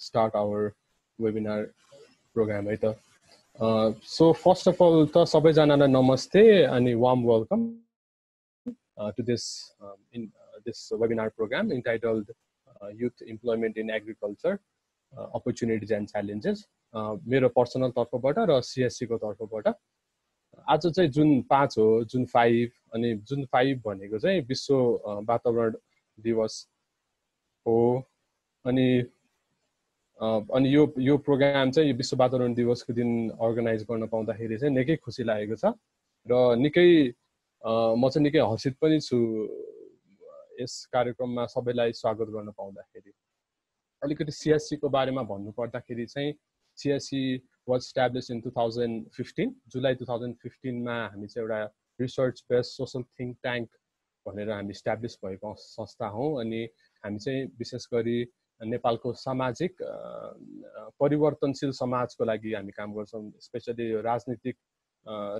start our webinar program है त so first of all त सबैजनालाई नमस्ते अनि warm welcome to this in this webinar program entitled youth employment in agriculture opportunities and challenges मेरो personal तर्फबाट र सिएससीको तर्फबाट आज चाहिँ जुन पाँच हो जुन फाइभ अनि जुन फाइभ भनेको चाहिँ विश्व वातावरण दिवस हो अनि अनि यो यो प्रोग्राम चाहिँ विश्व वातावरण दिवसको दिन अर्गनाइज गर्न पाउँदाखेरि चाहिँ निकै खुसी लागेको छ। र निकै म चाहिँ निकै हर्षित पनि छु यस कार्यक्रममा सबैलाई स्वागत गर्न पाउँदाखेरि। अलिकति सिएससीको बारेमा भन्नु पर्दाखेरि चाहिँ CSC was establish in two thousand fifteen July two thousand फिफ्टिनमा हामी चाहिँ एउटा research based social think tank भनेर हामी इस्टाब्लिस भएको संस्था हौँ अनि हामी चाहिँ विशेष गरी नेपालको सामाजिक परिवर्तनशील समाजको लागि हामी काम गर्छौँ स्पेसली राजनीतिक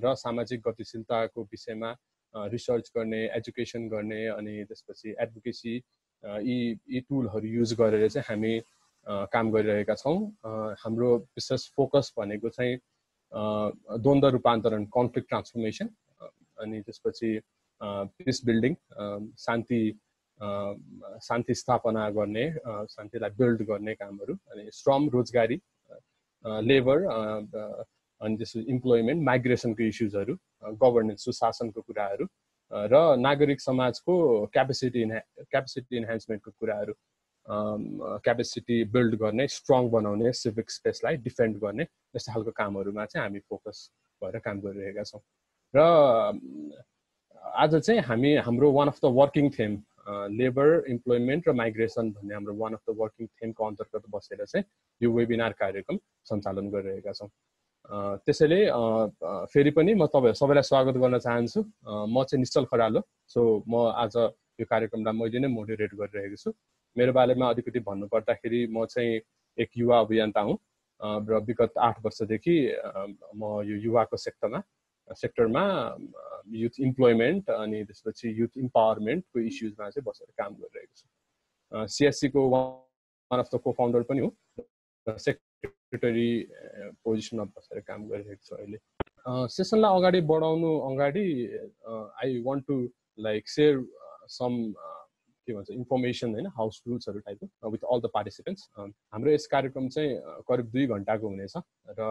र सामाजिक गतिशीलताको विषयमा रिसर्च गर्ने एजुकेसन गर्ने अनि त्यसपछि एडभोकेसी यी यी टुलहरू युज गरेर चाहिँ हामी काम गरिरहेका छौँ। हाम्रो विशेष फोकस भनेको चाहिँ द्वन्द्व रूपान्तरण कन्फ्लिक्ट ट्रान्सफर्मेसन अनि त्यसपछि पिस बिल्डिङ शान्ति शान्ति स्थापना गर्ने शान्तिलाई बिल्ड गर्ने कामहरू अनि श्रम रोजगारी लेबर अनि त्यसपछि इम्प्लोइमेन्ट माइग्रेसनको इस्युजहरू गभर्नेन्स सुशासनको कुराहरू र नागरिक समाजको क्यापेसिटी इन्हा क्यापेसिटी इन्हान्समेन्टको कुराहरू क्यापेसिटी बिल्ड गर्ने स्ट्रङ बनाउने सिभिक स्पेसलाई डिफेन्ड गर्ने यस्तो खालको कामहरूमा चाहिँ हामी फोकस भएर काम गरिरहेका छौँ। र आज चाहिँ हामी हाम्रो one of the working theme labour employment र माइग्रेसन भन्ने हाम्रो वान अफ द वर्किङ थेमको अन्तर्गत बसेर चाहिँ यो वेबिनार कार्यक्रम सञ्चालन गरिरहेका छौँ। त्यसैले फेरि पनि म तपाईँ सबैलाई स्वागत गर्न चाहन्छु। म चाहिँ निश्चल खरालो सो म आज यो कार्यक्रमलाई मैले नै मोटिभेट गरिरहेको छु। मेरो बारेमा अलिकति भन्नुपर्दाखेरि म चाहिँ एक युवा अभियन्ता हुँ। र विगत आठ वर्षदेखि म यो युवाको सेक्टरमा सेक्टरमा युथ इम्प्लोइमेन्ट अनि त्यसपछि युथ इम्पावरमेन्टको इस्युजमा चाहिँ बसेर काम गरिरहेको छु। सिएससीको वान अफ द को फाउन्डर पनि हो सेक्रेटरी पोजिसनमा बसेर काम गरिरहेको छु अहिले। सेसनलाई अगाडि बढाउनु अगाडि I want to like share some के भन्छ इन्फर्मेसन होइन हाउस रुल्सहरू टाइपको विथ अल द पार्टिसिपेन्ट्स हाम्रो यस कार्यक्रम चाहिँ करिब दुई घन्टाको हुनेछ र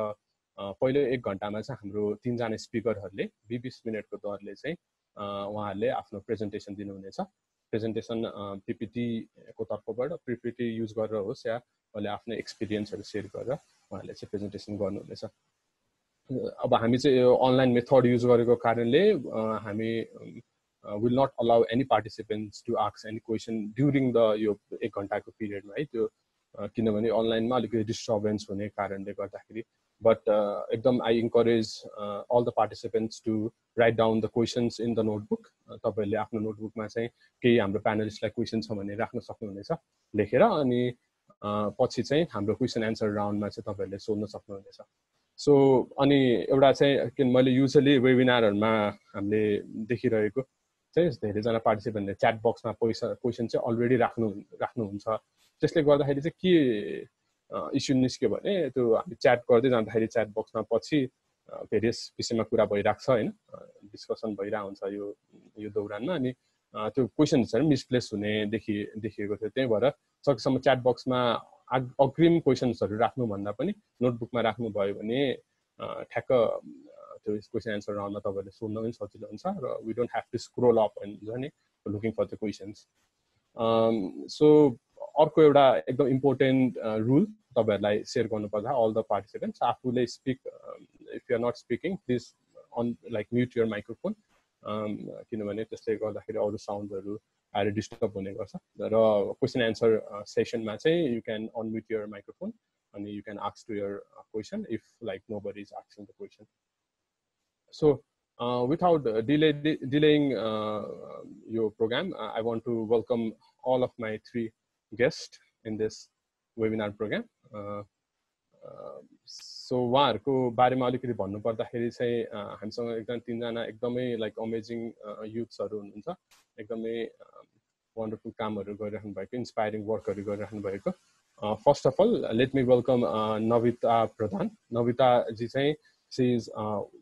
पहिलो एक घन्टामा चाहिँ हाम्रो तिनजना स्पिकरहरूले बिस बिस मिनटको दरले चाहिँ उहाँहरूले आफ्नो प्रेजेन्टेसन दिनुहुनेछ। प्रेजेन्टेसन पिपिटीको तर्फबाट पिपिटी युज गरेर होस् या उहाँले आफ्नो एक्सपिरियन्सहरू सेयर गरेर उहाँहरूले चाहिँ प्रेजेन्टेसन गर्नुहुनेछ। अब हामी चाहिँ यो अनलाइन मेथड युज गरेको कारणले हामी will not allow any participants to आक्स any question during the यो एक घन्टाको पिरियडमा है त्यो किनभने अनलाइनमा अलिकति डिस्टर्बेन्स हुने कारणले गर्दाखेरि बट एकदम I encourage all the participants to write down the questions in the notebook तपाईँहरूले आफ्नो नोटबुकमा चाहिँ केही हाम्रो प्यानलिस्टलाई क्वेसन छ भने राख्न सक्नुहुनेछ लेखेर अनि पछि चाहिँ हाम्रो क्वेसन एन्सर राउन्डमा चाहिँ तपाईँहरूले सोध्न सक्नुहुनेछ। सो अनि एउटा चाहिँ किन मैले युजली वेबिनारहरूमा हामीले देखिरहेको चाहिँ धेरैजना पार्टिसिपेन्टले च्याट बक्समा पैसा क्वेसन चाहिँ अलरेडी राख्नु राख्नुहुन्छ। त्यसले गर्दाखेरि चाहिँ के इस्यु निस्क्यो भने त्यो हामी च्याट गर्दै जाँदाखेरि च्याट बक्समा पछि भेरियस विषयमा कुरा भइरहेको छ होइन। डिस्कसन भइरहेको हुन्छ यो यो दौरानमा अनि त्यो क्वेसन्सहरू मिसप्लेस हुने देखि देखिएको थियो। त्यही भएर सकेसम्म च्याट बक्समा अग्रिम क्वेसन्सहरू राख्नुभन्दा पनि नोटबुकमा राख्नुभयो भने ठ्याक्क त्यो क्वेसन एन्सर राउन्डमा तपाईँहरूले सोध्न पनि सजिलो हुन्छ र we don't have to scroll up हुन्छ नि looking for the questions so अर्को एउटा एकदम इम्पोर्टेन्ट रुल तपाईँहरूलाई सेयर गर्नुपर्छ अल द पार्टिसिपेन्ट्स आफूले speak if you're not speaking please on like mute your microphone किनभने त्यसले गर्दाखेरि अरू साउन्डहरू आएर डिस्टर्ब हुने गर्छ। र क्वेसन एन्सर सेसनमा चाहिँ you can unmute your microphone अनि you can आक्स to your question if like no body is आक्सिङ the question so without uh, your program, uh, I want to welcome all of my three guest in this webinar program. So उहाँहरूको बारेमा अलिकति भन्नु पर्दाखेरि चाहिँ हामीसँग एकदम तिनजना एकदमै लाइक अमेजिङ युथ्सहरू हुनुहुन्छ। एकदमै वन्डरफुल कामहरू गरिराख्नु भएको इन्सपायरिङ वर्कहरू गरिराख्नु भएको। First of all let me welcome Navita Pradhan Navitaji चाहिँ she is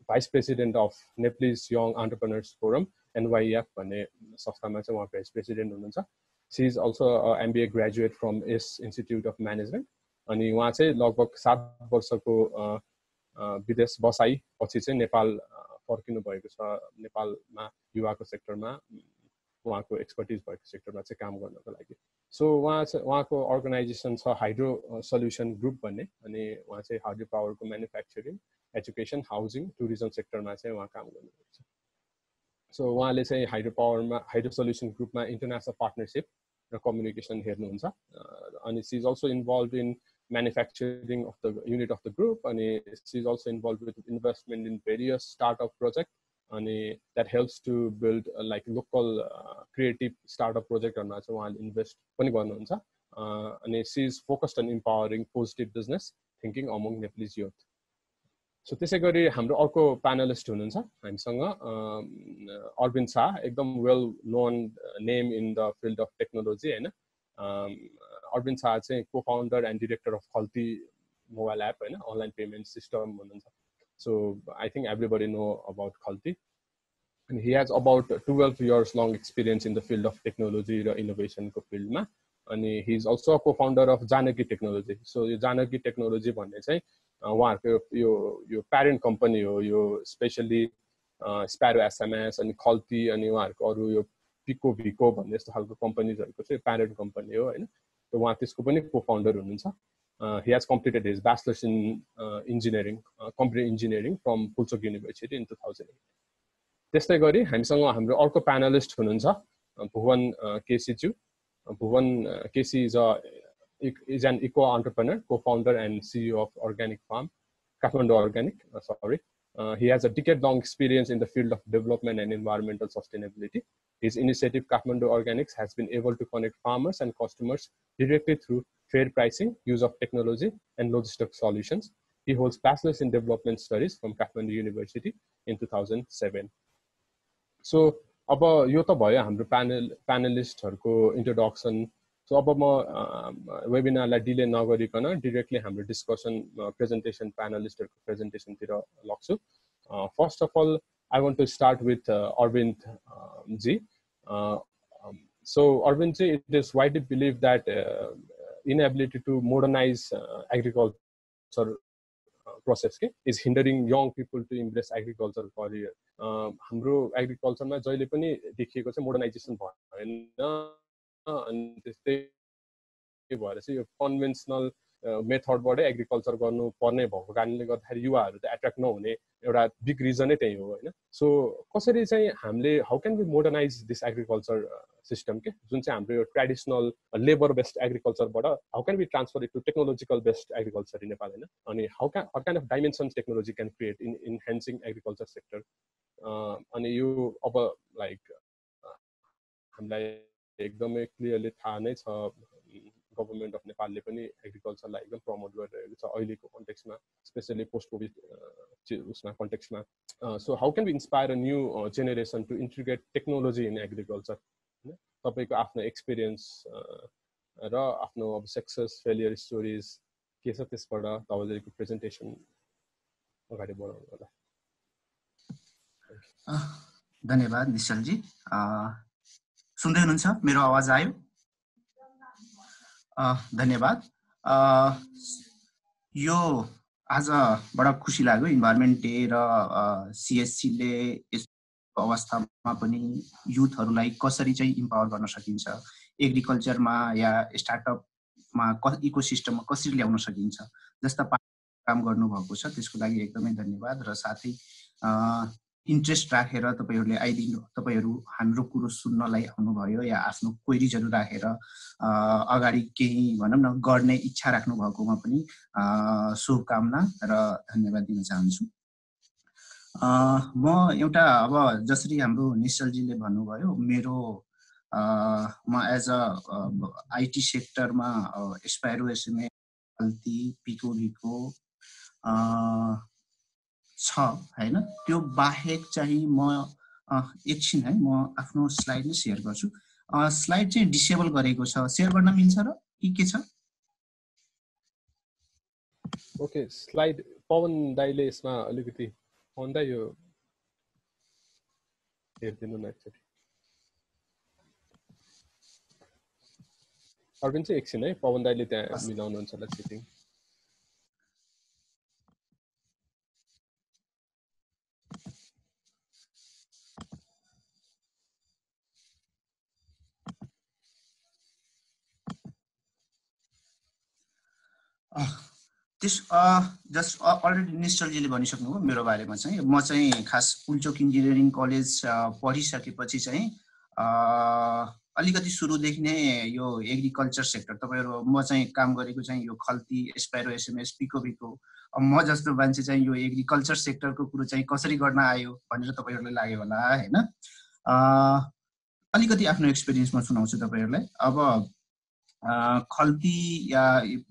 vice president of Nepalese Young Entrepreneurs Forum NYF भन्ने संस्थामा चाहिँ उहाँ भाइस प्रेसिडेन्ट हुनुहुन्छ। She is also MBA graduate from Ace Institute of Management अनि उहाँ चाहिँ लगभग सात वर्षको विदेश बसाइ पछि चाहिँ नेपाल फर्किनु भएको छ। नेपालमा युवाको सेक्टरमा उहाँको एक्सपर्टिज भएको सेक्टरमा चाहिँ काम गर्नको लागि। सो उहाँ चाहिँ उहाँको अर्गनाइजेसन छ हाइड्रो सल्युसन ग्रुप भन्ने। अनि उहाँ चाहिँ हाइड्रो पावरको म्यानुफ्याक्चरिङ एजुकेसन हाउसिङ टुरिज्म सेक्टरमा चाहिँ उहाँ काम गर्नुहुन्छ सो उहाँले चाहिँ हाइड्रो पावरमा हाइड्रो सल्युसन ग्रुपमा इन्टरनेसनल पार्टनरसिप र कम्युनिकेसन हेर्नुहुन्छ अनि she is also involve in manufacturing of the unit of the group अनि she is also involve with investment in various startup project अनि that helps to build like local creative startup प्रोजेक्टहरूमा चाहिँ उहाँले invest पनि गर्नुहुन्छ अनि she is focused on empowering positive business thinking among Nepalese youth So त्यसै गरी हाम्रो अर्को प्यानलिस्ट हुनुहुन्छ हामीसँग अरविन्द शाह एकदम well known name in the field of technology होइन? अरविन्द शाह चाहिँ co founder and director of Khalti mobile app होइन? अनलाइन पेमेन्ट सिस्टम हुनुहुन्छ। So I think everybody know about Khalti. And he has about 12 years long experience in the field of technology र इनोभेसनको फिल्डमा अनि he is also co founder of Janaki technology so यो Janaki technology भन्ने चाहिँ उहाँहरूको यो यो प्यारेन्ट कम्पनी हो यो स्पेसल्ली स्प्यारो एसएमएस अनि खल्ती अनि उहाँहरूको अरू यो पिको भिको भन्ने यस्तो खालको कम्पनीजहरूको चाहिँ प्यारेन्ट कम्पनी हो होइन? उहाँ त्यसको पनि को फाउन्डर हुनुहुन्छ। Uh, he has completed his bachelor's in uh, engineering, uh, computer engineering from Pulsok University in 2008. त्यस्तै गरी हामीसँग हाम्रो अर्को प्यानलिस्ट हुनुहुन्छ Bhuwan केसीज्यू। Bhuwan KC is a is an eco entrepreneur को founder and CEO of organic farm Kathmandu organic sorry he has a decade-long experience in the field of development and environmental sustainability. His initiative, Kathmandu Organics, has been able to connect farmers and customers directly through fair pricing, use of technology, and logistic solutions. He holds bachelor's in development studies from Kathmandu University in 2007. So, अब यो त भयो हाम्रो panel प्यानलिस्टहरूको introduction so अब म वेबिनारलाई delay नगरिकन directly हाम्रो डिस्कसन प्रेजेन्टेसन प्यानलिस्टहरूको प्रेजेन्टेसनतिर लग्छु। First of all I want to start with Arvind ji. So Arvind ji it is why you believe that inability to modernize agriculture process के is hindering young people to embrace agriculture career हाम्रो एग्रिकल्चरमा जहिले पनि देखिएको चाहिँ modernisation भएन। अनि त्यस्तै भएर चाहिँ यो कन्भेन्सनल मेथडबाटै एग्रिकल्चर गर्नुपर्ने भएको कारणले गर्दाखेरि युवाहरू त एट्र्याक्ट नहुने एउटा बिग रिजनै त्यही हो होइन? सो कसरी चाहिँ हामीले how can be modernize this agriculture system के? जुन चाहिँ हाम्रो यो traditional labour based एग्रिकल्चरबाट how can be transfer to technological based agriculture in Nepal होइन? अनि how can her kind of dimension technology can create in enhancing agriculture sector अनि यो अब लाइक हामीलाई एकदमै क्लियरली थाहा नै छ गभर्मेन्ट अफ नेपालले पनि एग्रिकल्चरलाई एकदम प्रमोट गरिरहेको छ अहिलेको कन्टेक्समा स्पेसली पोस्ट कोभिड उसमा कन्टेक्समा so how can be inspire a new generation to integrate technology in agriculture होइन? तपाईँको आफ्नो एक्सपिरियन्स र आफ्नो अब सक्सेस फेलियर स्टोरिज के छ त्यसबाट तपाईँको प्रेजेन्टेसन अगाडि बढाउनु होला। धन्यवाद निश्चलजी सुन्दै हुनुहुन्छ? मेरो आवाज आयो? धन्यवाद। यो आज बडा खुसी लाग्यो। इन्भाइरोमेन्ट डे र सिएससीले यस्तो अवस्थामा पनि युथहरूलाई कसरी चाहिँ इम्पावर गर्न सकिन्छ? एग्रिकल्चरमा या स्टार्टअपमा क इको सिस्टममा कसरी ल्याउन सकिन्छ? जस्ता काम गर्नुभएको छ त्यसको लागि एकदमै धन्यवाद। र साथै इन्ट्रेस्ट राखेर तपाईँहरूले आइदिनु तपाईँहरू हाम्रो कुरो सुन्नलाई आउनुभयो या आफ्नो क्वेरिजहरू राखेर अगाडि केही भनौँ न गर्ने इच्छा राख्नु भएकोमा पनि शुभकामना र धन्यवाद दिन चाहन्छु। म एउटा अब जसरी हाम्रो निश्चलजीले भन्नुभयो मेरो म एज अ आइटी सेक्टरमा एसपाइरो एसएमए पिको भिको छ होइन? त्यो बाहेक चाहिँ म एकछिन है म आफ्नो स्लाइड नै सेयर गर्छु। स्लाइड चाहिँ डिसेबल गरेको छ। सेयर गर्न मिल्छ र? कि के छ? ओके स्लाइड पवन दाईले यसमा अलिकति पवन दाई यो हेरिदिनु न एकचोटि। अरविन्द चाहिँ एकछिन है पवन दाईले त्यहाँ मिलाउनुहुन्छ होला सिटिङ त्यस जस्ट अलरेडी निश्चलजीले भनिसक्नुभयो मेरो बारेमा चाहिँ। म चाहिँ खास पुलचोक इन्जिनियरिङ कलेज पढिसकेपछि चाहिँ अलिकति सुरुदेखि नै यो एग्रिकल्चर सेक्टर तपाईँहरू म चाहिँ काम गरेको चाहिँ यो खल्ती एसपाइरो एसएमएस पिको पिको म जस्तो मान्छे चाहिँ यो एग्रिकल्चर सेक्टरको कुरो चाहिँ कसरी गर्न आयो भनेर तपाईँहरूलाई लाग्यो होला होइन? अलिकति आफ्नो एक्सपिरियन्स म सुनाउँछु तपाईँहरूलाई। अब खल्ती या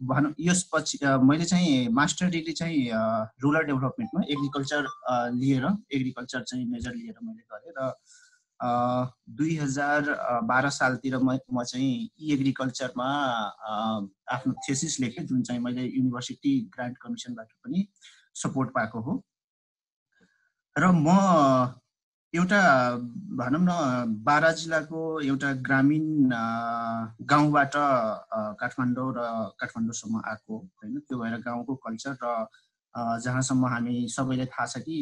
भनौँ यसपछि मैले चाहिँ मास्टर डिग्री चाहिँ रुरल डेभलपमेन्टमा एग्रिकल्चर लिएर एग्रिकल्चर चाहिँ मेजर लिएर मैले गरेँ र दुई हजार बाह्र सालतिर म म चाहिँ इ एग्रिकल्चरमा आफ्नो थेसिस लेखेँ जुन चाहिँ मैले युनिभर्सिटी ग्रान्ट कमिसनबाट पनि सपोर्ट पाएको हो। र म एउटा भनौँ न बारा जिल्लाको एउटा ग्रामीण गाउँबाट काठमाडौँ र काठमाडौँसम्म आएको होइन। त्यो भएर गाउँको कल्चर र जहाँसम्म हामी सबैलाई थाहा छ कि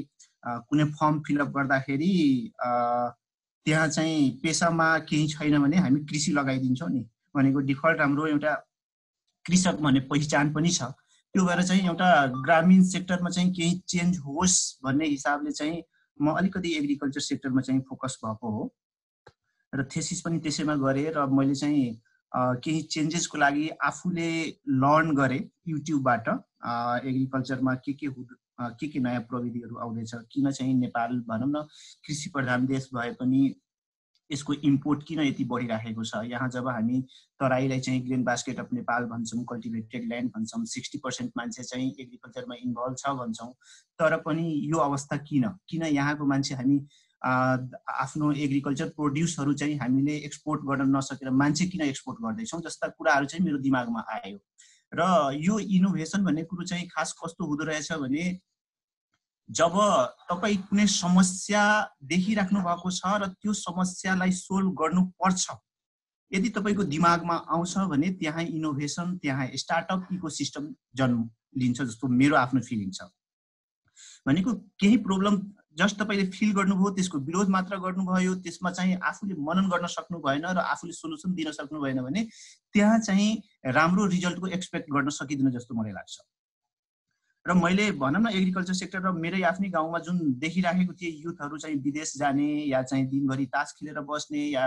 कुनै फर्म फिलअप गर्दाखेरि त्यहाँ चाहिँ पेसामा केही छैन भने हामी कृषि लगाइदिन्छौँ नि भनेको डिफल्ट हाम्रो एउटा कृषक भन्ने पहिचान पनि छ। त्यो भएर चाहिँ एउटा ग्रामीण सेक्टरमा चाहिँ केही चेन्ज होस् भन्ने हिसाबले चाहिँ म अलिकति एग्रिकल्चर सेक्टरमा चाहिँ फोकस भएको हो। र थेसिस पनि त्यसैमा गरेँ र मैले चाहिँ केही चेन्जेसको लागि आफूले लर्न गरेँ युट्युबबाट एग्रिकल्चरमा के के के के नयाँ प्रविधिहरू आउँदैछ किन चाहिँ नेपाल भनौँ न कृषि प्रधान देश भए पनि यसको इम्पोर्ट किन यति बढिराखेको छ? यहाँ जब हामी तराईलाई चाहिँ ग्रेन बास्केट अफ नेपाल भन्छौँ कल्टिभेटेड ल्यान्ड भन्छौँ सिक्सटी पर्सेन्ट मान्छे चाहिँ एग्रिकल्चरमा इन्भल्भ छ भन्छौँ तर पनि यो अवस्था किन? किन यहाँको मान्छे हामी आफ्नो एग्रिकल्चर प्रोड्युसहरू चाहिँ हामीले एक्सपोर्ट गर्न नसकेर मान्छे किन एक्सपोर्ट गर्दैछौँ जस्ता कुराहरू चाहिँ मेरो दिमागमा आयो। र यो इनोभेसन भन्ने कुरो चाहिँ खास कस्तो हुँदो रहेछ भने जब तपाईँ कुनै समस्या देखिराख्नु भएको छ र त्यो समस्यालाई सोल्भ गर्नुपर्छ यदि तपाईँको दिमागमा आउँछ भने त्यहाँ इनोभेसन त्यहाँ स्टार्टअप इको सिस्टम जन्म लिन्छ जस्तो मेरो आफ्नो फिलिङ छ। भनेको केही प्रब्लम जस्ट तपाईँले फिल गर्नुभयो त्यसको विरोध मात्र गर्नुभयो त्यसमा चाहिँ आफूले मनन गर्न सक्नु भएन र आफूले सोल्युसन दिन सक्नु भएन भने त्यहाँ चाहिँ राम्रो रिजल्टको एक्सपेक्ट गर्न सकिँदैन जस्तो मलाई लाग्छ। र मैले भनौँ न एग्रिकल्चर सेक्टर र मेरै आफ्नै गाउँमा जुन देखिराखेको थिएँ युथहरू चाहिँ विदेश जाने या चाहिँ दिनभरि तास खेलेर बस्ने या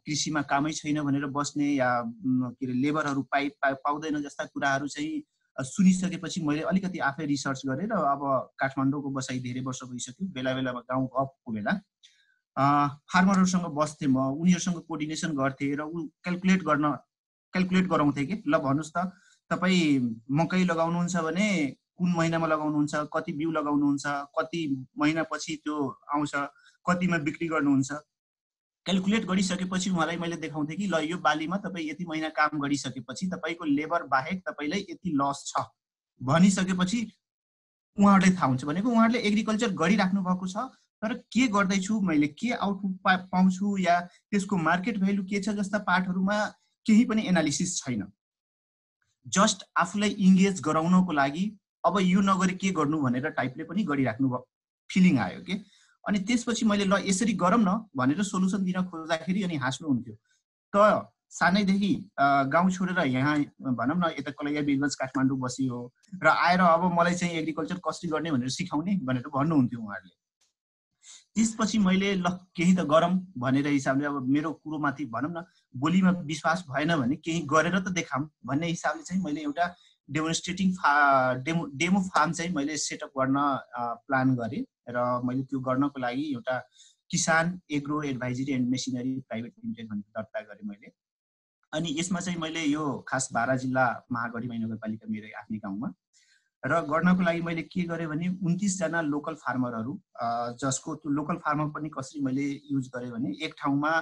कृषिमा कामै छैन भनेर बस्ने या के अरे लेबरहरू पाइ पाउँदैन जस्ता कुराहरू चाहिँ सुनिसकेपछि मैले अलिकति आफै रिसर्च गरेँ र अब काठमाडौँको बसाइ धेरै वर्ष भइसक्यो। बेला बेलामा गाउँ गफको बेला। फार्मरहरूसँग बस्थेँ म। उनीहरूसँग कोर्डिनेसन गर्थेँ र ऊ क्यालकुलेट गर्न क्यालकुलेट गराउँथेँ कि? ल भन्नुहोस् त। तपाईँ मकै लगाउनुहुन्छ भने कुन महिनामा लगाउनुहुन्छ कति बिउ लगाउनुहुन्छ कति महिनापछि त्यो आउँछ कतिमा बिक्री गर्नुहुन्छ। क्यालकुलेट गरिसकेपछि उहाँलाई मैले देखाउँथेँ कि ल यो बालीमा तपाईँ यति महिना काम गरिसकेपछि तपाईँको लेबर बाहेक तपाईँलाई यति लस छ। भनिसकेपछि उहाँहरूलाई थाहा हुन्छ भनेको उहाँहरूले एग्रिकल्चर गरिराख्नु भएको छ तर के गर्दैछु मैले के आउटपुट पा पाउँछु या त्यसको मार्केट भ्यालु के छ जस्ता पार्टहरूमा केही पनि एनालिसिस छैन। जस्ट आफूलाई इङ्गेज गराउनको लागि अब यो नगरी के गर्नु भनेर टाइपले पनि गरिराख्नु भयो फिलिङ आयो कि? अनि त्यसपछि मैले ल यसरी गरौँ न भनेर सोल्युसन दिन खोज्दाखेरि अनि हाँस्नुहुन्थ्यो त सानैदेखि गाउँ छोडेर यहाँ भनौँ न यता कलैया बिरगन्ज काठमाडौँ बसियो र आएर अब मलाई चाहिँ एग्रिकल्चर कसरी गर्ने भनेर सिकाउने भनेर भन्नुहुन्थ्यो उहाँहरूले। त्यसपछि मैले ल केही त गरौँ भनेर हिसाबले अब मेरो कुरोमाथि भनौँ न बोलीमा विश्वास भएन भने केही गरेर त देखाऊँ भन्ने हिसाबले चाहिँ मैले एउटा डेमोन्स्ट्रेटिङ फा डेमो डेमो फार्म चाहिँ मैले सेटअप गर्न प्लान गरेँ र मैले त्यो गर्नको लागि एउटा किसान agro advisory and machinery private limited भनेर दर्ता गरेँ मैले। अनि यसमा चाहिँ मैले यो खास बाह्र जिल्ला महागढी नगरपालिका मेरो आफ्नै गाउँमा। र गर्नको लागि मैले के गरेँ भने उन्तिसजना लोकल फार्मरहरू जसको त्यो लोकल फार्मर पनि कसरी मैले युज गरेँ भने एक ठाउँमा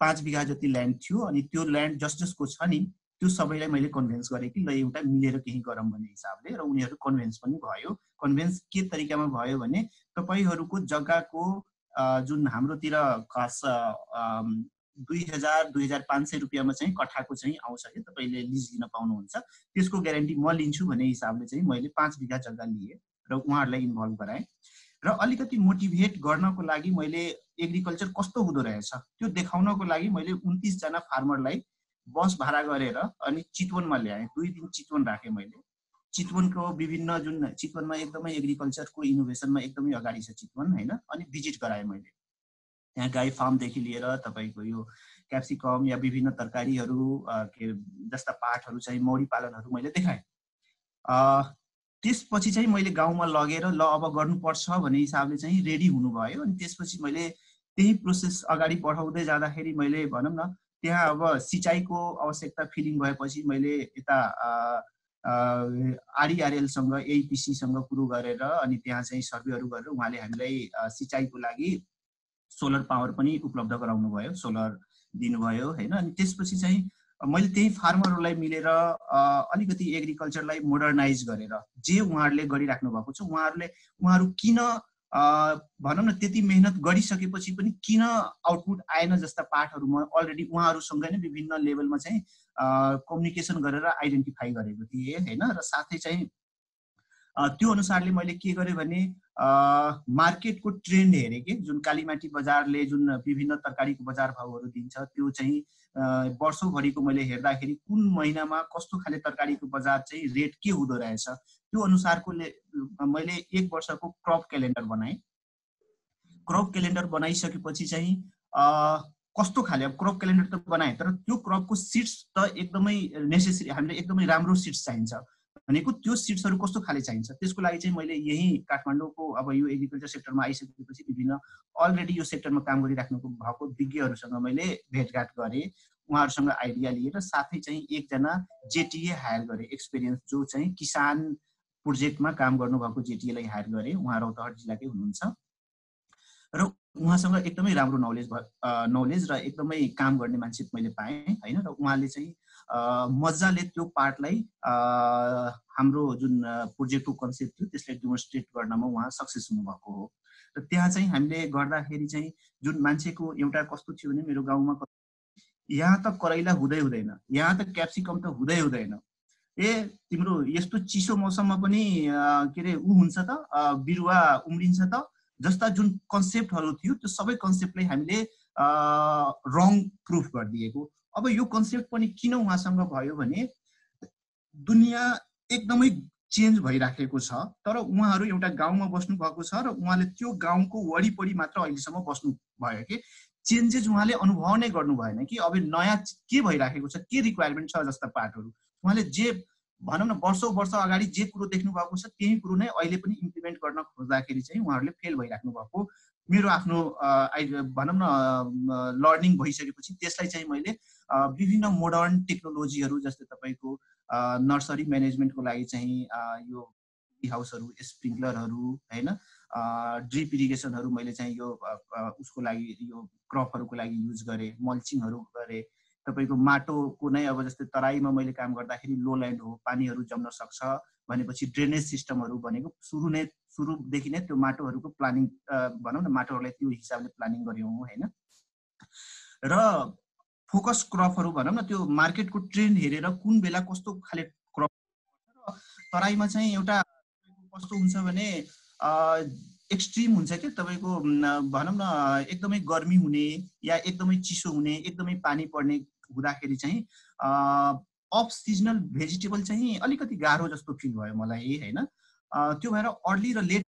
पाँच बिघा जति ल्यान्ड थियो अनि त्यो ल्यान्ड जस जसको छ नि त्यो सबैलाई मैले कन्भिन्स गरेँ कि ल एउटा मिलेर केही गरौँ भन्ने हिसाबले र उनीहरू कन्भिन्स पनि भयो। कन्भिन्स के तरिकामा भयो भने तपाईँहरूको जग्गाको जुन हाम्रोतिर खास दुई हजार दुई हजार पाँच सय रुपियाँमा चाहिँ कठाको चाहिँ आउँछ कि तपाईँले लिज लिन पाउनुहुन्छ। त्यसको ग्यारेन्टी म लिन्छु भन्ने हिसाबले चाहिँ मैले पाँच बिघा जग्गा लिएँ र उहाँहरूलाई इन्भल्भ गराएँ। र अलिकति मोटिभेट गर्नको लागि मैले एग्रिकल्चर कस्तो हुँदो रहेछ त्यो देखाउनको लागि मैले उन्तिसजना फार्मरलाई बस भाडा गरेर अनि चितवनमा ल्याएँ। दुई दिन चितवन राखेँ मैले। चितवनको विभिन्न जुन चितवनमा एकदमै एग्रिकल्चरको इनोभेसनमा एकदमै अगाडि छ चितवन होइन? अनि भिजिट गराएँ मैले। त्यहाँ गाई फार्मदेखि लिएर तपाईँको यो क्याप्सिकम या विभिन्न तरकारीहरू के जस्ता पाठहरू चाहिँ मौरी पालनहरू मैले देखाएँ। त्यसपछि चाहिँ मैले गाउँमा लगेर ल अब गर्नुपर्छ भन्ने हिसाबले चाहिँ रेडी हुनुभयो। अनि त्यसपछि मैले त्यही प्रोसेस अगाडि बढाउँदै जाँदाखेरि मैले भनौँ न त्यहाँ अब सिँचाइको आवश्यकता फिलिङ भएपछि मैले यता आरइआरएलसँग एपिसीसँग कुरो गरेर अनि त्यहाँ चाहिँ सर्वेहरू गरेर उहाँले हामीलाई सिँचाइको लागि सोलर पावर पनि उपलब्ध गराउनु भयो सोलर दिनुभयो होइन? अनि त्यसपछि चाहिँ मैले त्यही फार्मरहरूलाई मिलेर अलिकति एग्रिकल्चरलाई मोडर्नाइज गरेर जे उहाँहरूले गरिराख्नु भएको छ उहाँहरूले उहाँहरू किन भनौँ न त्यति मेहनत गरिसकेपछि पनि किन आउटपुट आएन जस्ता पाठहरू म अलरेडी उहाँहरूसँग नै विभिन्न लेभलमा चाहिँ कम्युनिकेसन गरेर आइडेन्टिफाई गरेको थिएँ होइन? र साथै चाहिँ त्यो अनुसारले मैले के गरेँ भने मार्केटको ट्रेन्ड हेरेँ कि जुन कालीमाटी बजारले जुन विभिन्न तरकारीको बजार भाउहरू दिन्छ त्यो चाहिँ वर्षौभरिको मैले हेर्दाखेरि कुन महिनामा कस्तो खाले तरकारीको बजार चाहिँ रेट के हुँदो रहेछ त्यो अनुसारको मैले एक वर्षको क्रप क्यालेन्डर बनाएँ। क्रप क्यालेन्डर बनाइसकेपछि चाहिँ कस्तो खाले अब क्रप क्यालेन्डर त बनाएँ तर त्यो क्रपको सिड्स त एकदमै नेसेसरी हामीले एकदमै राम्रो सिड्स चाहिन्छ। भनेको त्यो सिट्सहरू कस्तो खाले चाहिन्छ? त्यसको लागि चाहिँ मैले यही काठमाडौँको अब यो एग्रिकल्चर सेक्टरमा आइसकेपछि विभिन्न अलरेडी यो सेक्टरमा काम गरिराख्नु भएको विज्ञहरूसँग मैले भेटघाट गरेँ। उहाँहरूसँग आइडिया लिएर साथै चाहिँ एकजना जेटिए हायर गरेँ। एक्सपिरियन्स जो चाहिँ किसान प्रोजेक्टमा काम गर्नुभएको जेटिएलाई हायर गरेँ। उहाँ रौतहट जिल्लाकै हुनुहुन्छ। र उहाँसँग एकदमै राम्रो नलेज नलेज र एकदमै काम गर्ने मान्छे मैले पाएँ होइन? र उहाँले चाहिँ मजाले त्यो पार्टलाई हाम्रो जुन प्रोजेक्टको कन्सेप्ट थियो त्यसलाई डेमोन्स्ट्रेट गर्नमा उहाँ सक्सेस हुनुभएको हो। र त्यहाँ चाहिँ हामीले गर्दाखेरि चाहिँ जुन मान्छेको एउटा कस्तो थियो भने मेरो गाउँमा यहाँ त करैला हुँदै हुँदैन यहाँ त क्याप्सिकम त हुँदै हुँदैन। ए तिम्रो यस्तो चिसो मौसममा पनि के अरे ऊ हुन्छ त बिरुवा उम्रिन्छ त जस्ता जुन कन्सेप्टहरू थियो त्यो सबै कन्सेप्टलाई हामीले रङ प्रुफ गरिदिएको। अब यो कन्सेप्ट पनि किन उहाँसँग भयो भने दुनियाँ एकदमै चेन्ज भइराखेको छ तर उहाँहरू एउटा गाउँमा बस्नु भएको छ र उहाँले त्यो गाउँको वरिपरि मात्र अहिलेसम्म बस्नु भयो कि? चेन्जेस उहाँले अनुभव नै गर्नु भएन कि? अब नयाँ के भइराखेको छ? के रिक्वायरमेन्ट छ जस्ता पार्टहरू उहाँले जे भनौँ न वर्षौँ वर्ष अगाडि जे कुरो देख्नु भएको छ त्यही कुरो नै अहिले पनि इम्प्लिमेन्ट गर्न खोज्दाखेरि चाहिँ उहाँहरूले फेल भइराख्नु भएको मेरो आफ्नो भनौँ न लर्निङ भइसकेपछि त्यसलाई चाहिँ मैले विभिन्न मोडर्न टेक्नोलोजीहरू जस्तै तपाईँको नर्सरी म्यानेजमेन्टको लागि चाहिँ यो हाउसहरू स्प्रिङ्कलरहरू होइन ड्रिप इरिगेसनहरू मैले चाहिँ यो उसको लागि यो क्रपहरूको लागि युज गरेँ मल्चिङहरू गरेँ। तपाईँको माटोको नै अब जस्तै तराईमा मैले काम गर्दाखेरि लो ल्यान्ड हो पानीहरू जम्न सक्छ भनेपछि ड्रेनेज सिस्टमहरू भनेको सुरु नै सुरुदेखि नै त्यो माटोहरूको प्लानिङ भनौँ न माटोहरूलाई त्यो हिसाबले प्लानिङ गऱ्यौँ होइन? र फोकस क्रपहरू भनौँ न त्यो मार्केटको ट्रेन्ड हेरेर कुन बेला कस्तो खाले क्रप तराईमा चाहिँ एउटा कस्तो हुन्छ भने एक्सट्रिम हुन्छ क्या तपाईँको भनौँ न एकदमै गर्मी हुने या एकदमै चिसो हुने एकदमै पानी पर्ने हुँदाखेरि चाहिँ अफ सिजनल भेजिटेबल चाहिँ अलिकति गाह्रो जस्तो फिल भयो मलाई होइन? त्यो भएर अर्ली र लेट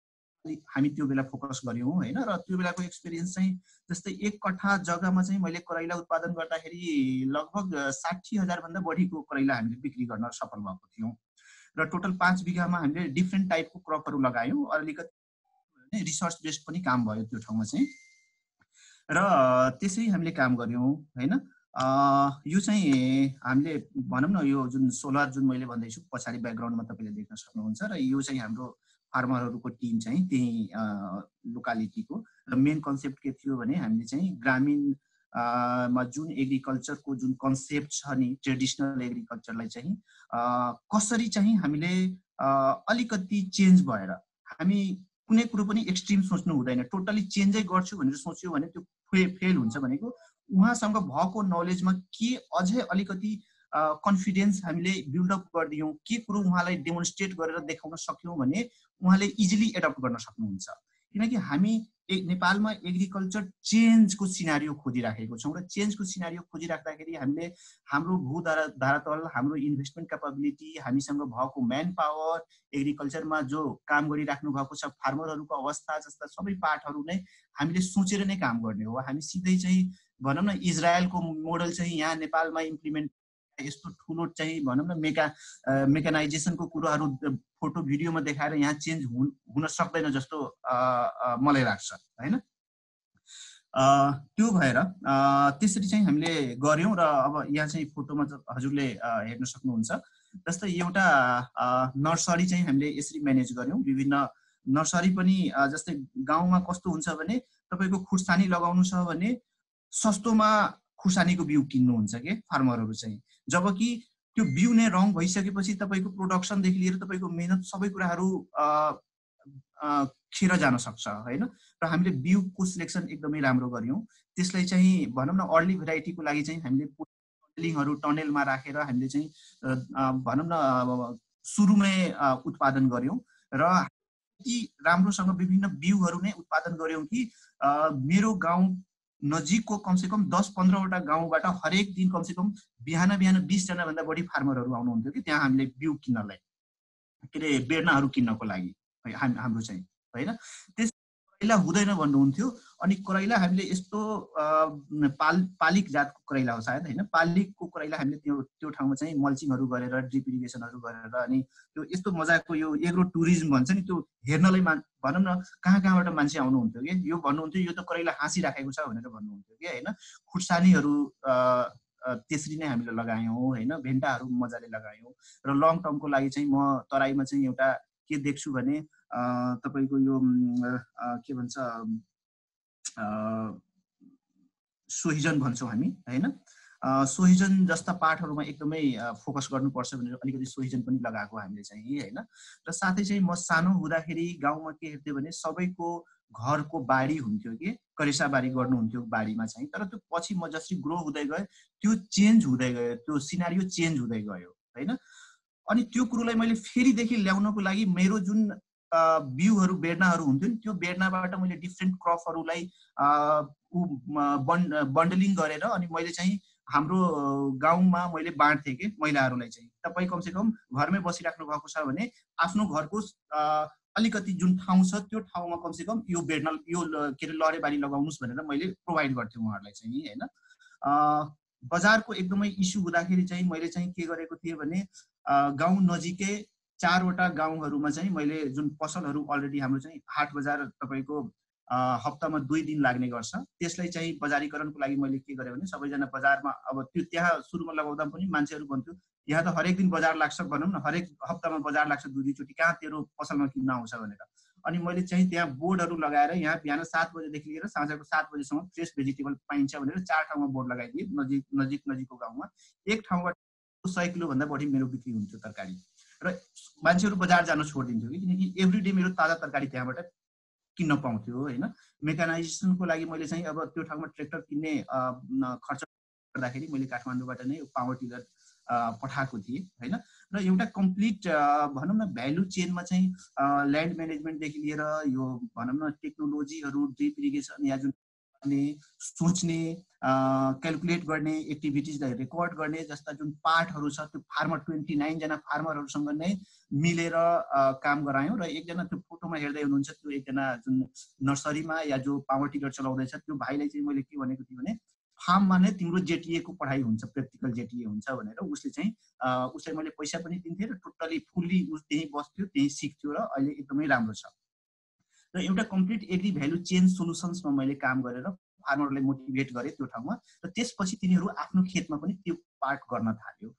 हामी त्यो बेला फोकस गऱ्यौँ होइन? र त्यो बेलाको एक्सपिरियन्स चाहिँ जस्तै एक कट्ठा जग्गामा चाहिँ मैले करैला उत्पादन गर्दाखेरि लगभग साठी हजारभन्दा बढीको करैला हामीले बिक्री गर्न सफल भएको थियौँ। र टोटल पाँच बिघामा हामीले डिफ्रेन्ट टाइपको क्रपहरू लगायौँ अलिकति रिसर्च बेस्ड पनि काम भयो त्यो ठाउँमा चाहिँ। र त्यसै हामीले काम गऱ्यौँ होइन? यो चाहिँ हामीले भनौँ न यो जुन सोलर जुन मैले भन्दैछु पछाडि ब्याकग्राउन्डमा तपाईँले देख्न सक्नुहुन्छ र यो चाहिँ हाम्रो फार्मरहरूको टिम चाहिँ त्यही लोकालिटीको र मेन कन्सेप्ट के थियो भने हामीले चाहिँ ग्रामीण मा जुन एग्रिकल्चरको जुन कन्सेप्ट छ नि ट्रेडिसनल एग्रिकल्चरलाई चाहिँ कसरी चाहिँ हामीले अलिकति चेन्ज भएर हामी कुनै कुरो पनि एक्सट्रिम सोच्नु हुँदैन। टोटल्ली चेन्जै गर्छु भनेर सोच्यो भने त्यो फे फेल हुन्छ भनेको उहाँसँग भएको नलेजमा के अझै अलिकति कन्फिडेन्स हामीले बिल्डअप गरिदियौँ के कुरो उहाँलाई डेमोन्स्ट्रेट गरेर देखाउन सक्यौँ भने उहाँले इजिली एडप्ट गर्न सक्नुहुन्छ। किनकि हामी एक नेपालमा एग्रिकल्चर चेन्जको सिनारियो खोजिराखेको छौँ र चेन्जको सिनारियो खोजिराख्दाखेरि हामीले हाम्रो भू धारा धारातल हाम्रो इन्भेस्टमेन्ट क्यापाबिलिटी हामीसँग भएको म्यान पावर एग्रिकल्चरमा जो काम गरिराख्नु भएको छ फार्मरहरूको अवस्था जस्ता सबै पार्टहरू नै हामीले सोचेर नै काम गर्ने हो। हामी सिधै चाहिँ भनौँ न इजरायलको मोडल चाहिँ यहाँ नेपालमा इम्प्लिमेन्ट यस्तो ठुलो चाहिँ भनौँ न मेका मेकानाइजेसनको कुराहरू फोटो भिडियोमा देखाएर यहाँ चेन्ज हुन सक्दैन जस्तो मलाई लाग्छ होइन? त्यो भएर त्यसरी चाहिँ हामीले गऱ्यौँ र अब यहाँ चाहिँ फोटोमा हजुरले हेर्न सक्नुहुन्छ। जस्तै एउटा नर्सरी चाहिँ हामीले यसरी म्यानेज गऱ्यौँ। विभिन्न नर्सरी पनि जस्तै गाउँमा कस्तो हुन्छ भने तपाईँको खुर्सानी लगाउनु छ भने सस्तोमा खुर्सानीको बिउ किन्नुहुन्छ कि? फार्मरहरू चाहिँ। जबकि त्यो बिउ नै रङ भइसकेपछि तपाईँको प्रोडक्सनदेखि लिएर तपाईँको मेहनत सबै कुराहरू खेर जान सक्छ होइन? र हामीले बिउको सिलेक्सन एकदमै राम्रो गऱ्यौँ। त्यसलाई चाहिँ भनौँ न अर्ली भेराइटीको लागि चाहिँ हामीले टनेलिङहरू टनेलमा राखेर हामीले चाहिँ भनौँ न सुरुमै उत्पादन गऱ्यौँ। र यति राम्रोसँग विभिन्न बिउहरू नै उत्पादन गऱ्यौँ कि मेरो गाउँ नजिकको कमसेकम दस पन्ध्रवटा गाउँबाट हरेक दिन कमसेकम बिहान बिहान बिसजनाभन्दा बढी फार्मरहरू आउनुहुन्थ्यो कि त्यहाँ हामीले बिउ किन्नलाई। के अरे बेर्नाहरू किन्नको लागि। हाम्रो चाहिँ। होइन? त्यस करैला हुँदैन भन्नुहुन्थ्यो। अनि करैला हामीले यस्तो पाल पालिक जातको करैला हो सायद होइन? पालिकको करैला हामीले त्यो त्यो ठाउँमा चाहिँ मल्चिङहरू गरेर ड्रिप इरिगेसनहरू गरेर अनि त्यो यस्तो मजाको यो एग्रो टुरिज्म भन्छ नि त्यो हेर्नलाई मा भनौँ न कहाँ कहाँबाट मान्छे आउनुहुन्थ्यो कि? यो भन्नुहुन्थ्यो यो त करैला हाँसिराखेको छ भनेर भन्नुहुन्थ्यो कि होइन? खुर्सानीहरू त्यसरी नै हामीले लगायौँ होइन? भेन्टाहरू मजाले लगायौँ। र लङ टर्मको लागि चाहिँ म तराईमा चाहिँ एउटा के देख्छु भने तपाईँको यो के भन्छ सोहिजन भन्छौँ हामी होइन? सोहिजन जस्ता पाठहरूमा एकदमै फोकस गर्नुपर्छ भनेर अलिकति सोहिजन पनि लगाएको हामीले चाहिँ होइन? र साथै चाहिँ म सानो हुँदाखेरि गाउँमा के हेर्थेँ भने सबैको घरको बारी हुन्थ्यो कि करेसा बारी गर्नुहुन्थ्यो बारीमा चाहिँ। तर त्यो पछि म जसरी ग्रो हुँदै गएँ त्यो चेन्ज हुँदै गयो त्यो सिनारियो चेन्ज हुँदै गयो होइन? अनि त्यो कुरोलाई मैले फेरिदेखि ल्याउनको लागि मेरो जुन बिउहरू बेर्नाहरू हुन्थ्यो नि। त्यो बेर्नाबाट मैले डिफ्रेन्ट क्रपहरूलाई बन्डलिङ गरेर अनि मैले चाहिँ हाम्रो गाउँमा मैले बाँड्थेँ कि महिलाहरूलाई चाहिँ। तपाईँ कमसेकम घरमै बसिराख्नु भएको छ भने आफ्नो घरको अलिकति जुन ठाउँ छ त्यो ठाउँमा कमसेकम यो बेर्ना यो के अरे लरेबारी लगाउनुहोस् भनेर मैले प्रोभाइड गर्थेँ उहाँहरूलाई चाहिँ होइन। बजारको एकदमै इस्यु हुँदाखेरि चाहिँ मैले चाहिँ के गरेको थिएँ भने गाउँ नजिकै चारवटा गाउँहरूमा चाहिँ मैले जुन पसलहरू अलरेडी हाम्रो चाहिँ हाट बजार तपाईँको हप्तामा दुई दिन लाग्ने गर्छ। त्यसलाई चाहिँ बजारीकरणको लागि मैले के गरेँ भने सबैजना बजारमा अब त्यो त्यहाँ सुरुमा लगाउँदा पनि मान्छेहरू भन्थ्यो यहाँ त हरेक दिन बजार लाग्छ भनौँ न हरेक हप्तामा बजार लाग्छ दुई दुईचोटि कहाँ तेरो पसलमा किन्न आउँछ भनेर। अनि मैले चाहिँ त्यहाँ बोर्डहरू लगाएर यहाँ बिहान सात बजीदेखि लिएर साँझको सात बजीसम्म फ्रेस भेजिटेबल पाइन्छ भनेर चार ठाउँमा बोर्ड लगाइदिएँ नजिक नजिक नजिकको गाउँमा। एक ठाउँबाट सय किलोभन्दा बढी मेरो बिक्री हुन्थ्यो तरकारी। र मान्छेहरू बजार जान छोडिदिन्थ्यो कि? किनकि एभ्री डे मेरो ताजा तरकारी त्यहाँबाट किन्न पाउँथ्यो होइन? मेकानाइजेसनको लागि मैले चाहिँ अब त्यो ठाउँमा ट्र्याक्टर किन्ने खर्च गर्दाखेरि मैले काठमाडौँबाट नै पावर टिलर पठाएको थिएँ होइन? र एउटा कम्प्लिट भनौँ न भ्यालु चेनमा चाहिँ ल्यान्ड म्यानेजमेन्टदेखि लिएर यो भनौँ न टेक्नोलोजीहरू ड्रिप इरिगेसन या जुन गर्ने सोच्ने क्यालकुलेट गर्ने एक्टिभिटिजलाई रेकर्ड गर्ने जस्ता जुन पार्टहरू छ त्यो फार्मर ट्वेन्टी नाइनजना फार्मरहरूसँग नै मिलेर काम गरायौँ र एकजना त्यो फोटोमा हेर्दै हुनुहुन्छ त्यो एकजना जुन नर्सरीमा या जो पावर टिलर चलाउँदैछ त्यो भाइलाई चाहिँ मैले के भनेको थिएँ भने फार्ममा नै तिम्रो जेटिएको पढाइ हुन्छ प्र्याक्टिकल जेटिए हुन्छ भनेर उसले चाहिँ उसलाई मैले पैसा पनि दिन्थेँ र टोटल्ली फुल्ली उस त्यहीँ बस्थ्यो त्यहीँ सिक्थ्यो र अहिले एकदमै राम्रो छ। र एउटा कम्प्लिट एग्री भ्यालु चेन्ज सोल्युसन्समा मैले काम गरेर फार्मरलाई मोटिभेट गरेँ त्यो ठाउँमा र त्यसपछि तिनीहरू आफ्नो खेतमा पनि त्यो पार्ट गर्न थाल्यो।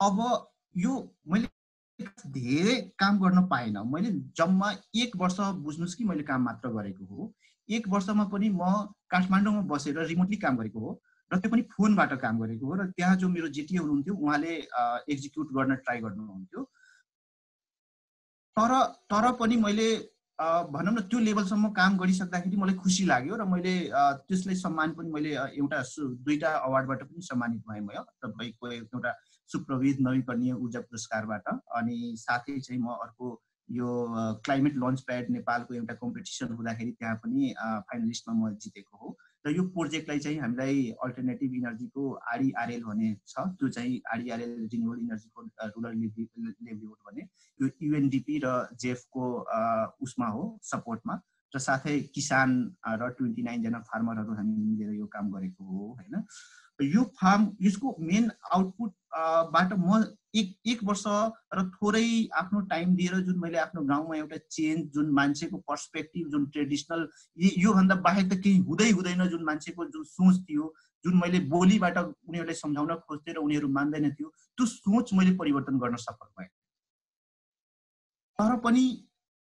अब यो मैले धेरै काम गर्न पाएन मैले जम्मा एक वर्ष बुझ्नुहोस् कि मैले काम मात्र गरेको हो। एक वर्षमा पनि म काठमाडौँमा बसेर रिमोटली काम गरेको हो र त्यो पनि फोनबाट काम गरेको हो र त्यहाँ जो मेरो जेटिए हुनुहुन्थ्यो उहाँले एक्जिक्युट गर्न ट्राई गर्नुहुन्थ्यो। तर तर पनि मैले भनौँ न त्यो लेभलसम्म काम गरिसक्दाखेरि मलाई खुसी लाग्यो र मैले त्यसलाई सम्मान पनि मैले एउटा दुईवटा अवार्डबाट पनि सम्मानित भएँ म तपाईँको एउटा सुप्रविध नवीकरणीय ऊर्जा पुरस्कारबाट अनि साथै चाहिँ म अर्को यो क्लाइमेट लन्च प्याड नेपालको एउटा कम्पिटिसन हुँदाखेरि त्यहाँ पनि फाइनलिस्टमा म जितेको हो। र यो प्रोजेक्टलाई चाहिँ हामीलाई अल्टरनेटिभ इनर्जीको आरइआरएल भन्ने छ त्यो चाहिँ आरइआरएल रिन्युबल इनर्जीको रुरल लिभलीहुड भन्ने यो युएनडिपी र जेफको उसमा हो सपोर्टमा र साथै किसान र ट्वेन्टी नाइनजना फार्मरहरू हामी मिलेर यो काम गरेको हो होइन? यो फार्म यसको मेन आउटपुटबाट म एक एक वर्ष र थोरै आफ्नो टाइम दिएर जुन मैले आफ्नो गाउँमा एउटा चेन्ज जुन मान्छेको पर्सपेक्टिभ जुन ट्रेडिसनल योभन्दा बाहेक त केही हुँदै हुँदैन जुन मान्छेको जुन सोच थियो जुन मैले बोलीबाट उनीहरूलाई सम्झाउन खोज्थेँ र उनीहरू मान्दैन थियो त्यो सोच मैले परिवर्तन गर्न सफल भएँ। तर पनि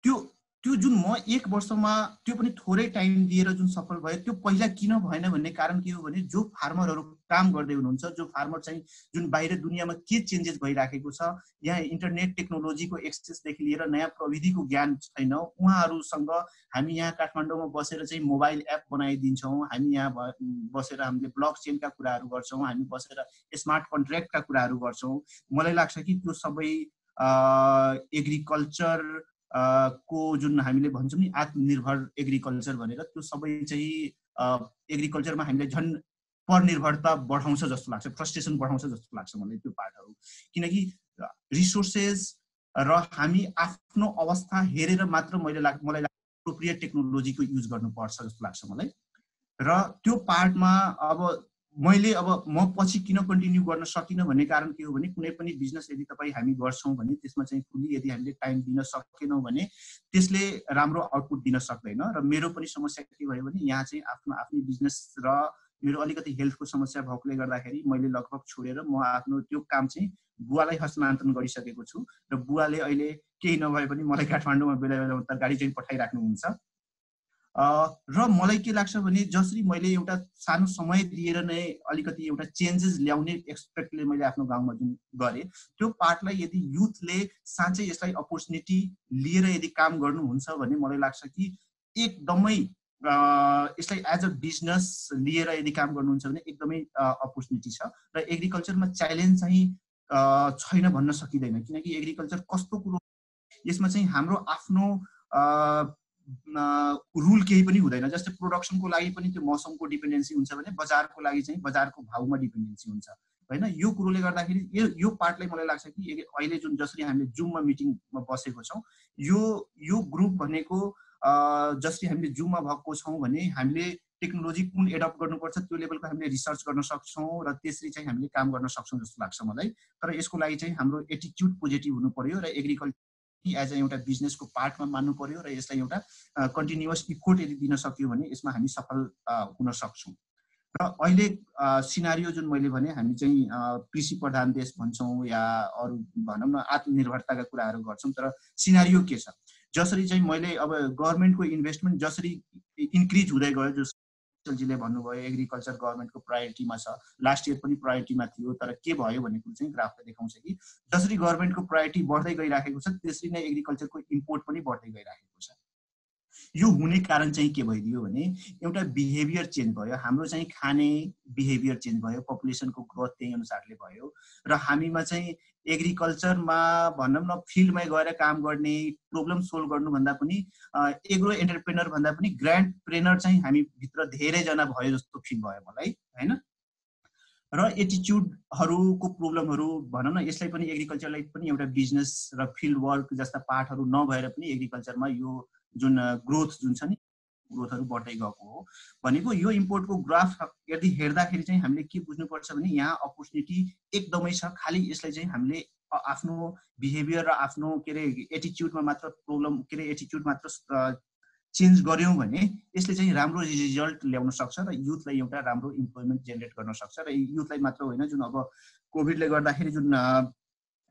त्यो त्यो जुन म एक वर्षमा त्यो पनि थोरै टाइम दिएर जुन सफल भयो त्यो पहिला किन भएन भन्ने कारण के हो भने जो फार्मरहरू काम गर्दै हुनुहुन्छ जो फार्मर चाहिँ जुन बाहिर दुनियाँमा के चेन्जेस भइराखेको छ यहाँ इन्टरनेट टेक्नोलोजीको एक्सेसदेखि लिएर नयाँ प्रविधिको ज्ञान छैन उहाँहरूसँग हामी यहाँ काठमाडौँमा बसेर चाहिँ मोबाइल एप बनाइदिन्छौँ हामी यहाँ बसेर हामीले ब्लक चेनका कुराहरू गर्छौँ हामी बसेर स्मार्ट कन्ट्र्याक्टका कुराहरू गर्छौँ। मलाई लाग्छ कि त्यो सबै एग्रिकल्चर को जुन हामीले भन्छौँ नि आत्मनिर्भर एग्रिकल्चर भनेर त्यो सबै चाहिँ एग्रिकल्चरमा हामीले झन् परनिर्भरता बढाउँछ जस्तो लाग्छ फ्रस्ट्रेसन बढाउँछ जस्तो लाग्छ मलाई त्यो पार्टहरू किनकि रिसोर्सेस र हामी आफ्नो अवस्था हेरेर मात्र मैले लाग मलाई लाग्छ एप्रोप्रिएट टेक्नोलोजीको युज गर्नुपर्छ जस्तो लाग्छ मलाई। र त्यो पार्टमा अब मैले अब म पछि किन कन्टिन्यू गर्न सकिनँ भन्ने कारण के हो भने कुनै पनि बिजनेस यदि तपाईँ हामी गर्छौँ भने त्यसमा चाहिँ फुल्ली यदि हामीले टाइम दिन सकेनौँ भने त्यसले राम्रो आउटपुट दिन सक्दैन र मेरो पनि समस्या के भयो भने यहाँ चाहिँ आफ्नो आफ्नै बिजनेस र मेरो अलिकति हेल्थको समस्या भएकोले गर्दाखेरि मैले लगभग छोडेर म आफ्नो त्यो काम चाहिँ बुवालाई हस्तान्तरण गरिसकेको छु र बुवाले अहिले केही नभए पनि मलाई काठमाडौँमा बेला बेला गाडी चाहिँ पठाइराख्नुहुन्छ। र मलाई के लाग्छ भने जसरी मैले एउटा सानो समय दिएर नै अलिकति एउटा चेन्जेस ल्याउने एक्सपेक्टले मैले आफ्नो गाउँमा जुन गरेँ त्यो पार्टलाई यदि युथले साँच्चै यसलाई अपर्च्युनिटी लिएर यदि काम गर्नुहुन्छ भने मलाई लाग्छ कि एकदमै यसलाई एज अ बिजनेस लिएर यदि काम गर्नुहुन्छ भने एकदमै अपर्च्युनिटी छ। र एग्रिकल्चरमा च्यालेन्ज चाहिँ छैन भन्न सकिँदैन। किनकि एग्रिकल्चर कस्तो कुरो यसमा चाहिँ हाम्रो आफ्नो रुल केही पनि हुँदैन। जस्तै प्रोडक्सनको लागि पनि त्यो मौसमको डिपेन्डेन्सी हुन्छ भने बजारको लागि चाहिँ बजारको भाउमा डिपेन्डेन्सी हुन्छ। होइन? यो कुरोले गर्दाखेरि यो यो पार्टलाई मलाई लाग्छ कि अहिले जुन जसरी हामीले जुममा मिटिङमा बसेको छौँ यो यो ग्रुप भनेको जसरी हामीले जुममा भएको छौँ भने हामीले टेक्नोलोजी कुन एडप्ट गर्नुपर्छ त्यो लेभलको हामीले रिसर्च गर्न सक्छौँ र त्यसरी चाहिँ हामीले काम गर्न सक्छौँ जस्तो लाग्छ मलाई। तर यसको लागि चाहिँ हाम्रो एटिच्युड पोजिटिभ हुनु पर्यो र एग्रिकल्चर एज अ एउटा बिजनेसको पार्टमा मान्नु पर्यो र यसलाई एउटा कन्टिन्युस इफोर्ट यदि दिन सक्यो भने यसमा हामी सफल हुन सक्छौँ। र अहिले सिनारियो जुन मैले भने हामी चाहिँ कृषि प्रधान देश भन्छौँ या अरू भनौँ न आत्मनिर्भरताका कुराहरू गर्छौँ तर सिनारियो के छ? जसरी चाहिँ मैले अब गभर्मेन्टको इन्भेस्टमेन्ट जसरी इन्क्रिज हुँदै गयो जो जीले भन्नुभयो एग्रिकल्चर गभर्मेन्टको प्रायोरिटीमा छ। लास्ट इयर पनि प्रायोरिटीमा थियो तर के भयो भन्ने कुरो चाहिँ ग्राफले देखाउँछ कि जसरी गभर्मेन्टको प्रायोरिटी बढ्दै गइराखेको छ त्यसरी नै एग्रिकल्चरको इम्पोर्ट पनि बढ्दै गइराखेको छ। यो हुने कारण चाहिँ के भइदियो भने एउटा बिहेभियर चेन्ज भयो। हाम्रो चाहिँ खाने बिहेभियर चेन्ज भयो पपुलेसनको ग्रोथ त्यही अनुसारले भयो र हामीमा चाहिँ एग्रिकल्चरमा भनौँ न फिल्डमै गएर काम गर्ने प्रब्लम सोल्भ गर्नुभन्दा पनि एग्रो एन्टरप्रेनर भन्दा पनि ग्रान्ड प्रेनर चाहिँ हामीभित्र धेरैजना भयो जस्तो फिल भयो मलाई होइन? र एटिच्युडहरूको प्रोब्लमहरू भनौँ न यसलाई पनि एग्रिकल्चरलाई पनि एउटा बिजनेस र फिल्ड वर्क जस्ता पाठहरू नभएर पनि एग्रिकल्चरमा यो जुन ग्रोथ जुन छ नि ग्रोथहरू बढ्दै गएको हो। भनेको यो इम्पोर्टको ग्राफ यदि हेर्दाखेरि चाहिँ हामीले के बुझ्नुपर्छ भने यहाँ अपर्च्युनिटी एकदमै छ। खालि यसलाई चाहिँ हामीले आफ्नो बिहेभियर र आफ्नो के अरे एटिच्युडमा मात्र प्रब्लम के अरे एटिच्युड मात्र चेन्ज गऱ्यौँ भने यसले चाहिँ राम्रो रिजल्ट ल्याउन सक्छ र युथलाई एउटा राम्रो इम्प्लोइमेन्ट जेनेरेट गर्न सक्छ र युथलाई मात्र होइन जुन अब कोभिडले गर्दाखेरि जुन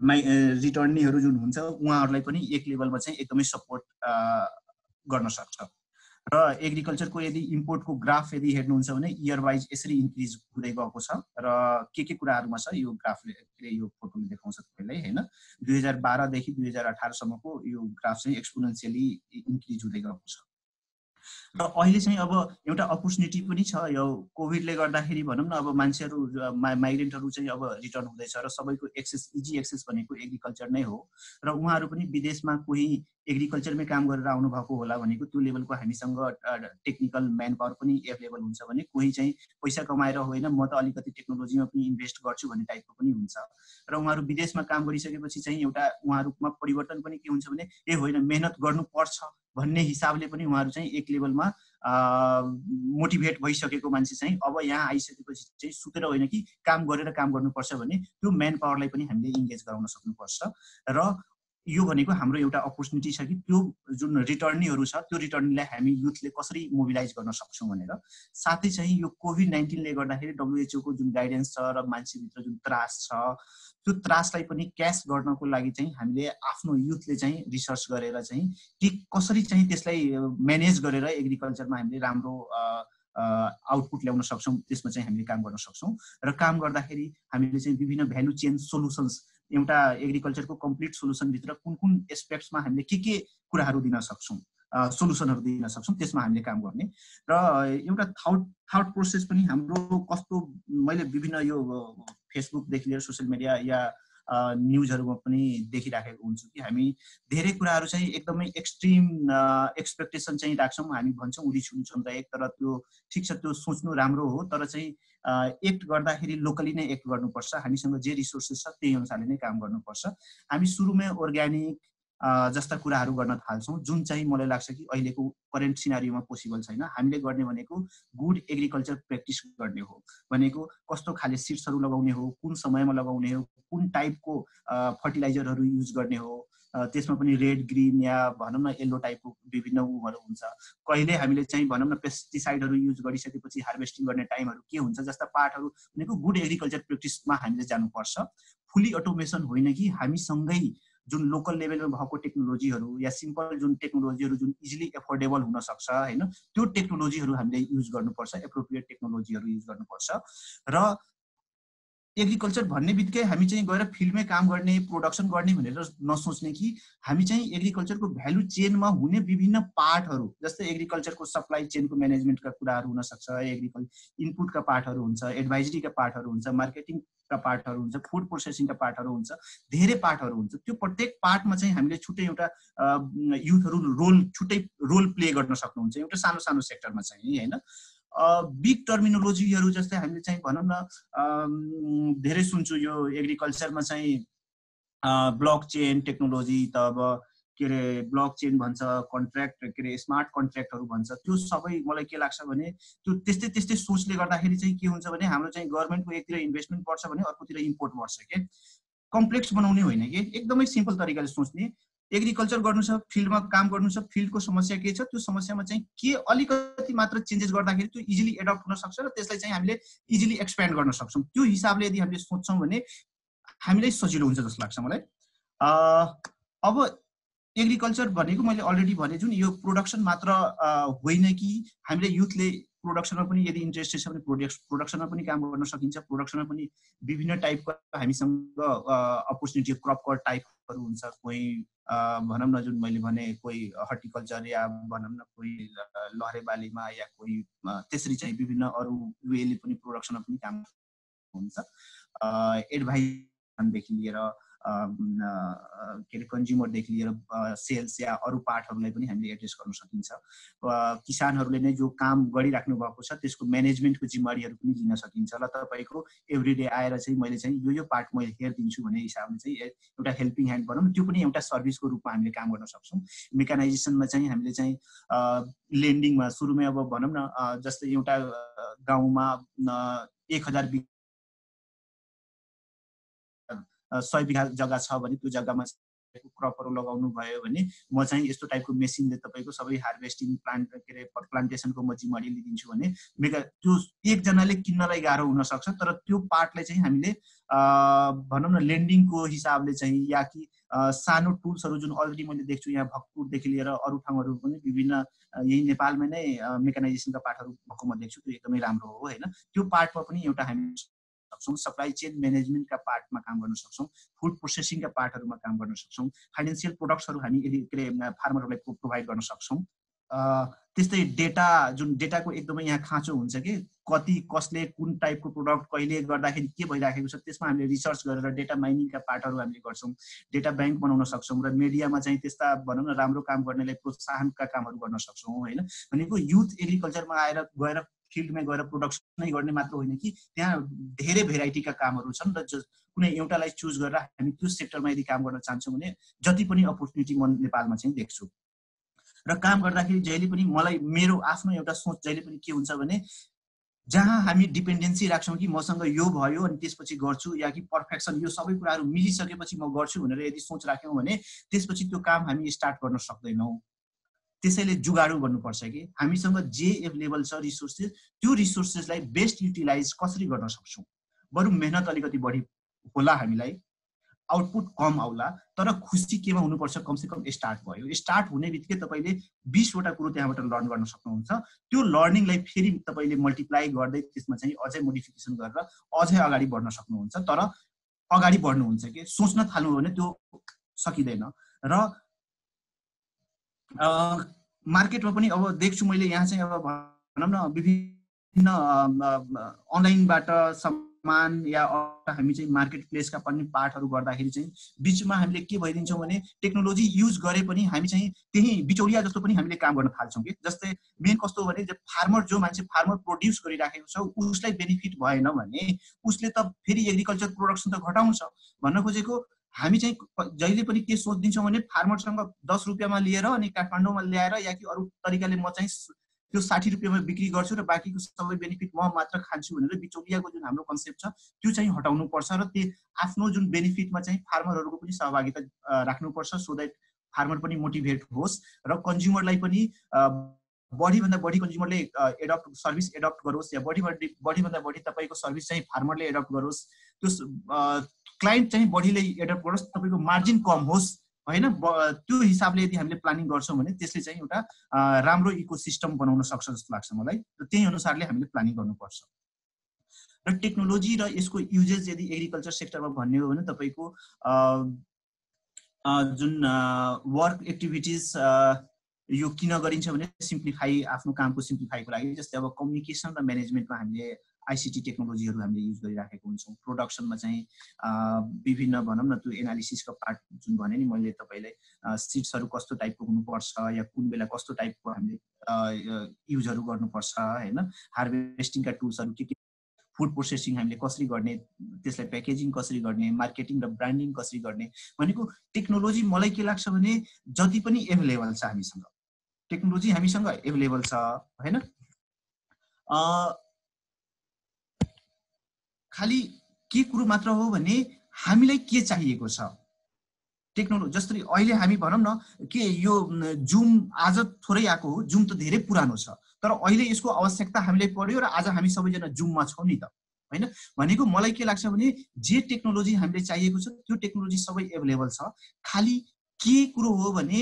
माइ रिटर्नीहरू जुन हुन्छ उहाँहरूलाई पनि एक लेभलमा चाहिँ एकदमै सपोर्ट गर्न सक्छ। र एग्रिकल्चरको यदि इम्पोर्टको ग्राफ यदि हेर्नुहुन्छ भने इयर वाइज यसरी इन्क्रिज हुँदै गएको छ र के के कुराहरूमा छ यो ग्राफले यो फोटोले देखाउँछ तपाईँलाई होइन? दुई हजार बाह्रदेखि दुई हजार अठारसम्मको यो ग्राफ चाहिँ एक्सपोनेन्सियली इन्क्रिज हुँदै गएको छ। र अहिले चाहिँ अब एउटा अपर्च्युनिटी पनि छ यो कोभिडले गर्दाखेरि भनौँ न अब मान्छेहरू माइग्रेन्टहरू चाहिँ अब रिटर्न हुँदैछ र सबैको एक्सेस इजी एक्सेस भनेको एग्रिकल्चर नै हो। र उहाँहरू पनि विदेशमा कोही एग्रिकल्चरमै काम गरेर आउनुभएको होला भनेको त्यो लेभलको हामीसँग टेक्निकल म्यान पावर पनि एभाइलेबल हुन्छ भने कोही चाहिँ पैसा कमाएर होइन म त अलिकति टेक्नोलोजीमा पनि इन्भेस्ट गर्छु भन्ने टाइपको पनि हुन्छ। र उहाँहरू विदेशमा काम गरिसकेपछि चाहिँ एउटा उहाँहरूमा परिवर्तन पनि के हुन्छ भने ए होइन मेहनत गर्नुपर्छ। भन्ने हिसाबले पनि उहाँहरू चाहिँ एक लेभलमा मोटिभेट भइसकेको मान्छे चाहिँ अब यहाँ आइसकेपछि चाहिँ सुतेर होइन कि काम गरेर काम गर्नुपर्छ भने त्यो म्यान पावरलाई पनि हामीले इङ्गेज गराउन सक्नुपर्छ। र यो भनेको हाम्रो एउटा अपर्च्युनिटी छ कि त्यो जुन रिटर्नीहरू छ त्यो रिटर्नीलाई हामी युथले कसरी मोबिलाइज गर्न सक्छौँ भनेर। साथै चाहिँ यो कोभिड नाइन्टिनले गर्दाखेरि डब्लुएचओको जुन गाइडेन्स छ र मान्छेभित्र जुन त्रास छ त्यो त्रासलाई पनि क्यास गर्नको लागि चाहिँ हामीले आफ्नो युथले चाहिँ रिसर्च गरेर चाहिँ के कसरी चाहिँ त्यसलाई म्यानेज गरेर एग्रिकल्चरमा हामीले राम्रो आउटपुट ल्याउन सक्छौँ त्यसमा चाहिँ हामीले काम गर्न सक्छौँ। र काम गर्दाखेरि हामीले चाहिँ विभिन्न भ्यालु चेन सोल्युसन्स एउटा एग्रिकल्चरको कम्प्लिट सोल्युसनभित्र कुन कुन एस्पेक्ट्समा हामीले के के कुराहरू दिन सक्छौँ सोल्युसनहरू दिन सक्छौँ त्यसमा हामीले काम गर्ने। र एउटा थाउट थाउट प्रोसेस पनि हाम्रो कस्तो मैले विभिन्न यो फेसबुकदेखि लिएर सोसियल मिडिया या न्युजहरूमा पनि देखिराखेको हुन्छु कि हामी धेरै कुराहरू चाहिँ एकदमै एक्सट्रिम एक्सपेक्टेसन चाहिँ राख्छौँ हामी भन्छौँ छुडी चन्द्र एक तर त्यो ठिक छ त्यो सोच्नु राम्रो हो तर चाहिँ एक्ट गर्दाखेरि लोकली नै एक्ट गर्नुपर्छ हामीसँग जे रिसोर्सेस छ त्यही अनुसारले नै काम गर्नुपर्छ। हामी सुरुमै अर्ग्यानिक जस्ता कुराहरू गर्न थाल्छौँ। जुन चाहिँ मलाई लाग्छ कि अहिलेको करेन्ट सिनारीमा पोसिबल छैन हामीले गर्ने भनेको गुड एग्रिकल्चर प्र्याक्टिस गर्ने हो। भनेको कस्तो खाले सिड्सहरू लगाउने हो कुन समयमा लगाउने हो कुन टाइपको फर्टिलाइजरहरू युज गर्ने हो त्यसमा पनि रेड ग्रिन या भनौँ न येल्लो टाइपको विभिन्न उहरू हुन्छ। कहिले हामीले चाहिँ भनौँ न पेस्टिसाइडहरू युज गरिसकेपछि हार्भेस्टिङ गर्ने टाइमहरू के हुन्छ जस्ता पार्टहरू भनेको गुड एग्रिकल्चर प्र्याक्टिसमा हामीले जानुपर्छ। फुल्ली अटोमेसन होइन कि हामीसँगै जुन लोकल लेभलमा भएको टेक्नोलोजीहरू या सिम्पल जुन टेक्नोलोजीहरू जुन इजिली एफोर्डेबल हुनसक्छ होइन? त्यो टेक्नोलोजीहरू हामीले युज गर्नुपर्छ एप्रोप्रिएट टेक्नोलोजीहरू युज गर्नुपर्छ। र एग्रिकल्चर भन्ने बित्तिकै हामी चाहिँ गएर फिल्डमै काम गर्ने प्रोडक्सन गर्ने भनेर नसोच्ने कि हामी चाहिँ एग्रिकल्चरको भ्यालु चेनमा हुने विभिन्न पार्टहरू जस्तै एग्रिकल्चरको सप्लाई चेनको म्यानेजमेन्टका कुराहरू हुनसक्छ एग्रिकल्चर इनपुटका पार्टहरू हुन्छ एडभाइजरीका पार्टहरू हुन्छ मार्केटिङका पार्टहरू हुन्छ फुड प्रोसेसिङका पार्टहरू हुन्छ धेरै पार्टहरू हुन्छ। त्यो प्रत्येक पार्टमा चाहिँ हामीले छुट्टै एउटा युथहरू रोल छुट्टै रोल प्ले गर्न सक्नुहुन्छ एउटा सानो सानो सेक्टरमा चाहिँ होइन? बिग टर्मिनोलोजीहरू जस्तै हामीले चाहिँ भनौँ न धेरै सुन्छु यो एग्रिकल्चरमा चाहिँ ब्लक चेन टेक्नोलोजी त अब के अरे ब्लक चेन भन्छ कन्ट्र्याक्ट के अरे स्मार्ट कन्ट्र्याक्टहरू भन्छ। त्यो सबै मलाई के लाग्छ भने त्यो त्यस्तै त्यस्तै सोचले गर्दाखेरि चाहिँ के हुन्छ भने हाम्रो चाहिँ गभर्मेन्टको एकतिर इन्भेस्टमेन्ट पर्छ भने अर्कोतिर इम्पोर्ट पर्छ कि? कम्प्लेक्स बनाउने होइन कि? एकदमै सिम्पल तरिकाले सोच्ने। एग्रिकल्चर गर्नु छ फिल्डमा काम गर्नु छ फिल्डको समस्या के छ त्यो समस्यामा चाहिँ के अलिकति मात्र चेन्जेस गर्दाखेरि त्यो इजिली एडप्ट हुन सक्छ र त्यसलाई चाहिँ हामीले इजिली एक्सप्यान्ड गर्न सक्छौँ। त्यो हिसाबले यदि हामीले सोच्छौँ भने हामीलाई सजिलो हुन्छ जस्तो लाग्छ मलाई। अब एग्रिकल्चर भनेको मैले अलरेडी भने जुन यो प्रोडक्सन मात्र होइन कि हामीले युथले प्रोडक्सनमा पनि यदि इन्ट्रेस्टेड छ भने प्रोडक्स प्रोडक्सनमा पनि काम गर्न सकिन्छ प्रोडक्सनमा पनि विभिन्न टाइपको हामीसँग अपर्च्युनिटी क्रप कट टाइपहरू हुन्छ कोही भनौँ न जुन मैले भने कोही हर्टिकल्चर या भनौँ न कोही लहरे बालीमा या कोही त्यसरी चाहिँ विभिन्न अरू वेले पनि प्रोडक्सनमा पनि काम हुन्छ। एडभाइसदेखि लिएर के अरे कन्ज्युमरदेखि लिएर सेल्स या अरू पार्टहरूलाई पनि हामीले एड्रेस गर्न सकिन्छ। किसानहरूले नै जो काम गरिराख्नु भएको छ त्यसको म्यानेजमेन्टको जिम्मेवारीहरू पनि लिन सकिन्छ। र तपाईँको एभ्री डे आएर चाहिँ मैले चाहिँ यो यो पार्ट मैले हेरिदिन्छु भन्ने हिसाबले चाहिँ एउटा हेल्पिङ ह्यान्ड भनौँ त्यो पनि एउटा सर्भिसको रूपमा हामीले काम गर्न सक्छौँ। मेकानाइजेसनमा चाहिँ हामीले चाहिँ लेन्डिङमा सुरुमै अब भनौँ न जस्तै एउटा गाउँमा एक हजार सय बिघा जग्गा छ भने त्यो जग्गामा क्रपहरू लगाउनु भयो भने म चाहिँ यस्तो टाइपको मेसिनले तपाईँको सबै हार्भेस्टिङ प्लान्ट के अरे प्लान्टेसनको म जिम्मेवारी लिइदिन्छु भने मेगा त्यो एकजनाले किन्नलाई गाह्रो हुनसक्छ तर त्यो पार्टलाई चाहिँ हामीले भनौँ न लेन्डिङको हिसाबले चाहिँ या कि सानो टुल्सहरू जुन अलरेडी मैले देख्छु यहाँ भक्तपुरदेखि लिएर अरू ठाउँहरू पनि विभिन्न यही नेपालमै नै मेकानाइजेसनका पार्टहरू भएको म देख्छु त्यो एकदमै राम्रो हो होइन? त्यो पार्टमा पनि एउटा हामी सक्छौँ सप्लाई चेन म्यानेजमेन्टका पार्टमा काम गर्न सक्छौँ फुड प्रोसेसिङका पार्टहरूमा काम गर्न सक्छौँ फाइनेन्सियल प्रोडक्ट्सहरू हामी यदि के अरे फार्मरहरूलाई प्रोभाइड गर्न सक्छौँ। त्यस्तै डेटा जुन डेटाको एकदमै यहाँ खाँचो हुन्छ कि कति कसले कुन टाइपको प्रोडक्ट कहिले गर्दाखेरि के भइराखेको छ त्यसमा हामीले रिसर्च गरेर डेटा माइनिङका पार्टहरू हामीले गर्छौँ डेटा ब्याङ्क बनाउन सक्छौँ र मिडियामा चाहिँ त्यस्ता भनौँ न राम्रो काम गर्नेलाई प्रोत्साहनका कामहरू गर्न सक्छौँ होइन? भनेको युथ एग्रिकल्चरमा आएर गएर फिल्डमा गएर प्रोडक्सन नै गर्ने मात्र होइन कि त्यहाँ धेरै भेराइटीका कामहरू छन् र कुनै एउटालाई चुज गरेर हामी त्यो सेक्टरमा यदि काम गर्न चाहन्छौँ भने जति पनि अपर्च्युनिटी म नेपालमा चाहिँ देख्छु। र काम गर्दाखेरि जहिले पनि मलाई मेरो आफ्नो एउटा सोच जहिले पनि के हुन्छ भने जहाँ हामी डिपेन्डेन्सी राख्छौँ कि मसँग यो भयो अनि त्यसपछि गर्छु या कि पर्फेक्सन यो सबै कुराहरू मिलिसकेपछि म गर्छु भनेर यदि सोच राख्यौँ भने त्यसपछि त्यो काम हामी स्टार्ट गर्न सक्दैनौँ। त्यसैले जुगाडो गर्नुपर्छ कि? हामीसँग जे एभाइलेबल छ रिसोर्सेस त्यो रिसोर्सेसलाई बेस्ट युटिलाइज कसरी गर्न सक्छौँ? बरु मेहनत अलिकति बढी होला हामीलाई आउटपुट कम आउला तर खुसी केमा हुनुपर्छ कमसेकम स्टार्ट भयो। स्टार्ट हुने बित्तिकै तपाईँले बिसवटा कुरो त्यहाँबाट लर्न गर्न सक्नुहुन्छ। त्यो लर्निङलाई फेरि तपाईँले मल्टिप्लाई गर्दै त्यसमा चाहिँ अझै मोडिफिकेसन गरेर अझै अगाडि बढ्न सक्नुहुन्छ। तर अगाडि बढ्नुहुन्छ कि? सोच्न थाल्नु भने त्यो सकिँदैन। र मार्केटमा पनि अब देख्छु मैले यहाँ चाहिँ अब भनौँ न विभिन्न अनलाइनबाट सामान या हामी चाहिँ मार्केट प्लेसका पनि पार्टहरू गर्दाखेरि चाहिँ बिचमा हामीले के भइदिन्छौँ भने टेक्नोलोजी युज गरे पनि हामी चाहिँ त्यही बिचौलिया जस्तो पनि हामीले काम गर्न थाल्छौँ कि। जस्तै मेन कस्तो भने फार्मर जो मान्छे फार्मर प्रड्युस गरिराखेको छ उसलाई बेनिफिट भएन भने उसले त फेरि एग्रिकल्चर प्रोडक्सन त घटाउँछ। भन्न खोजेको हामी चाहिँ जहिले पनि के सोचिदिन्छौँ भने फार्मरसँग दस रुपियाँमा लिएर अनि काठमाडौँमा ल्याएर या कि अरू तरिकाले म चाहिँ त्यो साठी रुपियाँमा बिक्री गर्छु र बाँकीको सबै बेनिफिट म मात्र खान्छु भनेर बिचौलियाको जुन हाम्रो कन्सेप्ट छ त्यो चाहिँ हटाउनु पर्छ र त्यो आफ्नो जुन बेनिफिटमा चाहिँ फार्मरहरूको पनि सहभागिता राख्नुपर्छ सो द्याट फार्मर पनि मोटिभेट होस् र कन्ज्युमरलाई पनि बढीभन्दा बढी कन्ज्युमरले एडप्ट सर्भिस एडप्ट गरोस् या बढी बढीभन्दा बढी तपाईँको सर्भिस चाहिँ फार्मरले एडप्ट गरोस् त्यो क्लाइन्ट चाहिँ बढीले एडप्ट गरोस् तपाईँको मार्जिन कम होस् होइन? त्यो हिसाबले यदि हामीले प्लानिङ गर्छौँ भने त्यसले चाहिँ एउटा राम्रो इको सिस्टम बनाउन सक्छ जस्तो लाग्छ मलाई। र त्यही अनुसारले हामीले प्लानिङ गर्नुपर्छ। र टेक्नोलोजी र यसको युजेस यदि एग्रिकल्चर सेक्टरमा भन्ने हो भने तपाईँको जुन वर्क एक्टिभिटिज यो किन गरिन्छ भने सिम्प्लिफाई आफ्नो कामको सिम्प्लिफाईको लागि। जस्तै अब कम्युनिकेसन र म्यानेजमेन्टमा हामीले आइसिटी टेक्नोलोजीहरू हामीले युज गरिराखेको हुन्छौँ। प्रोडक्सनमा चाहिँ विभिन्न भनौँ न त्यो एनालिसिसको पार्ट जुन भने नि मैले तपाईँलाई सिट्सहरू कस्तो टाइपको हुनुपर्छ या कुन बेला कस्तो टाइपको हामीले युजहरू गर्नुपर्छ होइन? हार्भेस्टिङका टुल्सहरू के के फुड प्रोसेसिङ हामीले कसरी गर्ने त्यसलाई प्याकेजिङ कसरी गर्ने मार्केटिङ र ब्रान्डिङ कसरी गर्ने भनेको टेक्नोलोजी मलाई के लाग्छ भने जति पनि एभाइलेबल छ हामीसँग। टेक्नोलोजी हामीसँग एभाइलेबल छ होइन? खालि के कुरो मात्र हो भने हामीलाई के चाहिएको छ? टेक्नोलोजी जस्तै अहिले हामी भनौँ न के यो जुम आज थोरै आएको हो जुम त धेरै पुरानो छ। तर अहिले यसको आवश्यकता हामीलाई पर्यो र आज हामी सबैजना जुममा छौँ नि त। होइन? भनेको मलाई के लाग्छ भने जे टेक्नोलोजी हामीले चाहिएको छ त्यो टेक्नोलोजी सबै एभाइलेबल छ। खालि के कुरो हो भने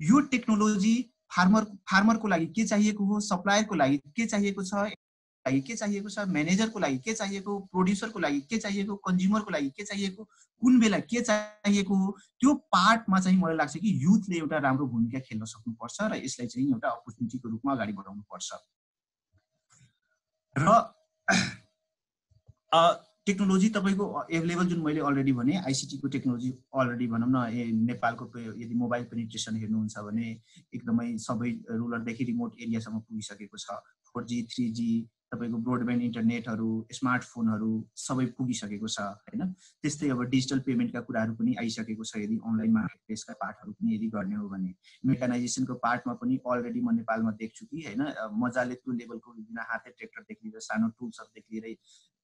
यो टेक्नोलोजी फार्मर फार्मरको लागि के चाहिएको हो सप्लायरको लागि के चाहिएको छ लागि के चाहिएको छ म्यानेजरको लागि के चाहिएको प्रोड्युसरको लागि के चाहिएको कन्ज्युमरको लागि के चाहिएको कुन बेला के चाहिएको हो त्यो पार्टमा चाहिँ मलाई लाग्छ कि युथले एउटा राम्रो भूमिका खेल्न सक्नुपर्छ र यसलाई चाहिँ एउटा अपर्च्युनिटीको रूपमा अगाडि बढाउनु पर्छ र टेक्नोलोजी तपाईँको एभाइलेबल जुन मैले अलरेडी भने आइसिटीको टेक्नोलोजी अलरेडी भनौँ न ए नेपालको यदि मोबाइल पेनिट्रेसन हेर्नुहुन्छ भने एकदमै सबै रुरलदेखि रिमोट एरियासम्म पुगिसकेको छ। फोर जी थ्री जी तपाईँको ब्रोडब्यान्ड इन्टरनेटहरू स्मार्टफोनहरू सबै पुगिसकेको छ होइन? त्यस्तै अब डिजिटल पेमेन्टका कुराहरू पनि आइसकेको छ यदि अनलाइन मार्केट प्लेसका पार्टहरू पनि यदि गर्ने हो भने। मेकानाइजेसनको पार्टमा पनि अलरेडी म नेपालमा देख्छु कि होइन? मजाले त्यो लेभलको विभिन्न हाते ट्र्याक्टरदेखि लिएर सानो टुल्सहरूदेखि लिएर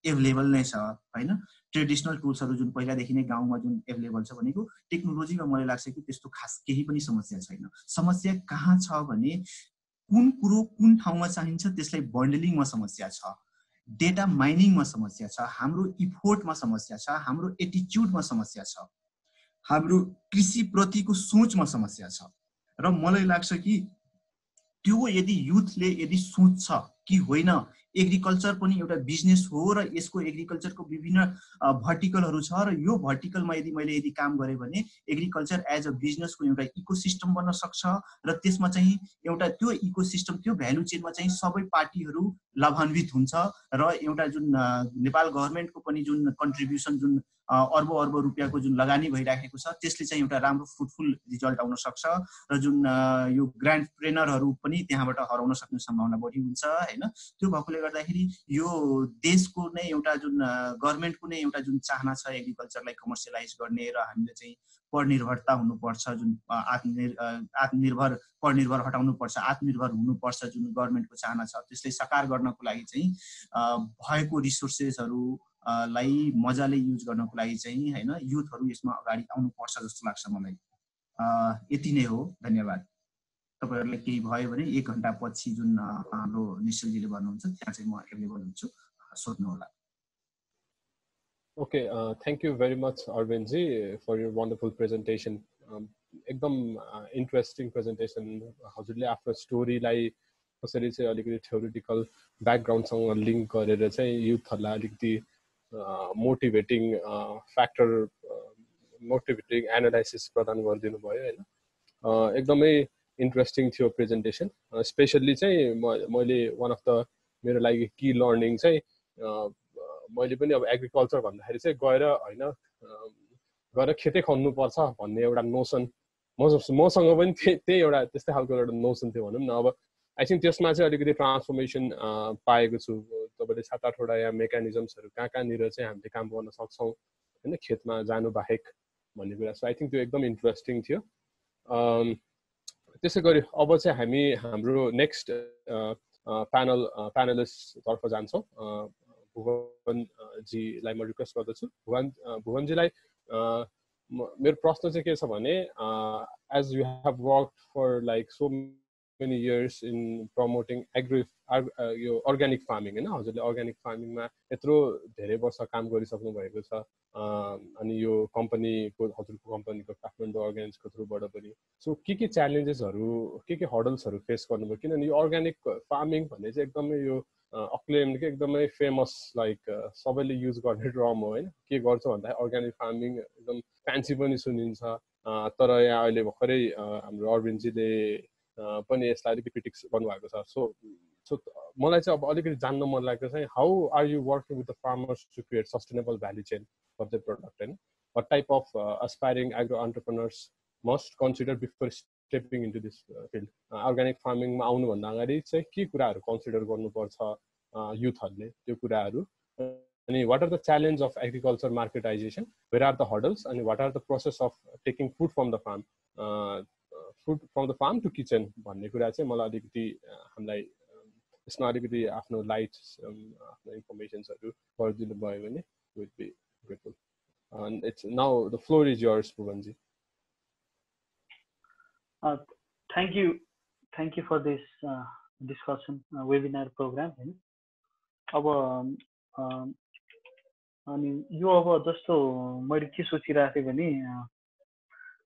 एभाइलेबल नै छ होइन? ट्रेडिसनल टुल्सहरू जुन पहिलादेखि नै गाउँमा जुन एभाइलेबल छ भनेको टेक्नोलोजीमा मलाई लाग्छ कि त्यस्तो खास केही पनि समस्या छैन। समस्या कहाँ छ भने कुन कुरो कुन ठाउँमा चाहिन्छ त्यसलाई बन्डलिङमा समस्या छ। डेटा माइनिङमा समस्या छ। हाम्रो इफोर्टमा समस्या छ। हाम्रो एटिच्युडमा समस्या छ। हाम्रो कृषिप्रतिको सोचमा समस्या छ। र मलाई लाग्छ कि त्यो यदि युथले यदि सोच्छ कि होइन एग्रिकल्चर पनि एउटा बिजनेस हो र यसको एग्रिकल्चरको विभिन्न भर्टिकलहरू छ र यो भर्टिकलमा यदि मैले यदि काम गरेँ भने एग्रिकल्चर एज अ बिजनेसको एउटा इको सिस्टम बन्न सक्छ र त्यसमा चाहिँ एउटा त्यो इको सिस्टम त्यो भ्यालु चेनमा चाहिँ सबै पार्टीहरू लाभान्वित हुन्छ र एउटा जुन नेपाल गभर्मेन्टको पनि जुन कन्ट्रिब्युसन जुन अर्ब अर्ब रुपियाँको जुन लगानी भइराखेको छ त्यसले चाहिँ एउटा राम्रो फ्रुटफुल रिजल्ट आउन सक्छ र जुन यो ग्रान्ड ट्रेनरहरू पनि त्यहाँबाट हराउन सक्ने सम्भावना बढी हुन्छ होइन? त्यो भएकोले गर्दाखेरि यो देशको नै एउटा जुन गभर्मेन्टको नै एउटा जुन चाहना छ एग्रिकल्चरलाई कमर्सियलाइज गर्ने र हामीले चाहिँ परनिर्भरता हुनुपर्छ जुन आत्मनिर् आत्मनिर्भर परनिर्भर हटाउनुपर्छ आत्मनिर्भर हुनुपर्छ जुन गभर्मेन्टको चाहना छ त्यसलाई साकार गर्नको लागि चाहिँ भएको रिसोर्सेसहरू लाई मजाले युज गर्नको लागि चाहिँ होइन युथहरू यसमा अगाडि आउनुपर्छ जस्तो लाग्छ मलाई। यति नै हो। धन्यवाद। तपाईँहरूलाई केही भयो भने एक घन्टा पछि जुन हाम्रो निश्चलजीले भन्नुहुन्छ त्यहाँ चाहिँ म एभाइलेबल हुन्छु सोध्नुहोला okay thank you very much Arvindji for your wonderful presentation एकदम इन्ट्रेस्टिङ प्रेजेन्टेसन हजुरले आफ्नो स्टोरीलाई कसरी चाहिँ अलिकति थ्योरिटिकल ब्याकग्राउन्डसँग लिङ्क गरेर चाहिँ युथहरूलाई अलिकति मोटिभेटिङ फ्याक्टर मोटिभेटिङ एनालाइसिस प्रदान गरिदिनु भयो होइन? एकदमै इन्ट्रेस्टिङ थियो प्रेजेन्टेसन स्पेसल्ली चाहिँ म मैले वान अफ द मेरो लागि कि लर्निङ चाहिँ मैले पनि अब एग्रिकल्चर भन्दाखेरि चाहिँ गएर होइन गएर खेतै खन्नुपर्छ भन्ने एउटा नोसन मसँग पनि त्यही त्यही एउटा त्यस्तै खालको एउटा नोसन थियो भनौँ न। अब आई थिङ्क त्यसमा चाहिँ अलिकति ट्रान्सफर्मेसन पाएको छु। तपाईँले सात आठवटा यहाँ मेकानिजम्सहरू कहाँ कहाँनिर चाहिँ हामीले काम गर्न सक्छौँ होइन? खेतमा जानु बाहेक भन्ने कुरा। सो आई थिङ्क त्यो एकदम इन्ट्रेस्टिङ थियो। त्यसै गरी अब चाहिँ हामी हाम्रो नेक्स्ट प्यानल प्यानलिस्टतर्फ जान्छौँ। भुवनजीलाई म रिक्वेस्ट गर्दछु। भुवन भुवनजीलाई मेरो प्रश्न चाहिँ के छ भने as you have work for like so many years in promoting agri यो अर्ग्यानिक फार्मिङ होइन? हजुरले अर्ग्यानिक फार्मिङमा यत्रो धेरै वर्ष काम गरिसक्नु भएको छ। अनि यो कम्पनीको हजुरको कम्पनीको काठमाडौँ अर्ग्यानिक्सको थ्रुबाट पनि। सो के के च्यालेन्जेसहरू के के हडल्सहरू फेस गर्नुभयो? किनभने यो अर्ग्यानिक फार्मिङ भन्ने चाहिँ एकदमै यो अक्लेम के एकदमै फेमस लाइक सबैले युज गर्ने ड्रम हो होइन? के गर्छ भन्दाखेरि अर्ग्यानिक फार्मिङ एकदम फ्यान्सी पनि सुनिन्छ। तर यहाँ अहिले भर्खरै हाम्रो अरविन्दजीले पनि यसलाई अलिकति क्रिटिक्स गर्नुभएको छ। सो सो मलाई चाहिँ अब अलिकति जान्न मन लागेको चाहिँ how are you working with the farmers to create sustainable value chain for the product होइन what type of aspiring agro entrepreneurs must consider before stepping into this field organic फार्मिङमा आउनुभन्दा अगाडि चाहिँ के कुराहरू कन्सिडर गर्नुपर्छ युथहरूले त्यो कुराहरू? अनि what are the challenge of agriculture marketization where are the hurdles अनि what are the process of taking food from the farm food from the farm to kitchen भन्ने कुरा चाहिँ मलाई अलिकति हामीलाई यसमा अलिकति आफ्नो लाइट आफ्नो इन्फर्मेसन्सहरू गरिदिनु भयो भने with be grateful it's now the floor is yours Bhuwanji thank you thank you for this discussion webinar program होइन अब अनि यो अब जस्तो मैले के सोचिरहेको थिएँ भने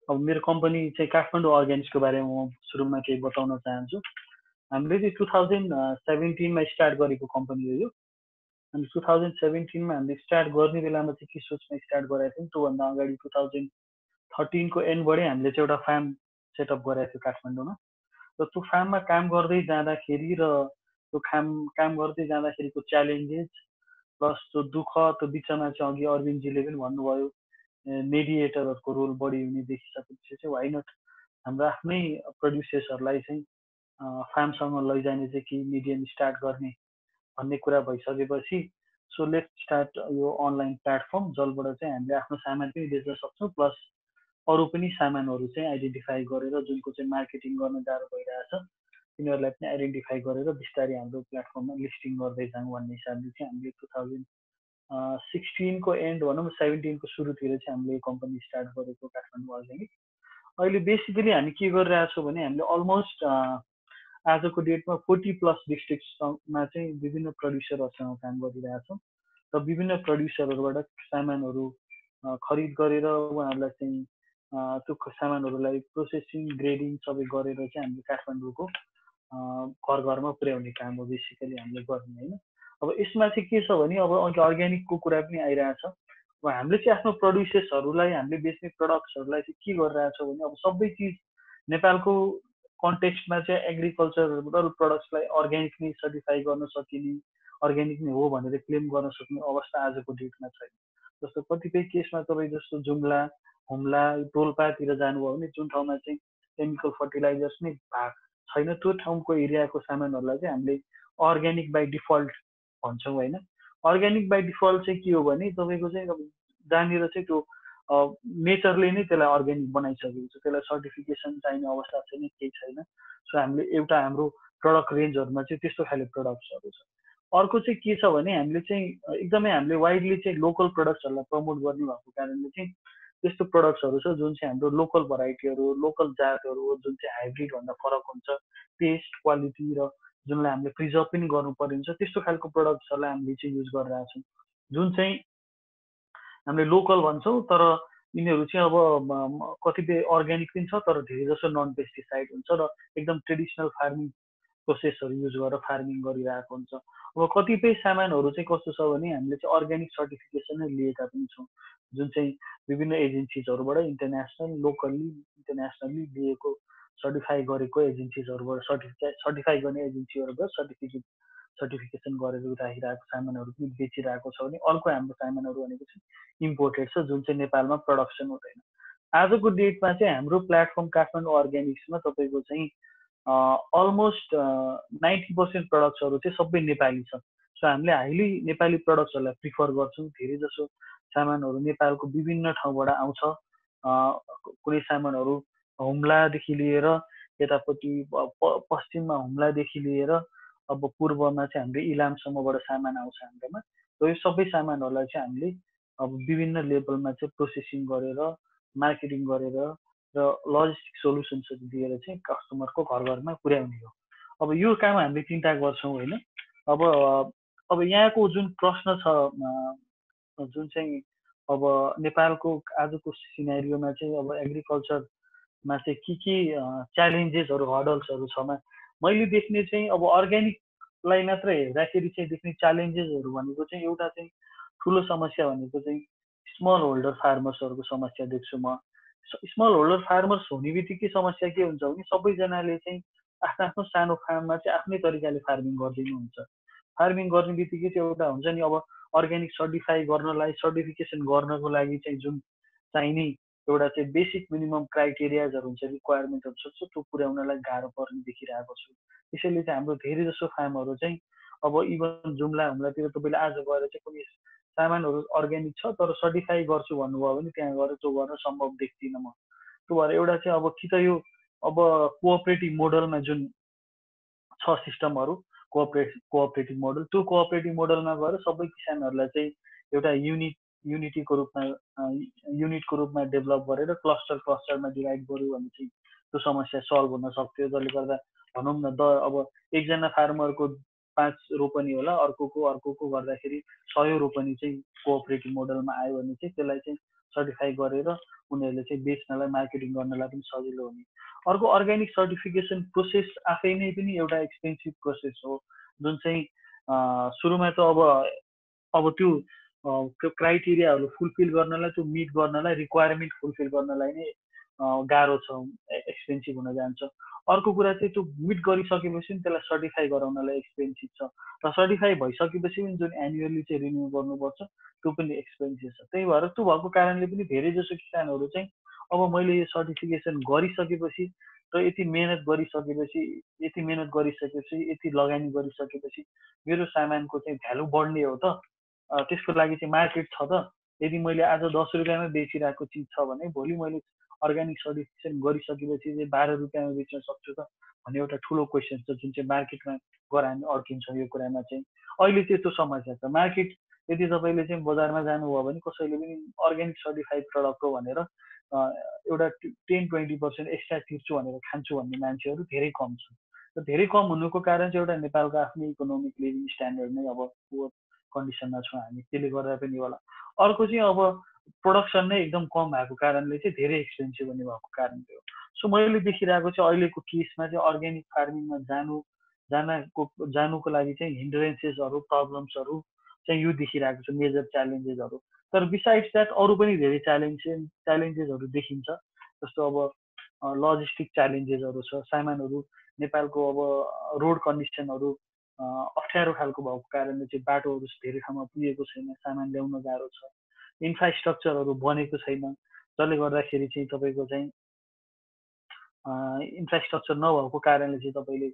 अब मेरो कम्पनी चाहिँ काठमाडौँ अर्ग्यानिक्सको बारेमा म सुरुमा केही बताउन चाहन्छु। हामीले चाहिँ टु थाउजन्ड सेभेन्टिनमा स्टार्ट गरेको कम्पनी हो यो। अनि टु थाउजन्ड सेभेन्टिनमा हामीले स्टार्ट गर्ने बेलामा चाहिँ के सोचमा स्टार्ट गरेको थियौँ त्योभन्दा अगाडि टु थाउजन्ड थर्टिनको एन्डबाटै हामीले चाहिँ एउटा फार्म सेटअप गरेको थियो काठमाडौँमा। र त्यो फार्ममा काम गर्दै जाँदाखेरि र त्यो काम काम गर्दै जाँदाखेरिको च्यालेन्जेस प्लस त्यो दुःख त्यो बिचमा चाहिँ अघि अरविन्दजीले पनि भन्नुभयो मेडिएटरहरूको रोल बढी हुने देखिसकेपछि चाहिँ वाइ नट हाम्रो आफ्नै प्रड्युसर्सहरूलाई चाहिँ फार्मसँग लैजाने चाहिँ कि मिडियम स्टार्ट गर्ने भन्ने कुरा भइसकेपछि सो लेट स्टार्ट यो अनलाइन प्लेटफर्म जसबाट चाहिँ हामीले आफ्नो सामान पनि बेच्न सक्छौँ प्लस अरू पनि सामानहरू चाहिँ आइडेन्टिफाई गरेर जुनको चाहिँ मार्केटिङ गर्न गाह्रो भइरहेछ तिनीहरूलाई पनि आइडेन्टिफाई गरेर बिस्तारै हाम्रो प्लेटफर्ममा लिस्टिङ गर्दै जाउँ भन्ने हिसाबले चाहिँ हामीले टु थाउजन्ड सिक्सटिनको एन्ड भनौँ सेभेन्टिनको सुरुतिर चाहिँ हामीले कम्पनी स्टार्ट गरेको काठमाडौँ अर्ग्यानिक अहिले बेसिकली हामी के गरिरहेछौँ भने हामीले अलमोस्ट आजको डेटमा फोर्टी प्लस डिस्ट्रिक्टमा चाहिँ विभिन्न प्रड्युसरहरूसँग काम गरिरहेछौँ र विभिन्न प्रड्युसरहरूबाट सामानहरू खरिद गरेर उहाँहरूलाई चाहिँ त्यो सामानहरूलाई प्रोसेसिङ ग्रेडिङ सबै गरेर चाहिँ हामीले काठमाडौँको घर घरमा पुर्याउने काम हो बेसिकली हामीले गर्ने होइन। अब यसमा चाहिँ के छ भने अब अघि अर्ग्यानिकको कुरा पनि आइरहेछ। अब हामीले चाहिँ आफ्नो प्रड्युसर्सहरूलाई हामीले बेच्ने प्रडक्ट्सहरूलाई चाहिँ के गरिरहेछौँ भने अब सबै चिज नेपालको कन्टेक्स्टमा चाहिँ एग्रिकल्चरल प्रडक्ट्सलाई अर्ग्यानिक नै सर्टिफाई गर्न सकिने अर्ग्यानिक नै हो भनेर क्लेम गर्न सक्ने अवस्था आजको डेटमा छैन। जस्तो कतिपय केसमा तपाईँ जस्तो जुम्ला हुम्ला डोल्पातिर जानुभयो भने जुन ठाउँमा चाहिँ केमिकल फर्टिलाइजर्स नै भएको छैन त्यो ठाउँको एरियाको सामानहरूलाई चाहिँ हामीले अर्ग्यानिक बाई डिफल्ट भन्छौँ होइन। अर्ग्यानिक बाई डिफल्ट चाहिँ के हो भने तपाईँको चाहिँ जहाँनिर चाहिँ त्यो नेचरले नै त्यसलाई अर्ग्यानिक बनाइसकेको छ। त्यसलाई सर्टिफिकेसन चाहिने अवस्था छैन केही छैन। सो हामीले एउटा हाम्रो प्रडक्ट रेन्जहरूमा चाहिँ त्यस्तो खाले प्रडक्ट्सहरू छ। अर्को चाहिँ के छ भने हामीले चाहिँ एकदमै हामीले वाइडली चाहिँ लोकल प्रडक्ट्सहरूलाई प्रमोट गर्ने भएको कारणले चाहिँ त्यस्तो प्रडक्ट्सहरू छ जुन चाहिँ हाम्रो लोकल भेराइटीहरू लोकल जातहरू जुन चाहिँ हाइब्रिडभन्दा फरक हुन्छ। टेस्ट क्वालिटी र जुनलाई हामीले प्रिजर्भ पनि गर्नु परिन्छ त्यस्तो खालको प्रडक्ट्सहरूलाई हामीले चाहिँ युज गरिरहेछौँ। जुन चाहिँ हामीले लोकल भन्छौँ तर यिनीहरू चाहिँ अब कतिपय अर्ग्यानिक पनि छ तर धेरै जसो नन पेस्टिसाइड हुन्छ र एकदम ट्रेडिसनल फार्मिङ प्रोसेसहरू युज गरेर फार्मिङ गरिरहेको हुन्छ। अब कतिपय सामानहरू चाहिँ कस्तो छ भने हामीले चाहिँ अर्ग्यानिक सर्टिफिकेसन नै लिएका पनि छौँ। जुन चाहिँ विभिन्न एजेन्सिजहरूबाट इन्टरनेसनल लोकल्ली इन्टरनेसनली लिएको सर्टिफाई गरेको एजेन्सिजहरूबाट सर्टिफिकेट सर्टिफाई गर्ने एजेन्सीहरूबाट सर्टिफिकेट सर्टिफिकेसन गरेर राखिरहेको सामानहरू पनि बेचिरहेको छ भने अर्को हाम्रो सामानहरू भनेको चाहिँ इम्पोर्टेड छ जुन चाहिँ नेपालमा प्रडक्सन हुँदैन। आजको डेटमा चाहिँ हाम्रो प्लेटफर्म काठमाडौँ अर्ग्यानिक्समा तपाईँको चाहिँ अलमोस्ट नाइन्टी पर्सेन्ट प्रडक्ट्सहरू चाहिँ सबै नेपाली छ। सो हामीले हाइली नेपाली प्रडक्ट्सहरूलाई प्रिफर गर्छौँ। धेरै जसो सामानहरू नेपालको विभिन्न ठाउँबाट आउँछ। कुनै सामानहरू हुम्लादेखि लिएर यतापट्टि पश्चिममा हुम्लादेखि लिएर अब पूर्वमा चाहिँ हाम्रो इलामसम्मबाट सामान आउँछ हाम्रोमा। र यो सबै सामानहरूलाई चाहिँ हामीले अब विभिन्न लेभलमा चाहिँ प्रोसेसिङ गरेर मार्केटिङ गरेर र लजिस्टिक सोल्युसन्सहरू दिएर चाहिँ कस्टमरको घर घरमा पुर्याउने हो। अब यो काम हामीले चिन्ता गर्छौँ होइन? अब अब यहाँको जुन प्रश्न छ जुन चाहिँ अब नेपालको आजको सिनेरियोमा चाहिँ अब एग्रिकल्चरमा चाहिँ के के च्यालेन्जेसहरू हडल्सहरू छमा मैले देख्ने चाहिँ अब अर्ग्यानिकलाई मात्र हेर्दाखेरि चाहिँ देख्ने च्यालेन्जेसहरू भनेको चाहिँ एउटा चाहिँ ठुलो समस्या भनेको चाहिँ स्मल होल्डर फार्मर्सहरूको समस्या देख्छु म। स्मल होल्डर फार्मर्स हुने बित्तिकै समस्या के हुन्छ भने सबैजनाले चाहिँ आफ्नो आफ्नो सानो फार्ममा चाहिँ आफ्नै तरिकाले फार्मिङ गरिदिनुहुन्छ। फार्मिङ गर्ने बित्तिकै चाहिँ एउटा हुन्छ नि अब अर्ग्यानिक सर्टिफाई गर्नलाई सर्टिफिकेसन गर्नको लागि चाहिँ जुन चाहिने एउटा चाहिँ बेसिक मिनिमम क्राइटेरियाजहरू हुन्छ रिक्वायरमेन्टहरू छ त्यो पुर्याउनलाई गाह्रो पर्ने देखिरहेको छु। त्यसैले चाहिँ हाम्रो धेरै जसो फार्महरू चाहिँ अब इभन जुम्ला हुम्लातिर तपाईँले आज गएर चाहिँ कुनै सामानहरू अर्ग्यानिक छ तर सर्टिफाई गर्छु भन्नुभयो भने त्यहाँ गएर त्यो गर्न सम्भव देख्दिनँ म। त्यो भएर एउटा चाहिँ अब कि त यो अब कोअपरेटिभ मोडलमा जुन छ सिस्टमहरू कोअपरेट कोअपरेटिभ मोडल त्यो कोअपरेटिभ मोडलमा गएर सबै किसानहरूलाई चाहिँ एउटा युनिट युनिटीको रूपमा युनिटको रूपमा डेभलप गरेर क्लस्टर क्लस्टरमा डिभाइड गऱ्यो भने चाहिँ त्यो समस्या सल्भ हुन सक्थ्यो। जसले गर्दा भनौँ न द अब एकजना फार्मरको पाँच रोपनी होला अर्कोको अर्कोको गर्दाखेरि सय रोपनी चाहिँ कोअपरेटिभ मोडलमा आयो भने चाहिँ त्यसलाई चाहिँ सर्टिफाई गरेर उनीहरूले चाहिँ बेच्नलाई मार्केटिङ गर्नलाई पनि सजिलो हुने। अर्को अर्ग्यानिक सर्टिफिकेसन प्रोसेस आफै नै पनि एउटा एक्सपेन्सिभ प्रोसेस हो। जुन चाहिँ सुरुमा त अब अब त्यो त्यो क्राइटेरियाहरू फुलफिल गर्नलाई त्यो मिट गर्नलाई रिक्वायरमेन्ट फुलफिल गर्नलाई नै गाह्रो छ एक्सपेन्सिभ हुन जान्छ। अर्को कुरा चाहिँ त्यो मिट गरिसकेपछि पनि त्यसलाई सर्टिफाई गराउनलाई एक्सपेन्सिभ छ। र सर्टिफाई भइसकेपछि पनि जुन एनुअली चाहिँ रिन्यू गर्नुपर्छ त्यो पनि एक्सपेन्सिभ छ। त्यही भएर त्यो भएको कारणले पनि धेरै जसो किसानहरू चाहिँ अब मैले यो सर्टिफिकेसन गरिसकेपछि र यति मेहनत गरिसकेपछि यति मेहनत गरिसकेपछि यति लगानी गरिसकेपछि मेरो सामानको चाहिँ भ्यालु बढ्ने हो त। त्यसको लागि चाहिँ मार्केट छ त। यदि मैले आज दस रुपियाँमा बेचिरहेको चिज छ भने भोलि मैले अर्ग्यानिक सर्टिफिकेसन गरिसकेपछि चाहिँ बाह्र रुपियाँमा बेच्न सक्छु त भन्ने एउटा ठुलो क्वेसन छ जुन चाहिँ मार्केटमा गएर हामी अड्किन्छौँ यो कुरामा चाहिँ। अहिले चाहिँ त्यो समस्या छ मार्केट यदि तपाईँले चाहिँ बजारमा जानुभयो भने कसैले पनि अर्ग्यानिक सर्टिफाइड प्रडक्ट हो भनेर एउटा टेन ट्वेन्टी पर्सेन्ट एक्स्ट्रा तिर्छु भनेर खान्छु भन्ने मान्छेहरू धेरै कम छ र धेरै कम हुनुको कारण चाहिँ एउटा नेपालको आफ्नो इकोनोमिक लिभिङ स्ट्यान्डर्ड नै अब कन्डिसनमा छौँ हामी त्यसले गर्दा पनि होला। अर्को चाहिँ अब प्रोडक्सन नै एकदम कम भएको कारणले चाहिँ धेरै एक्सपेन्सिभ हुने भएको कारणले हो। सो मैले देखिरहेको चाहिँ अहिलेको केसमा चाहिँ अर्ग्यानिक फार्मिङमा जानु जानको जानुको लागि चाहिँ हिन्ड्रेन्सेसहरू प्रब्लम्सहरू चाहिँ यो देखिरहेको छ मेजर च्यालेन्जेसहरू तर बिसाइड्स द्याट अरू पनि धेरै च्यालेन्जेस च्यालेन्जेसहरू देखिन्छ। जस्तो अब लजिस्टिक च्यालेन्जेसहरू छ सामानहरू नेपालको अब रोड कन्डिसनहरू अप्ठ्यारो खालको भएको कारणले चाहिँ बाटोहरू धेरै ठाउँमा पुगेको छैन सामान ल्याउन गाह्रो छ। इन्फ्रास्ट्रक्चरहरू बनेको छैन जसले गर्दाखेरि चाहिँ तपाईँको चाहिँ इन्फ्रास्ट्रक्चर नभएको कारणले चाहिँ तपाईँले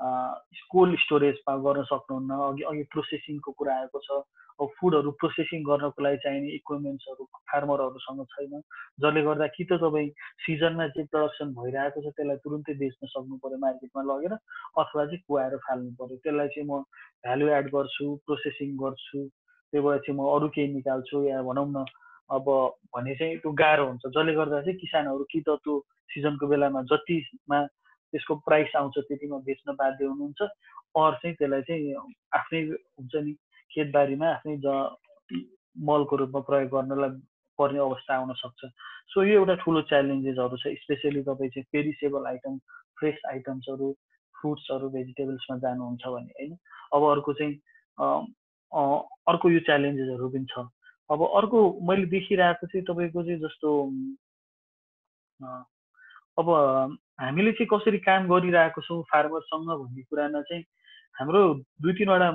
कोल्ड स्टोरेज गर्न सक्नुहुन्न। अघि अघि प्रोसेसिङको कुरा आएको छ। अब फुडहरू प्रोसेसिङ गर्नको लागि चाहिने इक्विपमेन्ट्सहरू फार्मरहरूसँग छैन। जसले गर्दा कि त तपाईँ सिजनमा जे प्रडक्सन भइरहेको छ त्यसलाई तुरुन्तै बेच्न सक्नु पऱ्यो मार्केटमा लगेर अथवा चाहिँ कुहाएर फाल्नु पऱ्यो त्यसलाई चाहिँ म भ्यालु एड गर्छु प्रोसेसिङ गर्छु। त्योबाट चाहिँ म अरू केही निकाल्छु। या भनौँ न अब भने चाहिँ त्यो गाह्रो हुन्छ। जसले गर्दा चाहिँ किसानहरू कि त त्यो सिजनको बेलामा जतिमा त्यसको प्राइस आउँछ त्यतिमा बेच्न बाध्य हुनुहुन्छ। अर चाहिँ त्यसलाई चाहिँ आफ्नै हुन्छ नि खेतबारीमा आफ्नै ज मलको रूपमा प्रयोग गर्नलाई पर्ने अवस्था आउन सक्छ। सो यो एउटा ठुलो च्यालेन्जेसहरू छ स्पेसली तपाईँ चाहिँ पेरिसेबल आइटम फ्रेस आइटम्सहरू फ्रुट्सहरू भेजिटेबल्समा जानुहुन्छ भने होइन? अब अर्को चाहिँ अर्को यो च्यालेन्जेसहरू पनि छ। अब अर्को मैले देखिरहेको चाहिँ तपाईँको चाहिँ जस्तो अब हामीले चाहिँ कसरी काम गरिरहेको छौँ फार्मरसँग भन्ने कुरामा चाहिँ हाम्रो दुई तिनवटा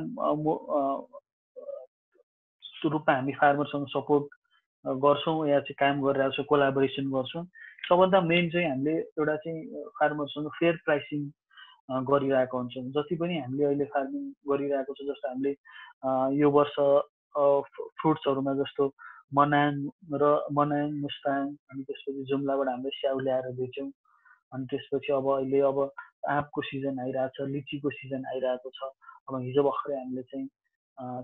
रूपमा हामी फार्मरसँग सपोर्ट गर्छौँ या चाहिँ काम गरिरहेको छौँ कोलाबोरेसन गर्छौँ। सबभन्दा मेन चाहिँ हामीले एउटा चाहिँ फार्मरसँग फेयर प्राइसिङ गरिरहेको हुन्छौँ। जति पनि हामीले अहिले फार्मिङ गरिरहेको छ जस्तो हामीले यो वर्ष फ्रुट्सहरूमा जस्तो मनाङ र मनाङ मुस्ताङ अनि त्यसपछि जुम्लाबाट हामीले स्याउ ल्याएर बेच्यौँ अनि त्यसपछि अब अहिले अब आँपको सिजन आइरहेको छ लिचीको सिजन आइरहेको छ। अब हिजो भर्खरै हामीले चाहिँ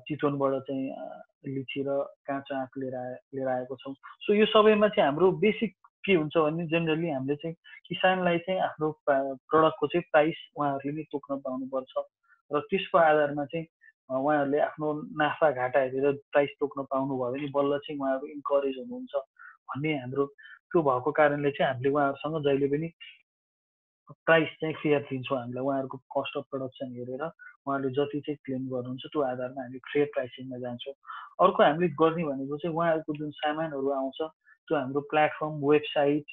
चितवनबाट चाहिँ लिची र काँचो आँप लिएर लिएर आएको छौँ। सो यो सबैमा चाहिँ हाम्रो बेसिक के हुन्छ भने जेनरली हामीले चाहिँ किसानलाई चाहिँ आफ्नो प्रडक्टको चाहिँ प्राइस उहाँहरूले नै तोक्न पाउनुपर्छ। र त्यसको आधारमा चाहिँ उहाँहरूले आफ्नो नाफा घाटा हेरेर प्राइस तोक्न पाउनुभयो भने बल्ल चाहिँ उहाँहरू इन्करेज हुनुहुन्छ भन्ने हाम्रो त्यो भएको कारणले चाहिँ हामीले उहाँहरूसँग जहिले पनि प्राइस चाहिँ फेयर दिन्छौँ हामीलाई। उहाँहरूको कस्ट अफ प्रडक्सन हेरेर उहाँहरूले जति चाहिँ क्लेम गर्नुहुन्छ त्यो आधारमा हामी फेयर प्राइसिङमा जान्छौँ। अर्को हामीले गर्ने भनेको चाहिँ उहाँहरूको जुन सामानहरू आउँछ त्यो हाम्रो प्लेटफर्म वेबसाइट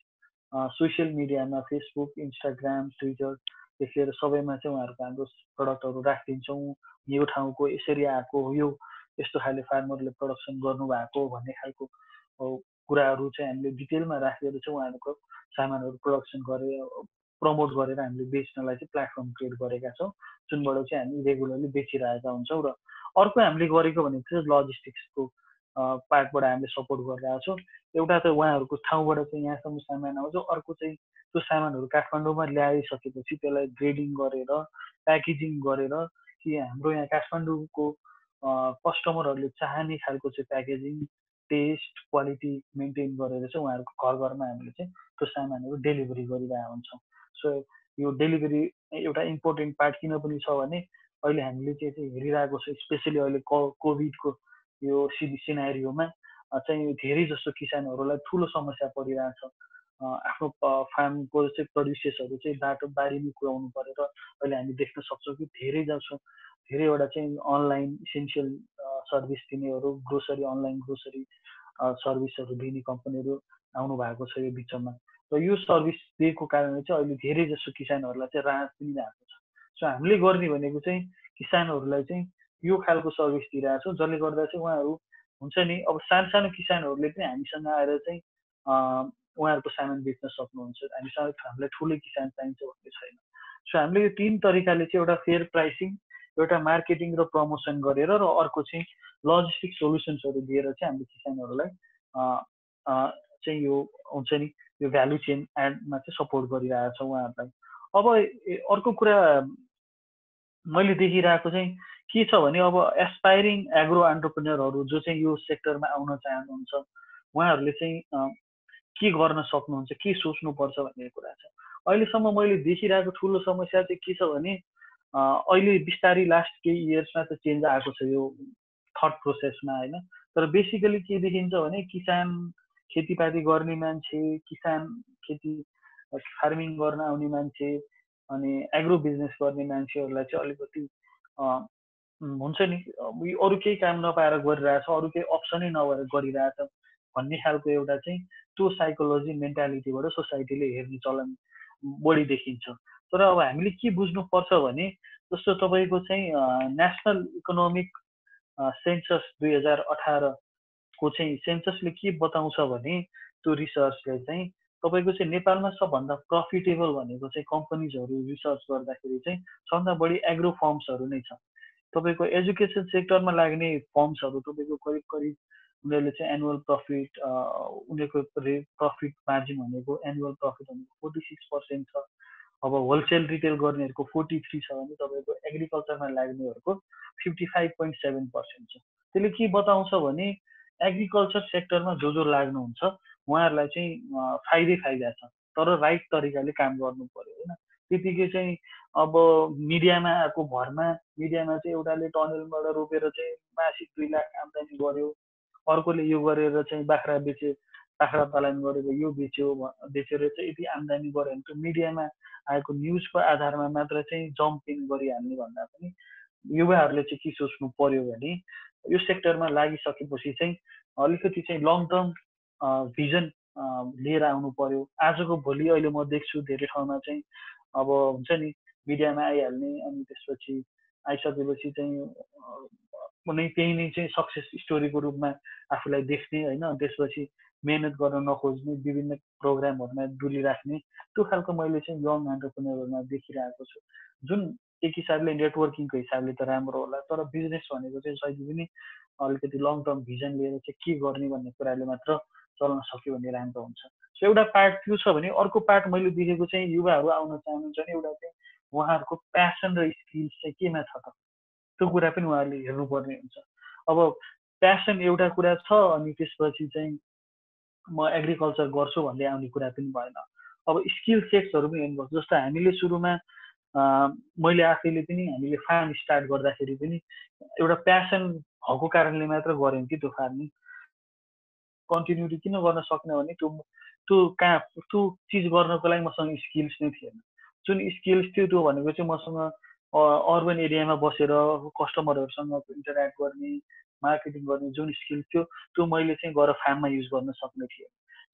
सोसियल मिडियामा फेसबुक इन्स्टाग्राम ट्विटरदेखि लिएर सबैमा चाहिँ उहाँहरूको हाम्रो प्रडक्टहरू राखिदिन्छौँ। यो ठाउँको यसरी आएको यो यस्तो खाले फार्मरले प्रडक्सन गर्नुभएको भन्ने खालको कुराहरू चाहिँ हामीले डिटेलमा राखेर चाहिँ उहाँहरूको सामानहरू प्रडक्सन गरेर प्रमोट गरेर हामीले बेच्नलाई चाहिँ प्लेटफर्म क्रिएट गरेका छौँ जुनबाट चाहिँ हामी रेगुलरली बेचिरहेका हुन्छौँ र अर्को हामीले गरेको भनेको चाहिँ लजिस्टिक्सको पार्टबाट हामीले सपोर्ट गरिरहेको छौँ। एउटा त उहाँहरूको ठाउँबाट चाहिँ यहाँसम्म सामान आउँछ अर्को चाहिँ त्यो सामानहरू काठमाडौँमा ल्याइसकेपछि त्यसलाई ग्रेडिङ गरेर प्याकेजिङ गरेर कि हाम्रो यहाँ काठमाडौँको कस्टमरहरूले चाहने खालको चाहिँ प्याकेजिङ टेस्ट क्वालिटी मेन्टेन गरेर चाहिँ उहाँहरूको घर घरमा हामीले चाहिँ त्यो सामानहरू डेलिभरी गरिरहेको हुन्छौँ। सो यो डेलिभरी एउटा इम्पोर्टेन्ट पार्ट किन पनि छ भने अहिले हामीले चाहिँ हेरिरहेको छ स्पेसली अहिले को कोभिडको यो सिनारीमा चाहिँ धेरै जस्तो किसानहरूलाई ठुलो समस्या परिरहेछ आफ्नो फार्मको चाहिँ प्रड्युसेसहरू चाहिँ बाटो बारीमै पुऱ्याउनु परेर अहिले हामी देख्न सक्छौँ कि धेरै जसो धेरैवटा चाहिँ अनलाइन इसेन्सियल सर्भिस दिनेहरू ग्रोसरी अनलाइन ग्रोसरी सर्भिसहरू दिने कम्पनीहरू आउनु भएको छ यो बिचमा। र यो सर्भिस दिएको कारणले चाहिँ अहिले धेरै जसो किसानहरूलाई चाहिँ राहत पनि भएको छ। सो हामीले गर्ने भनेको चाहिँ किसानहरूलाई चाहिँ यो खालको सर्भिस दिइरहेको छौँ जसले गर्दा चाहिँ उहाँहरू हुन्छ नि अब सानो सानो किसानहरूले पनि हामीसँग आएर चाहिँ उहाँहरूको सामान बेच्न सक्नुहुन्छ। हामीसँग हामीलाई ठुलै किसान चाहिन्छ भन्ने छैन। सो हामीले यो तिन तरिकाले चाहिँ एउटा फेयर प्राइसिङ एउटा मार्केटिङ र प्रमोसन गरेर र अर्को चाहिँ लजिस्टिक सोल्युसन्सहरू दिएर चाहिँ हामीले किसानहरूलाई चाहिँ यो हुन्छ नि यो भ्यालु चेन एडमा चाहिँ सपोर्ट गरिरहेको छ उहाँहरूलाई। अब अर्को कुरा मैले देखिरहेको चाहिँ के छ भने अब एसपाइरिङ एग्रो एन्टरप्रेनियरहरू जो चाहिँ यो सेक्टरमा आउन चाहनुहुन्छ उहाँहरूले चाहिँ के गर्न सक्नुहुन्छ के सोच्नुपर्छ भन्ने कुरा छ। अहिलेसम्म मैले देखिरहेको ठुलो समस्या चाहिँ के छ भने अहिले बिस्तारै लास्ट केही इयर्समा त चेन्ज आएको छ यो थट प्रोसेसमा होइन। तर बेसिकली के देखिन्छ भने किसान खेतीपाती गर्ने मान्छे किसान खेती फार्मिङ गर्न आउने मान्छे अनि एग्रो बिजनेस गर्ने मान्छेहरूलाई चाहिँ अलिकति हुन्छ नि। अरू केही काम नपाएर गरिरहेछ अरू केही अप्सनै नभएर गरिरहेछ भन्ने खालको एउटा चाहिँ त्यो साइकोलोजी मेन्टालिटीबाट सोसाइटीले हेर्ने चलन बढी देखिन्छ। तर अब हामीले के बुझ्नुपर्छ भने जस्तो तपाईँको चाहिँ नेसनल इकोनोमिक सेन्सस दुई हजार अठारको चाहिँ सेन्ससले के बताउँछ भने त्यो रिसर्चले चाहिँ तपाईँको चाहिँ नेपालमा सबभन्दा प्रफिटेबल भनेको चाहिँ कम्पनीजहरू रिसर्च गर्दाखेरि चाहिँ सबभन्दा बढी एग्रो फर्म्सहरू नै छ तपाईँको एजुकेसन सेक्टरमा लाग्ने फर्म्सहरू तपाईँको करिब करिब उनीहरूले चाहिँ एनुअल प्रफिट उनीहरूको प्रफिट मार्जिन भनेको एनुअल प्रफिट भनेको फोर्टी सिक्स पर्सेन्ट छ। अब होलसेल रिटेल गर्नेहरूको फोर्टी थ्री छ भने तपाईँको एग्रिकल्चरमा लाग्नेहरूको fifty five point seven percent छ। त्यसले के बताउँछ भने एग्रिकल्चर सेक्टरमा जो जो लाग्नुहुन्छ उहाँहरूलाई चाहिँ फाइदै फाइदा छ। तर राइट तरिकाले काम गर्नु पऱ्यो होइन? त्यतिकै चाहिँ अब मिडियामा आएको भरमा मिडियामा चाहिँ एउटाले टनेलबाट रोपेर चाहिँ मासिक दुई लाख आम्दानी गर्यो। अर्कोले यो गरेर चाहिँ बाख्रा बेच्यो बाख्रा पालन गरेर यो बेच्यो बेचेर चाहिँ यति आम्दानी गऱ्यो भने त्यो मिडियामा आएको न्युजको आधारमा मात्र चाहिँ जम्पिङ गरिहाल्ने भन्दा पनि युवाहरूले चाहिँ के सोच्नु पर्यो भने यो सेक्टरमा लागिसकेपछि चाहिँ अलिकति चाहिँ लङ टर्म भिजन लिएर आउनु पर्यो। आजको भोलि अहिले म देख्छु धेरै ठाउँमा चाहिँ अब हुन्छ नि मिडियामा आइहाल्ने अनि त्यसपछि आइसकेपछि चाहिँ कुनै त्यही नै चाहिँ सक्सेस स्टोरीको रूपमा आफूलाई देख्ने होइन त्यसपछि मिहिनेत गर्न नखोज्ने विभिन्न प्रोग्रामहरूमा डुलिराख्ने त्यो खालको मैले चाहिँ यङ एन्टरप्रेनरहरूमा देखिरहेको छु। जुन एक हिसाबले नेटवर्किङको हिसाबले त राम्रो होला तर बिजनेस भनेको चाहिँ सहिले पनि अलिकति लङ टर्म भिजन लिएर चाहिँ के गर्ने भन्ने कुराले मात्र चल्न सक्यो भने राम्रो हुन्छ। सो एउटा पार्ट त्यो छ भने अर्को पार्ट मैले देखेको चाहिँ युवाहरू आउन चाहनुहुन्छ भने एउटा चाहिँ उहाँहरूको प्यासन र स्किल्स चाहिँ केमा छ त? त्यो कुरा पनि उहाँहरूले हेर्नुपर्ने हुन्छ। अब प्यासन एउटा कुरा छ अनि त्यसपछि चाहिँ म एग्रिकल्चर गर्छु भन्दै आउने कुरा पनि भएन। अब स्किल सेट्सहरू पनि हेर्नुपर्छ जस्तो हामीले सुरुमा मैले आफैले पनि हामीले फार्म स्टार्ट गर्दाखेरि पनि एउटा प्यासन भएको कारणले मात्र गऱ्यौँ कि त्यो फार्मिङ कन्टिन्युटी किन गर्न सकेन भने त्यो त्यो कहाँ त्यो चिज गर्नको लागि मसँग स्किल्स नै थिएन। जुन स्किल्स थियो त्यो भनेको चाहिँ मसँग अर्बन एरियामा बसेर कस्टमरहरूसँग इन्टरेक्ट गर्ने मार्केटिङ गर्ने जुन स्किल थियो त्यो मैले चाहिँ गएर फार्ममा युज गर्न सक्ने थिएँ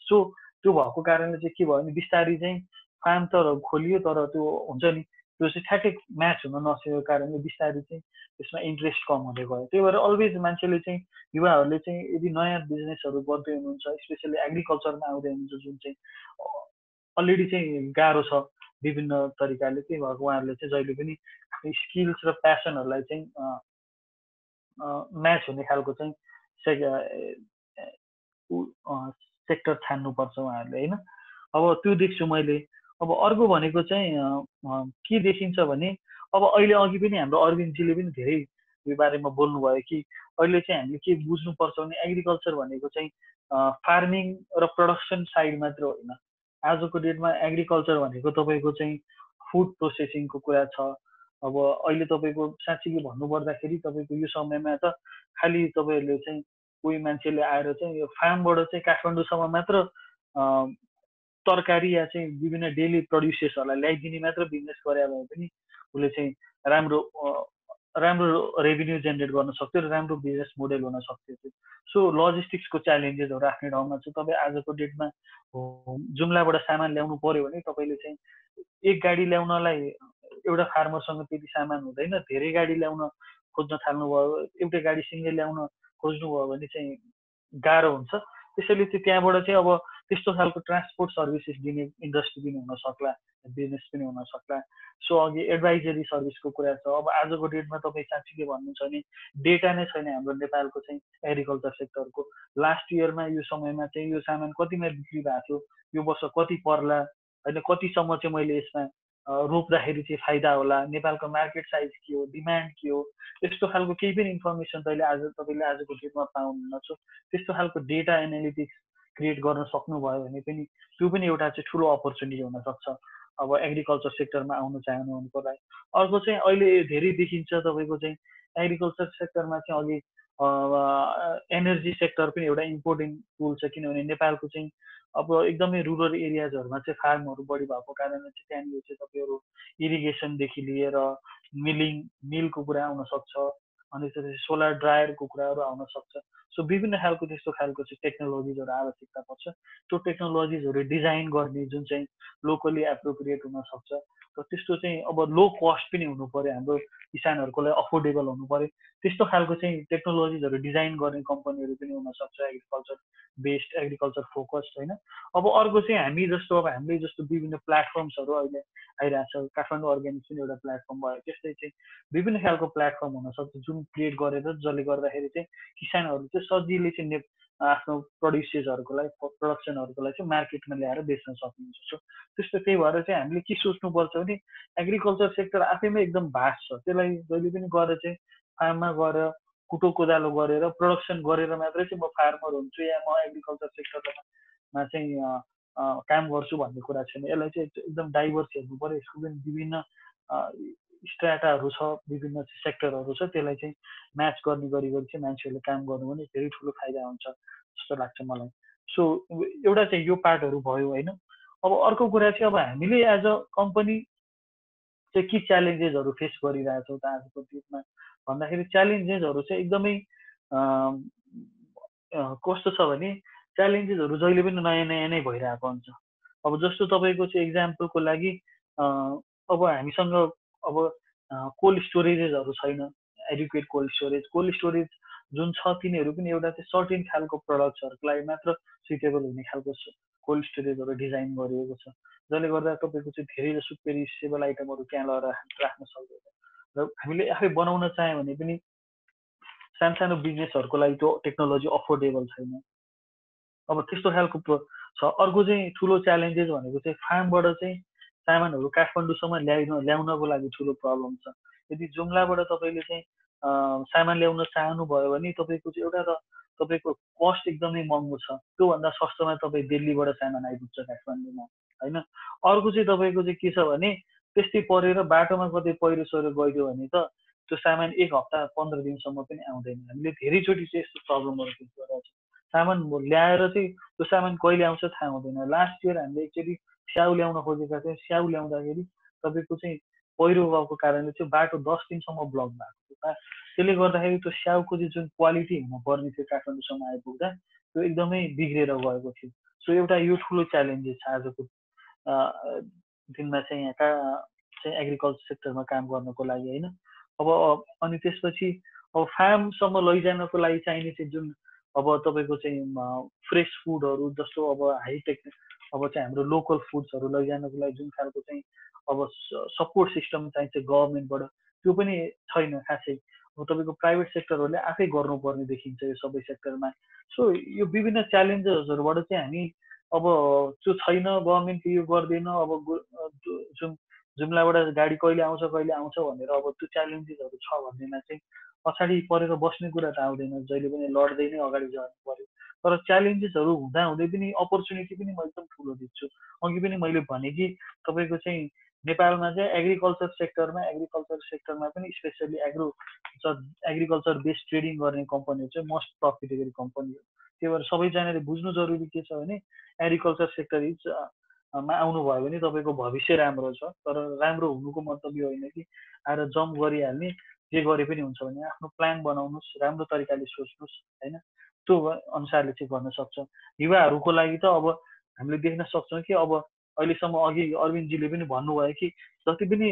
सो त्यो भएको कारणले चाहिँ के भयो भने बिस्तारै चाहिँ फार्म त खोलियो तर त्यो हुन्छ नि त्यो चाहिँ ठ्याक्कै म्याच हुन नसकेको कारणले बिस्तारै चाहिँ त्यसमा इन्ट्रेस्ट कम हुँदै गयो त्यही भएर अलवेज मान्छेले चाहिँ युवाहरूले चाहिँ यदि नयाँ बिजनेसहरू गर्दै हुनुहुन्छ स्पेसली एग्रिकल्चरमा आउँदै हुनुहुन्छ जुन चाहिँ अलरेडी चाहिँ गाह्रो छ विभिन्न तरिकाले त्यही भएको उहाँहरूले चाहिँ जहिले पनि स्किल्स र प्यासनहरूलाई चाहिँ म्याच हुने खालको चाहिँ सेक्टर छान्नुपर्छ उहाँहरूले होइन? अब त्यो देख्छु मैले अब अर्को भनेको चाहिँ के देखिन्छ भने अब अहिले अघि पनि हाम्रो अरविन्दजीले पनि धेरै यो बारेमा बोल्नुभयो कि अहिले चाहिँ हामीले के बुझ्नुपर्छ भने एग्रिकल्चर भनेको चाहिँ फार्मिङ र प्रडक्सन साइड मात्र होइन। आजको डेटमा एग्रिकल्चर भनेको तपाईँको चाहिँ फुड प्रोसेसिङको कुरा छ। अब अहिले तपाईँको साँच्ची के भन्नुपर्दाखेरि तपाईँको यो समयमा त खालि तपाईँहरूले चाहिँ कोही मान्छेले आएर चाहिँ यो फार्मबाट चाहिँ काठमाडौँसम्म मात्र तरकारी या चाहिँ विभिन्न डेली प्रड्युसेसहरूलाई ल्याइदिने मात्र बिजनेस गरे भए पनि उसले चाहिँ राम्रो राम्रो रेभिन्यू जेनेरेट गर्न सक्थ्यो र राम्रो बिजनेस मोडल हुन सक्थ्यो त्यो। सो लजिस्टिक्सको च्यालेन्जेसहरू आफ्नै ठाउँमा चाहिँ तपाईँ आजको डेटमा जुम्लाबाट सामान ल्याउनु पऱ्यो भने तपाईँले चाहिँ एक गाडी ल्याउनलाई एउटा फार्मरसँग त्यति सामान हुँदैन धेरै गाडी ल्याउन खोज्न थाल्नुभयो एउटै गाडी सिङ्गै ल्याउन खोज्नुभयो भने चाहिँ गाह्रो हुन्छ। त्यसैले चाहिँ त्यहाँबाट चाहिँ अब त्यस्तो खालको ट्रान्सपोर्ट सर्भिसेस दिने इन्डस्ट्री पनि हुन सक्ला बिजनेस पनि हुन सक्ला. सो अघि एडभाइजरी सर्भिसको कुरा छ अब आजको डेटमा तपाईँ साँच्ची के भन्नुहुन्छ भने डेटा नै छैन हाम्रो नेपालको चाहिँ एग्रिकल्चर सेक्टरको लास्ट इयरमा यो समयमा चाहिँ यो सामान कतिमा बिक्री भएको थियो यो वर्ष कति पर्ला होइन कतिसम्म चाहिँ मैले यसमा रोप्दाखेरि चाहिँ फाइदा होला नेपालको मार्केट साइज के हो डिमान्ड के हो त्यस्तो खालको केही पनि इन्फर्मेसन तैँले आज तपाईँले आजको डेटमा पाउनुहुन्न। छ त्यस्तो खालको डेटा एनालिटिक्स क्रिएट गर्न सक्नुभयो भने पनि त्यो पनि एउटा चाहिँ ठुलो अपर्च्युनिटी हुनसक्छ अब एग्रिकल्चर सेक्टरमा आउनु चाहनुहुनुको लागि। अर्को चाहिँ अहिले धेरै देखिन्छ तपाईँको चाहिँ एग्रिकल्चर सेक्टरमा चाहिँ अघि एनर्जी सेक्टर पनि एउटा इम्पोर्टेन्ट टुल छ किनभने नेपालको चाहिँ अब एकदमै रुरल एरियाजहरूमा चाहिँ फार्महरू बढी भएको कारणले चाहिँ त्यहाँनिर चाहिँ तपाईँहरू इरिगेसनदेखि लिएर मिलिङ मिलको कुरा आउनसक्छ अनि त्यसपछि सोलर ड्रायरको कुराहरू आउन सक्छ। सो विभिन्न खालको त्यस्तो खालको चाहिँ टेक्नोलोजिजहरू आवश्यकता पर्छ। त्यो टेक्नोलोजिजहरू डिजाइन गर्ने जुन चाहिँ लोकली एप्रोप्रिएट हुनसक्छ र त्यस्तो चाहिँ अब लो कस्ट पनि हुनु पऱ्यो। हाम्रो किसानहरूको लागि अफोर्डेबल हुनु पऱ्यो। त्यस्तो खालको चाहिँ टेक्नोलोजिजहरू डिजाइन गर्ने कम्पनीहरू पनि हुनसक्छ एग्रिकल्चर बेस्ड एग्रिकल्चर फोकस्ड होइन? अब अर्को चाहिँ हामी जस्तो अब हामीले जस्तो विभिन्न प्लेटफर्म्सहरू अहिले आइरहेको छ। काठमाडौँ अर्ग्यानिक पनि एउटा प्लेटफर्म भयो। त्यस्तै चाहिँ विभिन्न खालको प्लेटफर्म हुनसक्छ जुन क्रिएट गरेर जसले गर्दाखेरि चाहिँ किसानहरू चाहिँ सजिलै चाहिँ आफ्नो प्रड्युसेसहरूको लागि प्रडक्सनहरूको लागि चाहिँ मार्केटमा ल्याएर बेच्न सकिन्छ सो त्यस्तो त्यही भएर चाहिँ हामीले के सोच्नुपर्छ भने एग्रिकल्चर सेक्टर आफैमा एकदम भास्ट छ। त्यसलाई जहिले पनि गएर चाहिँ फार्ममा गएर कुटो कोदालो गरेर प्रडक्सन गरेर मात्रै चाहिँ म फार्मर हुन्छु या म एग्रिकल्चर सेक्टरमा चाहिँ काम गर्छु भन्ने कुरा छैन। यसलाई चाहिँ एकदम डाइभर्स हेर्नु पऱ्यो यसको पनि विभिन्न स्ट्राटाहरू छ विभिन्न सेक्टरहरू छ त्यसलाई चाहिँ म्याच गर्ने गरी गरी चाहिँ मान्छेहरूले काम गर्नु भने धेरै ठुलो फाइदा हुन्छ जस्तो लाग्छ मलाई। सो एउटा चाहिँ यो पार्टहरू भयो होइन? अब अर्को कुरा चाहिँ अब हामीले एज अ कम्पनी चाहिँ के च्यालेन्जेसहरू फेस गरिरहेछौँ त आजको दिनमा? भन्दाखेरि च्यालेन्जेसहरू चाहिँ एकदमै कस्तो छ भने च्यालेन्जेसहरू जहिले पनि नयाँ नयाँ नै भइरहेको हुन्छ। अब जस्तो तपाईँको चाहिँ इक्जाम्पलको लागि अब हामीसँग अब कोल्ड स्टोरेजेसहरू छैन adequate cold storage cold storage जुन छ तिनीहरू पनि एउटा चाहिँ सर्टेन खालको प्रडक्ट्सहरूको लागि मात्र सुइटेबल हुने खालको कोल्ड स्टोरेजहरू डिजाइन गरिएको छ। जसले गर्दा तपाईँको चाहिँ धेरै जसो पेरिसेबल आइटमहरू त्यहाँ लगेर राख्न सक्दैन। र हामीले आफै बनाउन चाह्यो भने पनि सानो सानो बिजनेसहरूको लागि त्यो टेक्नोलोजी अफोर्डेबल छैन। अब त्यस्तो खालको छ। अर्को चाहिँ ठुलो च्यालेन्जेस भनेको चाहिँ फार्मबाट चाहिँ सामानहरू काठमाडौँसम्म ल्याइन ल्याउनको लागि ठुलो प्रब्लम छ। यदि जुम्लाबाट तपाईँले चाहिँ सामान ल्याउन चाहनुभयो भने तपाईँको चाहिँ एउटा त तपाईँको कस्ट एकदमै महँगो छ। त्योभन्दा सस्तोमा तपाईँ दिल्लीबाट सामान आइपुग्छ काठमाडौँमा होइन? अर्को चाहिँ तपाईँको चाहिँ के छ भने त्यस्तै परेर बाटोमा कतै पहिरो सहिरो गइदियो भने त त्यो सामान एक हप्ता पन्ध्र दिनसम्म पनि आउँदैन। हामीले धेरैचोटि चाहिँ यस्तो प्रब्लमहरू फेस गरिरहेको छ। सामान ल्याएर चाहिँ त्यो सामान कहिले आउँछ थाहा हुँदैन। लास्ट इयर हामीले एकचोटि स्याउ ल्याउन खोजेका थियौँ स्याउ ल्याउँदाखेरि तपाईँको चाहिँ पहिरो गएको कारणले चाहिँ बाटो दस दिनसम्म ब्लक भएको थियो। त्यसले गर्दाखेरि त्यो स्याउको चाहिँ जुन क्वालिटी हुनुपर्ने थियो काठमाडौँसम्म आइपुग्दा त्यो एकदमै बिग्रेर गएको थियो। सो एउटा यो ठुलो च्यालेन्जेस छ आजको दिनमा चाहिँ यहाँका चाहिँ एग्रिकल्चर सेक्टरमा काम गर्नको लागि होइन? अब अनि त्यसपछि अब फार्मसम्म लैजानको लागि चाहिने चाहिँ जुन अब तपाईँको चाहिँ फ्रेस फुडहरू जस्तो अब हाइटेक अब चाहिँ हाम्रो लोकल फुड्सहरू लैजानको लागि जुन खालको चाहिँ अब सपोर्ट सिस्टम चाहिन्छ गभर्मेन्टबाट त्यो पनि छैन खासै। अब तपाईँको प्राइभेट सेक्टरहरूले आफै गर्नुपर्ने देखिन्छ यो सबै सेक्टरमा सो यो विभिन्न च्यालेन्जेसहरूबाट चाहिँ हामी अब त्यो छैन गभर्मेन्टले यो गर्दैन अब जुन जुम्लाबाट गाडी कहिले आउँछ कहिले आउँछ भनेर अब त्यो च्यालेन्जेसहरू छ भन्नेमा चाहिँ पछाडि परेर बस्ने कुरा त आउँदैन जहिले पनि लड्दै नै अगाडि जानु पऱ्यो तर च्यालेन्जेसहरू हुँदा हुँदै पनि अपर्च्युनिटी पनि म एकदम ठुलो देख्छु अघि पनि मैले भने कि तपाईँको चाहिँ नेपालमा चाहिँ एग्रिकल्चर सेक्टरमा एग्रिकल्चर सेक्टरमा पनि specially agro agriculture based trading गर्ने कम्पनीहरू चाहिँ मोस्ट प्रफिटेबल कम्पनी हो। त्यही भएर सबैजनाले बुझ्नु जरुरी के छ भने एग्रिकल्चर सेक्टर इज मा आउनुभयो भने तपाईँको भविष्य राम्रो छ। तर राम्रो हुनुको मतलब यो होइन कि आएर जम्प गरिहाल्ने जे गरे पनि हुन्छ भने आफ्नो प्लान बनाउनुहोस् राम्रो तरिकाले सोच्नुहोस् होइन? त्यो अनुसारले चाहिँ गर्न सक्छ। युवाहरूको लागि त अब हामीले देख्न सक्छौँ कि अब अहिलेसम्म अघि अरविन्दजीले पनि भन्नुभयो कि जति पनि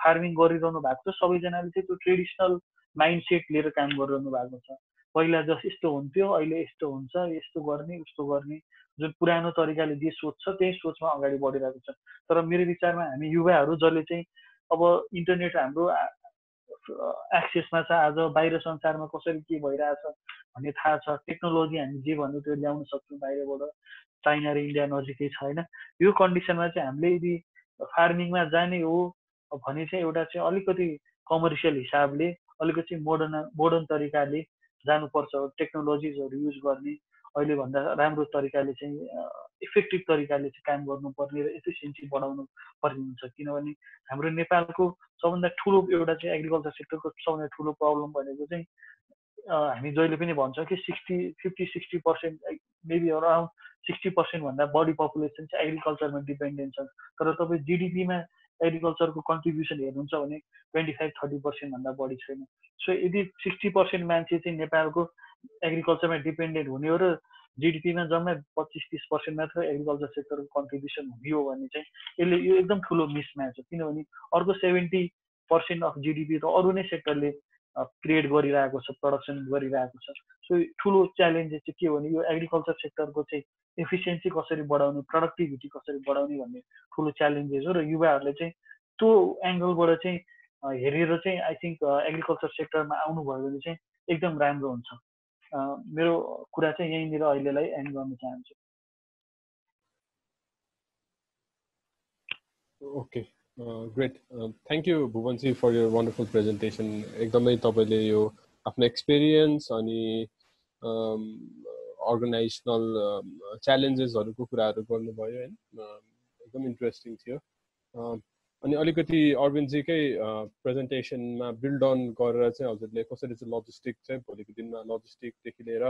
फार्मिङ गरिरहनु भएको छ सबैजनाले चाहिँ त्यो ट्रेडिसनल माइन्ड सेट लिएर काम गरिरहनु भएको छ। पहिला जस यस्तो हुन्थ्यो अहिले यस्तो हुन्छ यस्तो गर्ने उस्तो गर्ने जुन पुरानो तरिकाले जे सोच छ त्यही सोचमा अगाडि बढिरहेको छ। तर मेरो विचारमा हामी युवाहरू जसले चाहिँ अब इन्टरनेट हाम्रो एक्सेसमा छ आज बाहिर संसारमा कसरी के भइरहेछ भन्ने थाहा छ। टेक्नोलोजी हामी जे भन्यो त्यो ल्याउन सक्छौँ बाहिरबाट। चाइना र इन्डिया नजिकै छ होइन? यो कन्डिसनमा चाहिँ हामीले यदि फार्मिङमा जाने हो भने चाहिँ एउटा चाहिँ अलिकति कमर्सियल हिसाबले अलिकति मोडर्न मोडर्न तरिकाले जानुपर्छ। टेक्नोलोजिजहरू युज गर्ने अहिलेभन्दा राम्रो तरिकाले चाहिँ इफेक्टिभ तरिकाले चाहिँ काम गर्नुपर्ने र एफिसियन्सी बढाउनु पर्ने हुन्छ। किनभने हाम्रो नेपालको सबभन्दा ठुलो एउटा चाहिँ एग्रिकल्चर सेक्टरको सबभन्दा ठुलो प्रब्लम भनेको चाहिँ हामी जहिले पनि भन्छौँ कि sixty fifty sixty percent maybe around sixty पर्सेन्टभन्दा बढी पपुलेसन चाहिँ एग्रिकल्चरमा डिपेन्डेन्ट छ तर तपाईँ जिडिपीमा एग्रिकल्चरको कन्ट्रिब्युसन हेर्नुहुन्छ भने ट्वेन्टी फाइभ थर्टी पर्सेन्टभन्दा बढी छैन। सो यदि सिक्सटी पर्सेन्ट मान्छे चाहिँ नेपालको एग्रिकल्चरमा डिपेन्डेन्ट हुने हो र जिडिपीमा जम्मै पच्चिस तिस पर्सेन्ट मात्र एग्रिकल्चर सेक्टरको कन्ट्रिब्युसन हो भने चाहिँ यसले यो एकदम ठुलो मिसम्याच हो। किनभने अर्को सेभेन्टी पर्सेन्ट अफ जिडिपी त अरू नै सेक्टरले क्रिएट गरिरहेको छ प्रडक्सन गरिरहेको छ। सो ठुलो च्यालेन्जेस चाहिँ के भने यो एग्रिकल्चर सेक्टरको चाहिँ एफिसियन्सी कसरी बढाउने प्रडक्टिभिटी कसरी बढाउने भन्ने ठुलो च्यालेन्जेस हो र युवाहरूले चाहिँ त्यो एङ्गलबाट चाहिँ हेरेर चाहिँ आई थिङ्क एग्रिकल्चर सेक्टरमा आउनुभयो भने चाहिँ एकदम राम्रो हुन्छ। मेरो कुरा चाहिँ यहीँनिर अहिलेलाई एन्ड गर्न चाहन्छु। Okay great thank you Bhuwanji for your wonderful presentation एकदमै तपाईँले यो आफ्नो एक्सपिरियन्स अनि अर्गनाइजनल च्यालेन्जेसहरूको कुराहरू गर्नुभयो होइन एकदम इन्ट्रेस्टिङ थियो। अनि अलिकति अरविन्दजीकै प्रेजेन्टेसनमा बिल्ड अन गरेर चाहिँ हजुरले कसरी चाहिँ लजिस्टिक चाहिँ भोलिको दिनमा लजिस्टिकदेखि लिएर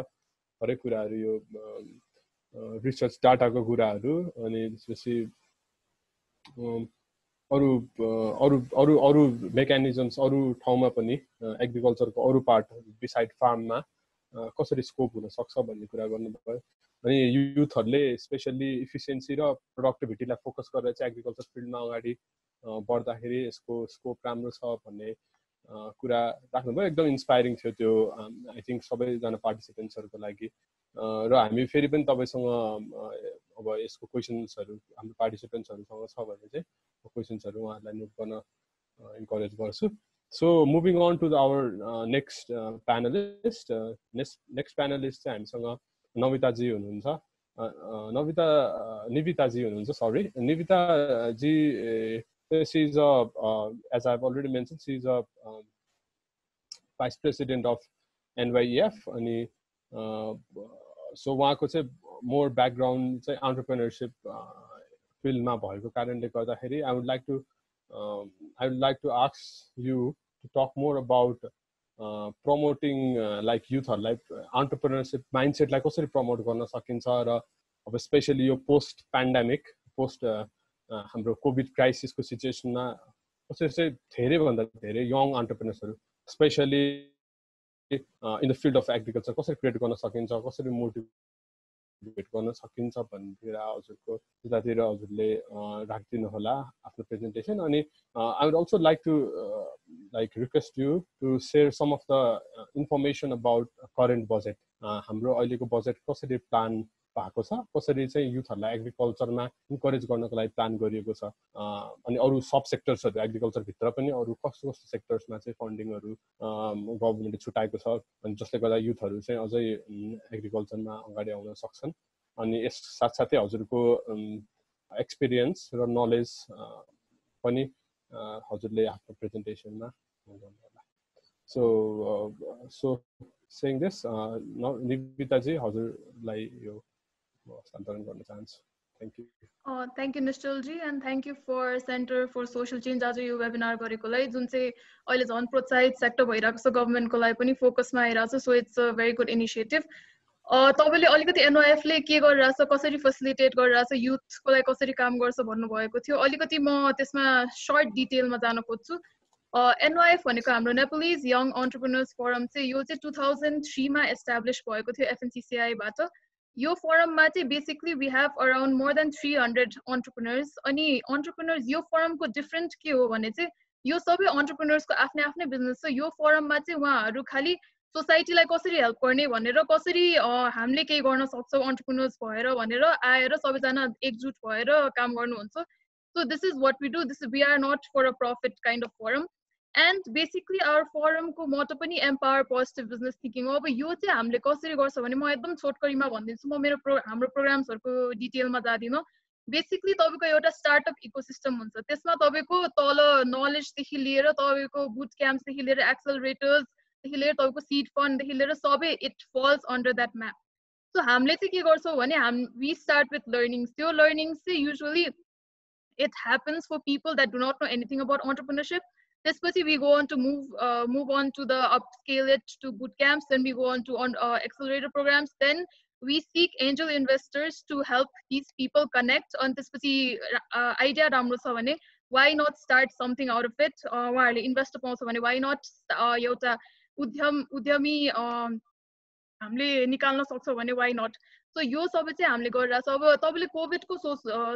हरेक कुराहरू यो रिसर्च डाटाको कुराहरू अनि त्यसपछि अरू अरू अरू अरू मेकानिजम्स अरू ठाउँमा पनि एग्रिकल्चरको अरू पार्ट बिसाइड फार्ममा कसरी स्कोप हुनसक्छ भन्ने कुरा गर्नुभयो। अनि युथहरूले स्पेसल्ली इफिसियन्सी र प्रोडक्टिभिटीलाई फोकस गरेर चाहिँ एग्रिकल्चर फिल्डमा अगाडि बढ्दाखेरि यसको स्कोप राम्रो छ भन्ने कुरा राख्नुभयो। एकदम इन्सपाइरिङ थियो त्यो आई थिङ्क सबैजना पार्टिसिपेन्ट्सहरूको लागि। र हामी फेरि पनि तपाईँसँग अब यसको क्वेसन्सहरू हाम्रो पार्टिसिपेन्ट्सहरूसँग छ भने चाहिँ क्वेसन्सहरू उहाँहरूलाई नोट गर्न इन्करेज गर्छु। So moving on to the our next panelist next next panelist चाहिँ हामीसँग नविताजी हुनुहुन्छ। नविता निविताजी हुनुहुन्छ sorry Nivitaji she's a, uh, as I've already mentioned, she's a um, vice president of NYEF अनि सो उहाँको चाहिँ मोर ब्याकग्राउन्ड चाहिँ entrepreneurship फिल्डमा भएको कारणले गर्दाखेरि I would like to I would like to ask you to talk more about promoting like युथहरूलाई entrepreneurship माइन्डसेटलाई कसरी प्रमोट गर्न सकिन्छ र अब स्पेसली यो पोस्ट पेन्डेमिक पोस्ट हाम्रो कोभिड क्राइसिसको सिचुएसनमा कसरी चाहिँ धेरैभन्दा धेरै young अन्टरप्रेनर्सहरू specially in the field of agriculture कसरी क्रिएट गर्न सकिन्छ कसरी मोटिभेट गर्न सकिन्छ भन्नेतिर हजुरको त्यतातिर हजुरले राखिदिनु होला आफ्नो प्रेजेन्टेसन। अनि I would also like to like request you to share some of the information about current budget हाम्रो अहिलेको बजेट कसरी प्लान भएको छ। कसरी चाहिँ युथहरूलाई एग्रिकल्चरमा इन्करेज गर्नको लागि प्लान गरिएको छ अनि अरू सब सेक्टर्सहरू एग्रिकल्चरभित्र पनि अरू कस्तो कस्तो सेक्टर्समा चाहिँ फन्डिङहरू गभर्मेन्टले छुट्याएको छ अनि जसले गर्दा युथहरू चाहिँ अझै एग्रिकल्चरमा अगाडि आउन सक्छन्। अनि यस साथसाथै हजुरको एक्सपिरियन्स र नलेज पनि हजुरले आफ्नो प्रेजेन्टेसनमा so so saying this Nivitaji हजुरलाई यो हस्तान्तरण गर्न चाहन्छु thank you thank you Nishchalji and thank you for centre for social change आज यो वेबिनार गरेकोलाई जुन चाहिँ अहिले झन् प्रोत्साहित सेक्टर भइरहेको छ गभर्मेन्टको लागि पनि फोकसमा आइरहेको छ so it's a very good initiative तपाईँले अलिकति एनओएफले के गरिरहेछ कसरी फेसिलिटेट गरिरहेछ युथको लागि कसरी काम गर्छ भन्नुभएको थियो। अलिकति म त्यसमा सर्ट डिटेलमा जान खोज्छु। एनवाइएफ भनेको हाम्रो नेपोलिज यङ अन्टरप्रिनर्स फोरम चाहिँ यो चाहिँ टु थाउजन्ड थ्रीमा एस्टाब्लिस भएको थियो एफएनसिसिआईबाट यो फोरममा चाहिँ basically we have around more than three hundred entrepreneurs अनि अन्टरप्रिनर्स यो फोरमको डिफ्रेन्ट के हो भने चाहिँ यो सबै अन्टरप्रिनर्सको आफ्नै आफ्नै बिजनेस छ यो फोरममा चाहिँ उहाँहरू खालि सोसाइटीलाई कसरी हेल्प गर्ने भनेर कसरी हामीले केही गर्न सक्छौँ अन्टरप्रिनर्स भएर भनेर आएर सबैजना एकजुट भएर काम गर्नुहुन्छ। So this is what we do this we are not for a profit kind of forum and basically our फरमको motto पनि एम्पावर पोजिटिभ बिजनेस थिङ्किङ हो अब यो चाहिँ हामीले कसरी गर्छ भने म एकदम छोटकरीमा भनिदिन्छु म मेरो प्रो हाम्रो प्रोग्राम्सहरूको डिटेलमा जाँदिनँ बेसिकली तपाईँको एउटा स्टार्टअप इकोसिस्टम हुन्छ त्यसमा तपाईँको तल नलेजदेखि लिएर तपाईँको बुट क्याम्पसदेखि लिएर एक्सलरेटर्सदेखि लिएर तपाईँको सिड फन्डदेखि लिएर सबै it falls under that map so हामीले चाहिँ के गर्छौँ भने हाम वी स्टार्ट विथ लर्निङ्स त्यो लर्निङ्स चाहिँ usually it happens for people that do not know anything about entrepreneurship त्यसपछि we go on to move uh, move on to the upscale it to boot camps then we go on to on uh, accelerator programs then we seek angel investors to help these people connect on त्यसपछि idea राम्रो छ भने why not start something out of it उहाँहरूले invest पाउँछ भने why not एउटा उद्यम उद्यमी हामीले निकाल्न सक्छौँ भने वाइ नट सो यो सबै चाहिँ हामीले गरिरहेको छ अब तपाईँले कोभिडको सो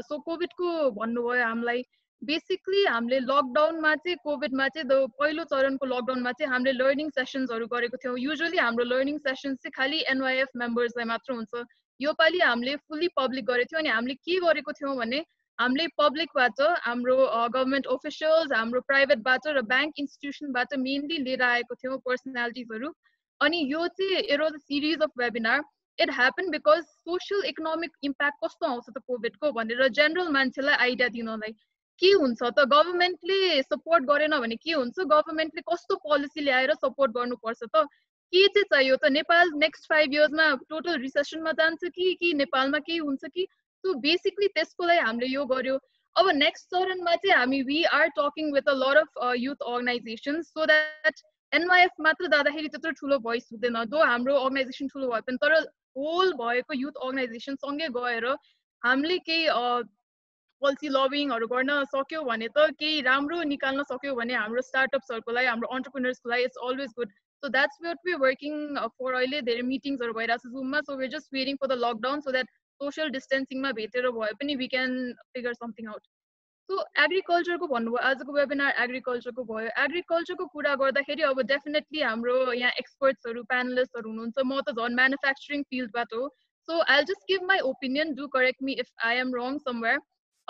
सो कोभिडको भन्नुभयो हामीलाई बेसिकली हामीले लकडाउनमा चाहिँ कोभिडमा चाहिँ पहिलो चरणको लकडाउनमा चाहिँ हामीले लर्निङ सेसन्सहरू गरेको थियौँ। युजली हाम्रो लर्निङ सेसन्स चाहिँ खालि एनवाइएफ मेम्बर्सलाई मात्र हुन्छ। योपालि हामीले फुल्ली पब्लिक गरेको थियौँ अनि हामीले के गरेको थियौँ भने हामीले पब्लिकबाट हाम्रो गभर्मेन्ट अफिसियल्स हाम्रो प्राइभेटबाट र ब्याङ्क इन्स्टिट्युसनबाट मेनली लिएर आएको थियौँ पर्सनालिटिजहरू अनि यो चाहिँ it was series of webinar it happen because social economic impact कस्तो आउँछ त कोभिडको भनेर जेनरल मान्छेलाई आइडिया दिनलाई। के हुन्छ त? गभर्मेन्टले सपोर्ट गरेन भने के हुन्छ? गभर्मेन्टले कस्तो पोलिसी ल्याएर सपोर्ट गर्नुपर्छ त? के चाहिँ चाहियो त? नेपाल नेक्स्ट फाइभ इयर्समा टोटल रिसेसनमा जान्छ कि कि नेपालमा केही हुन्छ कि? सो बेसिकली त्यसको लागि हामीले यो गर्यो। अब नेक्स्ट चरणमा चाहिँ हामी we are talking with a lot of youth organization so that NYF मात्र जाँदाखेरि त्यत्रो ठुलो भोइस हुँदैन। जो हाम्रो अर्गनाइजेसन ठुलो भए पनि तर होल भएको युथ अर्गनाइजेसनसँगै गएर हामीले केही पोलिसी लबिङहरू गर्न सक्यो भने त केही राम्रो निकाल्न सक्यो भने हाम्रो स्टार्टअप्सहरूको लागि हाम्रो अन्टरप्रिनर्सको लागि it's always good so that's what we working for अहिले धेरै मिटिङ्सहरू भइरहेको छ जुममा so we're just waiting for the lockdown so that social डिस्टेन्सिङमा भेटेर भए पनि we can figure something out so एग्रिकल्चरको भन्नुभयो आजको वेबिनार एग्रिकल्चरको भयो। एग्रिकल्चरको कुरा गर्दाखेरि अब डेफिनेटली हाम्रो यहाँ एक्सपर्ट्सहरू प्यानलिस्टहरू हुनुहुन्छ। म त झन् म्यानुफ्याक्चरिङ फिल्डबाट हो। So I just give my opinion do correct me if I am wrong somewhere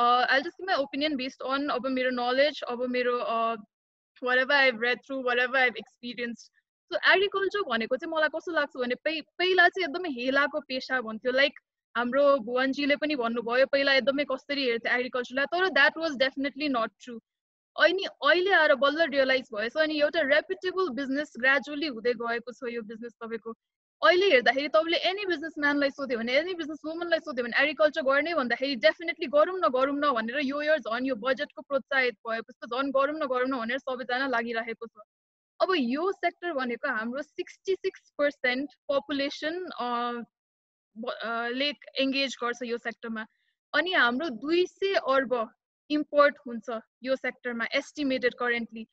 I'll just give my opinion based on अब मेरो knowledge, अब मेरो uh, whatever I've read through, whatever I've experienced. So agriculture भनेको चाहिँ मलाई कस्तो लाग्छ भने पहिला चाहिँ एकदमै हेलाको पेसा भन्थ्यो लाइक हाम्रो भुवनजीले पनि भन्नुभयो पहिला एकदमै कसरी हेर्थ्यो एग्रिकल्चरलाई तर that was definitely not true अनि अहिले आएर बल्ल रियलाइज भएछ अनि एउटा रेपुटेबल बिजनेस ग्रेजुअली हुँदै गएको छ यो बिजनेस तपाईँको अहिले हेर्दाखेरि तपाईँले एनी बिजनेसम्यानलाई सोध्यो भने एनी बिजनेस वुमनलाई सोध्यो भने एग्रिकल्चर गर्ने भन्दाखेरि डेफिनेटली गरौँ न गरौँ न भनेर यो इयर झन् यो बजेटको प्रोत्साहित भएपछि झन् गरौँ न गरौँ न भनेर सबैजना लागिरहेको छ। अब यो सेक्टर भनेको हाम्रो सिक्सटी सिक्स पर्सेन्ट पपुलेसन ले एङ्गेज गर्छ यो सेक्टरमा अनि हाम्रो दुई सय अर्ब इम्पोर्ट हुन्छ यो सेक्टरमा estimated currently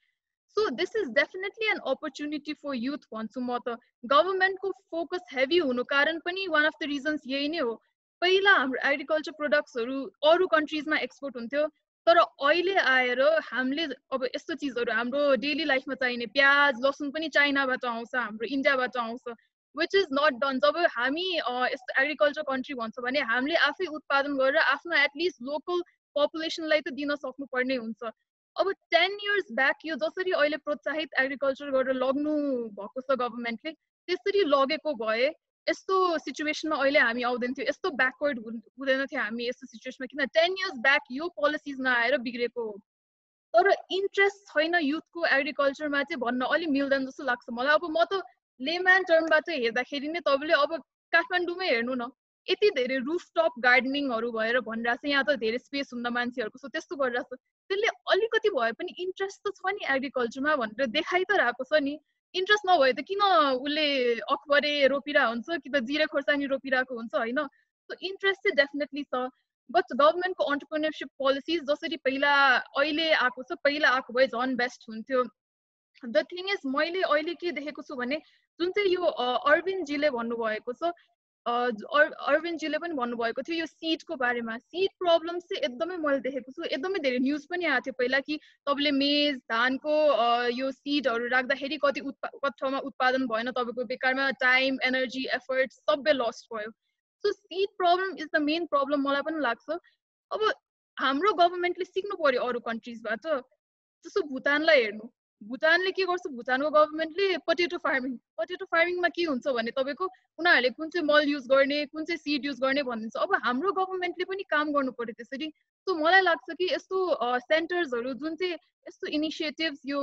so this is definitely an opportunity for youth भन्छु म त गभर्मेन्टको फोकस हेभी हुनु कारण पनि वान अफ द रिजन्स यही नै हो पहिला हाम्रो एग्रिकल्चर प्रडक्ट्सहरू अरू कन्ट्रिजमा एक्सपोर्ट हुन्थ्यो तर अहिले आएर हामीले अब यस्तो चिजहरू हाम्रो डेली लाइफमा चाहिने प्याज लसुन पनि चाइनाबाट आउँछ हाम्रो इन्डियाबाट आउँछ विच इज नट डन जब हामी यस्तो एग्रिकल्चर कन्ट्री भन्छ भने हामीले आफै उत्पादन गरेर आफ्नो एटलिस्ट लोकल पपुलेसनलाई त दिन सक्नुपर्ने हुन्छ अब टेन इयर्स ब्याक यो जसरी अहिले प्रोत्साहित एग्रिकल्चर गरेर लग्नु भएको छ गभर्मेन्टले त्यसरी लगेको भए यस्तो सिचुएसनमा अहिले हामी आउँदैन थियो यस्तो ब्याकवर्ड हुँदैन थियो हामी यस्तो सिचुएसनमा किन टेन इयर्स ब्याक यो पोलिसिज नआएर बिग्रेको हो। तर इन्ट्रेस्ट छैन युथको एग्रिकल्चरमा चाहिँ भन्न अलिक मिल्दैन जस्तो लाग्छ मलाई। अब म त लेम्यान टर्मबाट हेर्दाखेरि नै तपाईँले अब काठमाडौँमै हेर्नु न। यति धेरै रुफटप गार्डनिङहरू भएर भनिरहेको छ। यहाँ त धेरै स्पेस हुन्न मान्छेहरूको सो त्यस्तो गरिरहेको छ। त्यसले अलिकति भए पनि इन्ट्रेस्ट त छ नि एग्रिकल्चरमा भनेर देखाइ त रहेको छ नि। इन्ट्रेस्ट नभए त किन उसले अखबारे रोपिरहेको हुन्छ कि त जिरे खोर्सानी रोपिरहेको हुन्छ होइन? सो इन्ट्रेस्ट चाहिँ डेफिनेटली छ। बट गभर्मेन्टको अन्टरप्रिनरसिप पोलिसिज जसरी पहिला अहिले आएको छ पहिला आएको भए झन् बेस्ट हुन्थ्यो। द थिङ इज मैले अहिले के देखेको छु भने जुन चाहिँ यो अरविन्दजीले भन्नुभएको छ अरविन्दजीले पनि भन्नुभएको थियो यो सिडको बारेमा। सिड प्रब्लम चाहिँ एकदमै मैले देखेको छु। एकदमै धेरै न्युज पनि आएको थियो। पहिला कि तपाईँले मेज धानको यो सिडहरू राख्दाखेरि कति उत्पा कति ठाउँमा उत्पादन भएन तपाईँको बेकारमा टाइम एनर्जी एफर्ट सबै लस्ट भयो। So seed problem is the main problem मलाई पनि लाग्छ। अब हाम्रो गभर्मेन्टले सिक्नु पर्यो अरू कन्ट्रिजबाट। जस्तो भुटानलाई हेर्नु। भुटानले के गर्छ? भुटानको गभर्मेन्टले पटेटो फार्मिङ। पटेटो फार्मिङमा के हुन्छ भने तपाईँको उनीहरूले कुन चाहिँ मल युज गर्ने कुन चाहिँ सिड युज गर्ने भनिदिन्छ अब हाम्रो गभर्मेन्टले पनि काम गर्नु पर्यो त्यसरी। सो मलाई लाग्छ कि यस्तो सेन्टर्सहरू जुन चाहिँ यस्तो इनिसिएटिभ्स यो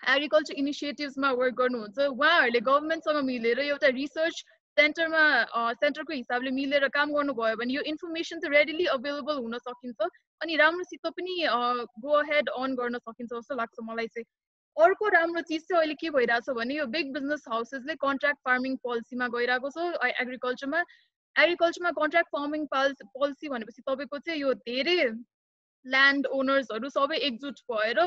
एग्रिकल्चर इनिसिएटिभ्समा वर्क गर्नुहुन्छ उहाँहरूले गभर्मेन्टसँग मिलेर एउटा रिसर्च सेन्टरमा सेन्टरको हिसाबले मिलेर काम गर्नुभयो भने यो इन्फर्मेसन चाहिँ रेडिली अभाइलेबल हुन सकिन्छ अनि राम्रोसित पनि गो हेड अन गर्न सकिन्छ जस्तो लाग्छ मलाई चाहिँ। अर्को राम्रो चिज चाहिँ अहिले के भइरहेछ भने यो बिग बिजनेस हाउसेसले कन्ट्र्याक्ट फार्मिङ पोलिसीमा गइरहेको छ एग्रिकल्चरमा एग्रिकल्चरमा कन्ट्र्याक्ट फार्मिङ पोलिसी भनेपछि तपाईँको चाहिँ यो धेरै ल्यान्ड ओनर्सहरू सबै एकजुट भएर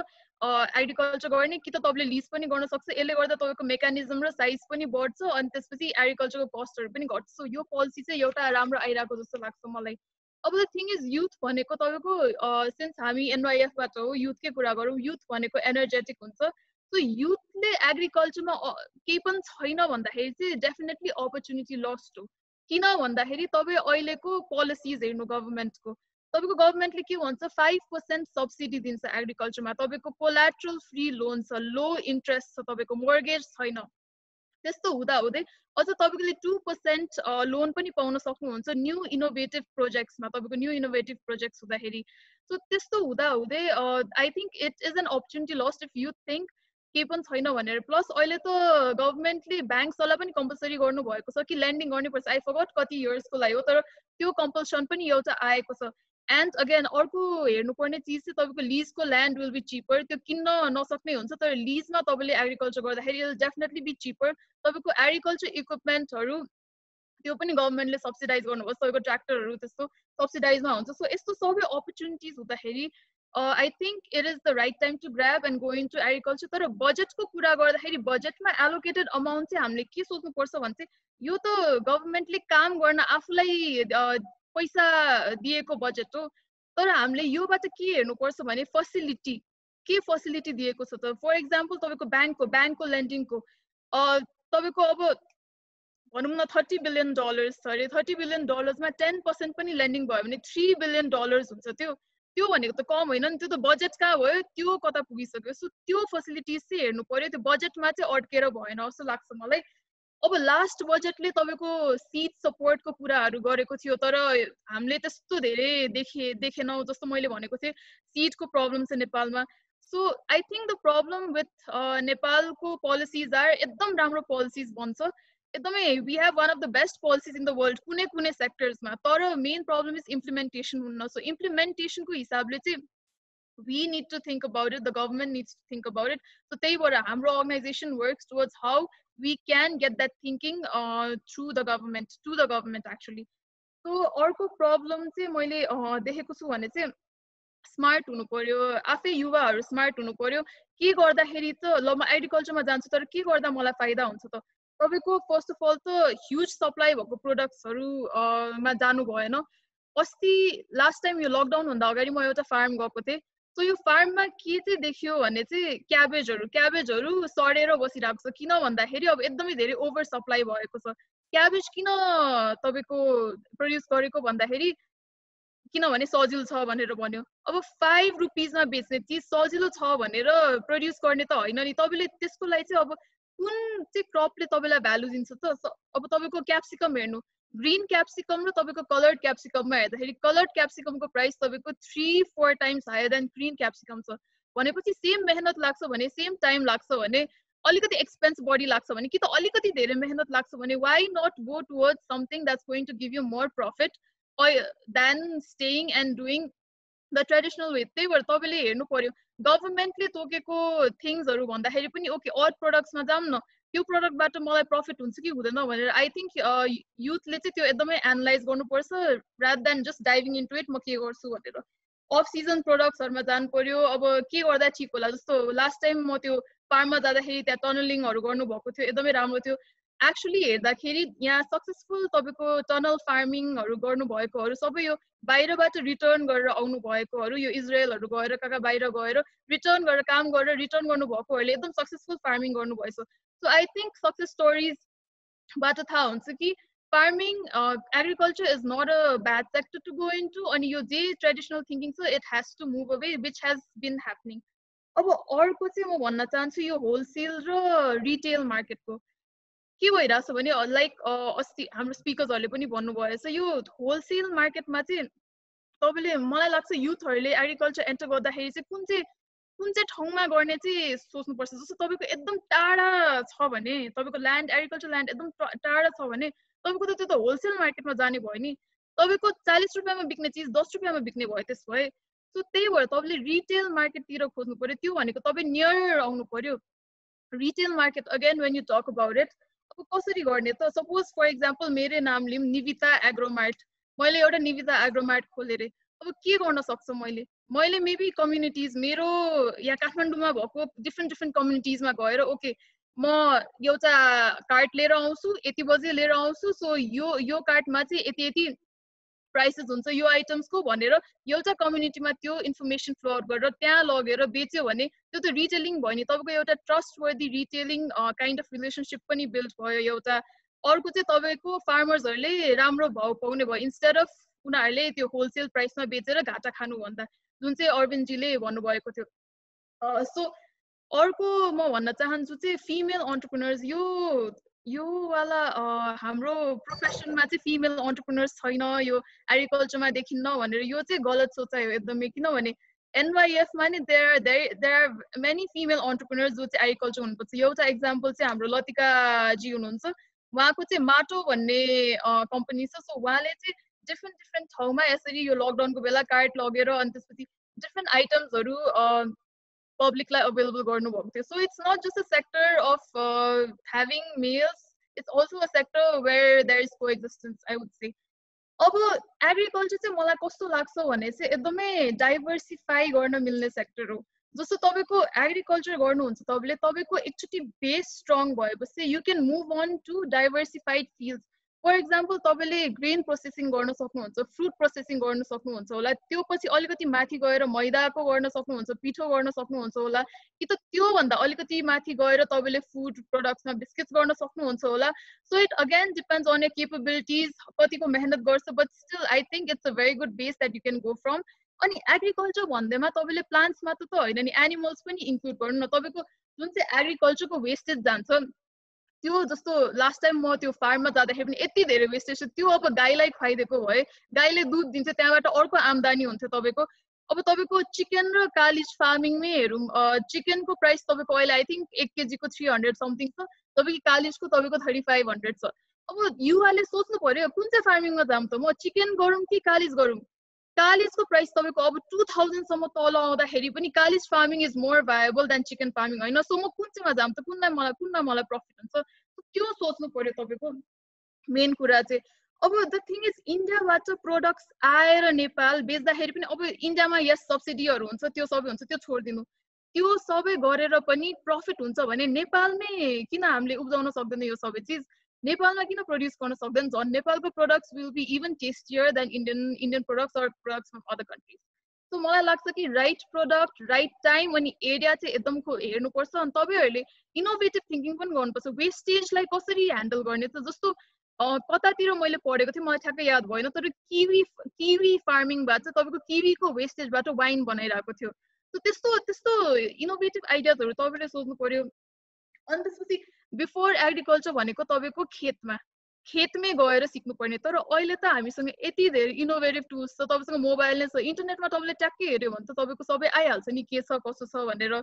एग्रिकल्चर गर्ने कि त तपाईँले लिज पनि गर्न सक्छ यसले गर्दा तपाईँको मेकानिजम र साइज पनि बढ्छ अनि त्यसपछि एग्रिकल्चरको कस्टहरू पनि घट्छ। सो यो पोलिसी चाहिँ एउटा राम्रो आइरहेको जस्तो लाग्छ मलाई। अब द थिङ इज युथ भनेको तपाईँको सिन्स हामी एनवाइएफबाट हो युथकै कुरा गरौँ युथ भनेको एनर्जेटिक हुन्छ। सो युथले एग्रिकल्चरमा केही पनि छैन भन्दाखेरि चाहिँ डेफिनेटली अपर्च्युनिटी लस्ट हो। किन भन्दाखेरि तपाईँ अहिलेको पोलिसिज हेर्नु गभर्मेन्टको तपाईँको गभर्मेन्टले के भन्छ फाइभ पर्सेन्ट सब्सिडी दिन्छ एग्रिकल्चरमा तपाईँको कोलाट्रल फ्री लोन छ लो इन्ट्रेस्ट छ तपाईँको मोर्गेज छैन। त्यस्तो हुँदा हुँदै अझ तपाईँले टु पर्सेन्ट लोन पनि पाउन सक्नुहुन्छ न्यू इनोभेटिभ प्रोजेक्ट्समा तपाईँको न्यू इनोभेटिभ प्रोजेक्ट्स हुँदाखेरि। सो त्यस्तो हुँदा हुँदै I think it is an opportunity lost if you think केही पनि छैन भनेर। प्लस अहिले त गभर्मेन्टले ब्याङ्क्सहरूलाई पनि कम्पलसरी गर्नुभएको छ कि ल्यान्डिङ गर्नुपर्छ। आई फगट कति इयर्सको लागि हो तर त्यो कम्पल्सन पनि एउटा आएको छ। एन्ड अगेन अर्को हेर्नुपर्ने चिज चाहिँ तपाईँको लिजको ल्यान्ड विल बी चिपर त्यो किन्न नसक्ने हुन्छ तर लिजमा तपाईँले एग्रिकल्चर गर्दाखेरि डेफिनेटली बी चिपर तपाईँको एग्रिकल्चर इक्विपमेन्टहरू त्यो पनि गभर्मेन्टले सब्सिडाइज गर्नुपर्छ तपाईँको ट्र्याक्टरहरू त्यस्तो सब्सिडाइजमा हुन्छ। सो यस्तो सबै अपर्च्युनिटिज हुँदाखेरि I think it is the right time to grab and going to agriculture तर बजेटको कुरा गर्दाखेरि बजेटमा एलोकेटेड अमाउन्ट चाहिँ हामीले के सोच्नुपर्छ भने चाहिँ यो त गभर्मेन्टले काम गर्न आफूलाई पैसा दिएको बजेट हो। तर हामीले योबाट के हेर्नुपर्छ भने फेसिलिटी के फेसिलिटी दिएको छ त? फर इक्जाम्पल तपाईँको ब्याङ्कको ब्याङ्कको लेन्डिङको तपाईँको अब भनौँ न थर्टी बिलियन डलर्स छ अरे। थर्टी बिलियन डलर्समा टेन पर्सेन्ट पनि ल्यान्डिङ भयो भने थ्री बिलियन डलर्स हुन्छ त्यो। त्यो भनेको त कम होइन नि। त्यो त बजेट कहाँ भयो? त्यो कता पुगिसक्यो? सो त्यो फेसिलिटिज चाहिँ हेर्नु पऱ्यो त्यो बजेटमा चाहिँ अड्केर भएन। जस्तो लाग्छ मलाई। अब लास्ट बजेटले तपाईँको सिट सपोर्टको कुराहरू गरेको थियो तर हामीले त्यस्तो धेरै देखे देखेनौँ जस्तो मैले भनेको थिएँ सिटको प्रब्लम छ नेपालमा। So I think the problem with नेपालको पोलिसिज आर एकदम राम्रो पोलिसिज बन्छ। एकदमै we have one of the best policies in the world कुनै कुनै सेक्टर्समा तर मेन प्रब्लम इज इम्प्लिमेन्टेसन हुन्न। सो इम्प्लिमेन्टेसनको हिसाबले चाहिँ we need to think about it the government needs to think about it so भएर हाम्रो organization works towards how we can get that thinking uh, through the government to the government actually. So अर्को problem चाहिँ मैले देखेको छु भने चाहिँ smart हुनु पर्यो आफै युवाहरू स्मार्ट हुनु पर्यो। के गर्दाखेरि त ल म एग्रिकल्चरमा जान्छु तर के गर्दा मलाई फाइदा हुन्छ त? तपाईँको फर्स्ट अफ अल त ह्युज सप्लाई भएको प्रोडक्ट्सहरूमा जानु भएन। अस्ति लास्ट टाइम यो लकडाउनभन्दा अगाडि म एउटा फार्म गएको थिएँ। सो यो फार्ममा के चाहिँ देखियो भने चाहिँ क्याबेजहरू क्याबेजहरू सडेर बसिरहेको छ। किन भन्दाखेरि अब एकदमै धेरै ओभर सप्लाई भएको छ। क्याबेज किन तपाईँको प्रड्युस गरेको भन्दाखेरि किनभने सजिलो छ भनेर भन्यो। अब फाइभ रुपिजमा बेच्ने चिज सजिलो छ भनेर प्रड्युस गर्ने त होइन नि। तपाईँले त्यसको लागि चाहिँ अब कुन चाहिँ क्रपले तपाईँलाई भ्यालु दिन्छ त? अब तपाईँको क्याप्सिकम हेर्नु। ग्रिन क्याप्सिकम र तपाईँको कलर्ड क्याप्सिकममा हेर्दाखेरि कलर्ड क्याप्सिकमको प्राइस तपाईँको three four times higher than green capsicum छ। भनेपछि सेम मेहनत लाग्छ भने सेम टाइम लाग्छ भने अलिकति एक्सपेन्स बढी लाग्छ भने कि त अलिकति धेरै मेहनत लाग्छ भने why not go toward something that's going to give you more profit than staying and doing the traditional way त्यही भएर तपाईँले हेर्नु पर्यो। गभर्मेन्टले तोकेको थिङ्सहरू भन्दाखेरि पनि ओके अल प्रडक्ट्समा जाऊँ न। त्यो प्रडक्टबाट मलाई प्रफिट हुन्छ कि हुँदैन भनेर आई थिङ्क युथले चाहिँ त्यो एकदमै एनालाइज गर्नुपर्छ rather than just diving into it म के गर्छु भनेर। अफ सिजन प्रडक्ट्सहरूमा जानु पर्यो अब के गर्दा ठिक होला? जस्तो लास्ट टाइम म त्यो फार्ममा जाँदाखेरि त्यहाँ टनलिङहरू गर्नुभएको थियो एकदमै राम्रो थियो। एक्चुली हेर्दाखेरि यहाँ सक्सेसफुल तपाईँको टनल फार्मिङहरू गर्नुभएकोहरू सबै यो बाहिरबाट रिटर्न गरेर आउनु भएकोहरू यो इजरायलहरू गएर कहाँ कहाँ बाहिर गएर रिटर्न गरेर काम गरेर रिटर्न गर्नुभएकोहरूले एकदम सक्सेसफुल फार्मिङ गर्नुभएछ। सो आई थिङ्क सक्सेस स्टोरिजबाट थाहा हुन्छ कि farming agriculture is not a bad sector to go in to अनि यो जे ट्रेडिसनल थिङ्किङ छ it has to move away which has been happening अब अर्को चाहिँ म भन्न चाहन्छु यो होलसेल र रिटेल मार्केटको के भइरहेछ भने लाइक अस्ति हाम्रो स्पिकर्सहरूले पनि भन्नुभएछ यो होलसेल मार्केटमा चाहिँ तपाईँले मलाई लाग्छ युथहरूले एग्रिकल्चर एन्टर गर्दाखेरि चाहिँ कुन चाहिँ कुन चाहिँ ठाउँमा गर्ने चाहिँ सोच्नुपर्छ जस्तो तपाईँको एकदम टाढा छ भने तपाईँको ल्यान्ड एग्रिकल्चर ल्यान्ड एकदम टाढा छ भने तपाईँको त त्यो त होलसेल मार्केटमा जाने भयो नि। तपाईँको चालिस रुपियाँमा बिक्ने चिज दस रुपियाँमा बिक्ने भयो त्यस भए। सो त्यही भएर तपाईँले रिटेल मार्केटतिर खोज्नु पऱ्यो। त्यो भनेको तपाईँ नियर आउनु पऱ्यो। Retail market again when you talk about it अब कसरी गर्ने त? सपोज फर इक्जाम्पल मेरै नाम लिउँ निविता एग्रोमार्ट मैले एउटा निविता एग्रोमार्ट खोलेर अब के गर्न सक्छु मैले? मैले मेबी कम्युनिटिज मेरो यहाँ काठमाडौँमा भएको डिफ्रेन्ट डिफ्रेन्ट कम्युनिटिजमा गएर ओके म एउटा कार्ड लिएर आउँछु यति बजे लिएर आउँछु सो यो यो कार्डमा चाहिँ यति यति प्राइसेस हुन्छ यो आइटम्सको भनेर एउटा कम्युनिटीमा त्यो इन्फर्मेसन फ्लो आउट गरेर त्यहाँ लगेर बेच्यो भने त्यो त रिटेलिङ भयो नि तपाईँको एउटा trustworthy retailing kind of relationship पनि बिल्ड भयो एउटा अर्को चाहिँ तपाईँको फार्मर्सहरूले राम्रो भाउ पाउने भयो इन्स्टेड अफ उनीहरूले त्यो होलसेल प्राइसमा बेचेर घाटा खानुभन्दा जुन चाहिँ अरविन्दजीले भन्नुभएको थियो। सो अर्को म भन्न चाहन्छु चाहिँ फिमेल अन्टरप्रिनर्स यो योवाला हाम्रो प्रोफेसनमा चाहिँ फिमेल अन्टरप्रिनर्स छैन यो एग्रिकल्चरमा देखिन्न भनेर यो चाहिँ गलत सोचाइ हो एकदमै। किनभने एनवाइएफमा नि there there there many female entrepreneurs जो चाहिँ एग्रिकल्चर हुनुपर्छ। एउटा इक्जाम्पल चाहिँ हाम्रो लतिकाजी हुनुहुन्छ। उहाँको चाहिँ माटो भन्ने कम्पनी छ। सो उहाँले चाहिँ डिफ्रेन्ट डिफ्रेन्ट ठाउँमा यसरी यो लकडाउनको बेला कार्ड लगेर अनि त्यसपछि डिफ्रेन्ट आइटम्सहरू पब्लिकलाई अभाइलेबल गर्नुभएको थियो. So it's not just a sector of having males it's also a sector where there is coexistence I would say अब एग्रिकल्चर चाहिँ मलाई कस्तो लाग्छ भने चाहिँ एकदमै डाइभर्सिफाई गर्न मिल्ने सेक्टर हो। जस्तो तपाईँको एग्रिकल्चर गर्नुहुन्छ तपाईँले तपाईँको एकचोटि बेस स्ट्रङ भएपछि you can move on to diversified field for example तपाईँले ग्रेन प्रोसेसिङ गर्न सक्नुहुन्छ फ्रुट प्रोसेसिङ गर्न सक्नुहुन्छ होला त्यो पछि अलिकति माथि गएर मैदाको गर्न सक्नुहुन्छ पिठो गर्न सक्नुहुन्छ होला कि त त्योभन्दा अलिकति माथि गएर तपाईँले फुड प्रडक्ट्समा बिस्किट्स गर्न सक्नुहुन्छ होला। So it again depends on your capabilities कतिको मेहनत गर्छ but still I think it's a very good base that you can go from अनि एग्रिकल्चर भन्दैमा तपाईँले प्लान्ट्स मात्र त होइन नि एनिमल्स पनि इन्क्लुड गर्नु न तपाईँको जुन चाहिँ एग्रिकल्चरको वेस्टेज जान्छ त्यो जस्तो लास्ट टाइम म त्यो फार्ममा जाँदाखेरि पनि यति धेरै वेस्टेज त्यो अब गाईलाई खुवाइदिएको भए गाईले दुध दिन्छ त्यहाँबाट अर्को आम्दानी हुन्छ तपाईँको। अब तपाईँको चिकन र कालिज फार्मिङमै हेरौँ चिकनको प्राइस तपाईँको अहिले आई थिङ्क एक केजीको थ्री हन्ड्रेड समथिङ छ तपाईँको कालिजको तपाईँको थर्टी फाइभ हन्ड्रेड छ। अब युवाले सोच्नु पर्यो कुन चाहिँ फार्मिङमा जाऊँ त? म चिकन गरौँ कि कालिज गरौँ? कालिजको प्राइस तपाईँको अब टु थाउजन्डसम्म तल आउँदाखेरि पनि कालिज farming is more viable than chicken farming होइन सो म कुन चाहिँमा जाऊँ त कुनलाई मलाई कुनमा मलाई प्रफिट हुन्छ त्यो सोच्नु पर्यो तपाईँको मेन कुरा चाहिँ अब द थिङ इज इन्डियाबाट प्रोडक्ट्स आएर नेपाल बेच्दाखेरि पनि अब इन्डियामा यस सब्सिडीहरू हुन्छ त्यो सबै हुन्छ त्यो छोडिदिनु त्यो सबै गरेर पनि प्रफिट हुन्छ भने नेपालमै किन हामीले उब्जाउन सक्दैन यो सबै चिज नेपालमा किन प्रड्युस गर्न सक्दैन झन् नेपालको products will be even tastier than Indian Indian products or products from other countries so मलाई लाग्छ कि राइट प्रडक्ट राइट टाइम अनि एरिया चाहिँ एकदमको हेर्नुपर्छ। अनि तपाईँहरूले इनोभेटिभ थिङ्किङ पनि गर्नुपर्छ। वेस्टेजलाई कसरी ह्यान्डल गर्ने? त जस्तो कतातिर मैले पढेको थिएँ मलाई ठ्याक्कै याद भएन तर किवी किवी फार्मिङबाट चाहिँ तपाईँको किवीको वेस्टेजबाट वाइन बनाइरहेको थियो। त्यस्तो त्यस्तो इनोभेटिभ आइडियाजहरू तपाईँले सोच्नु पर्यो। अनि त्यसपछि बिफोर एग्रिकल्चर भनेको तपाईँको खेतमा खेतमै गएर सिक्नुपर्ने। तर अहिले त हामीसँग यति धेरै इनोभेटिभ टुल्स छ तपाईँसँग मोबाइल नै छ इन्टरनेटमा तपाईँले ट्याक्कै हेऱ्यो भने त तपाईँको सबै आइहाल्छ नि के छ कसो छ भनेर।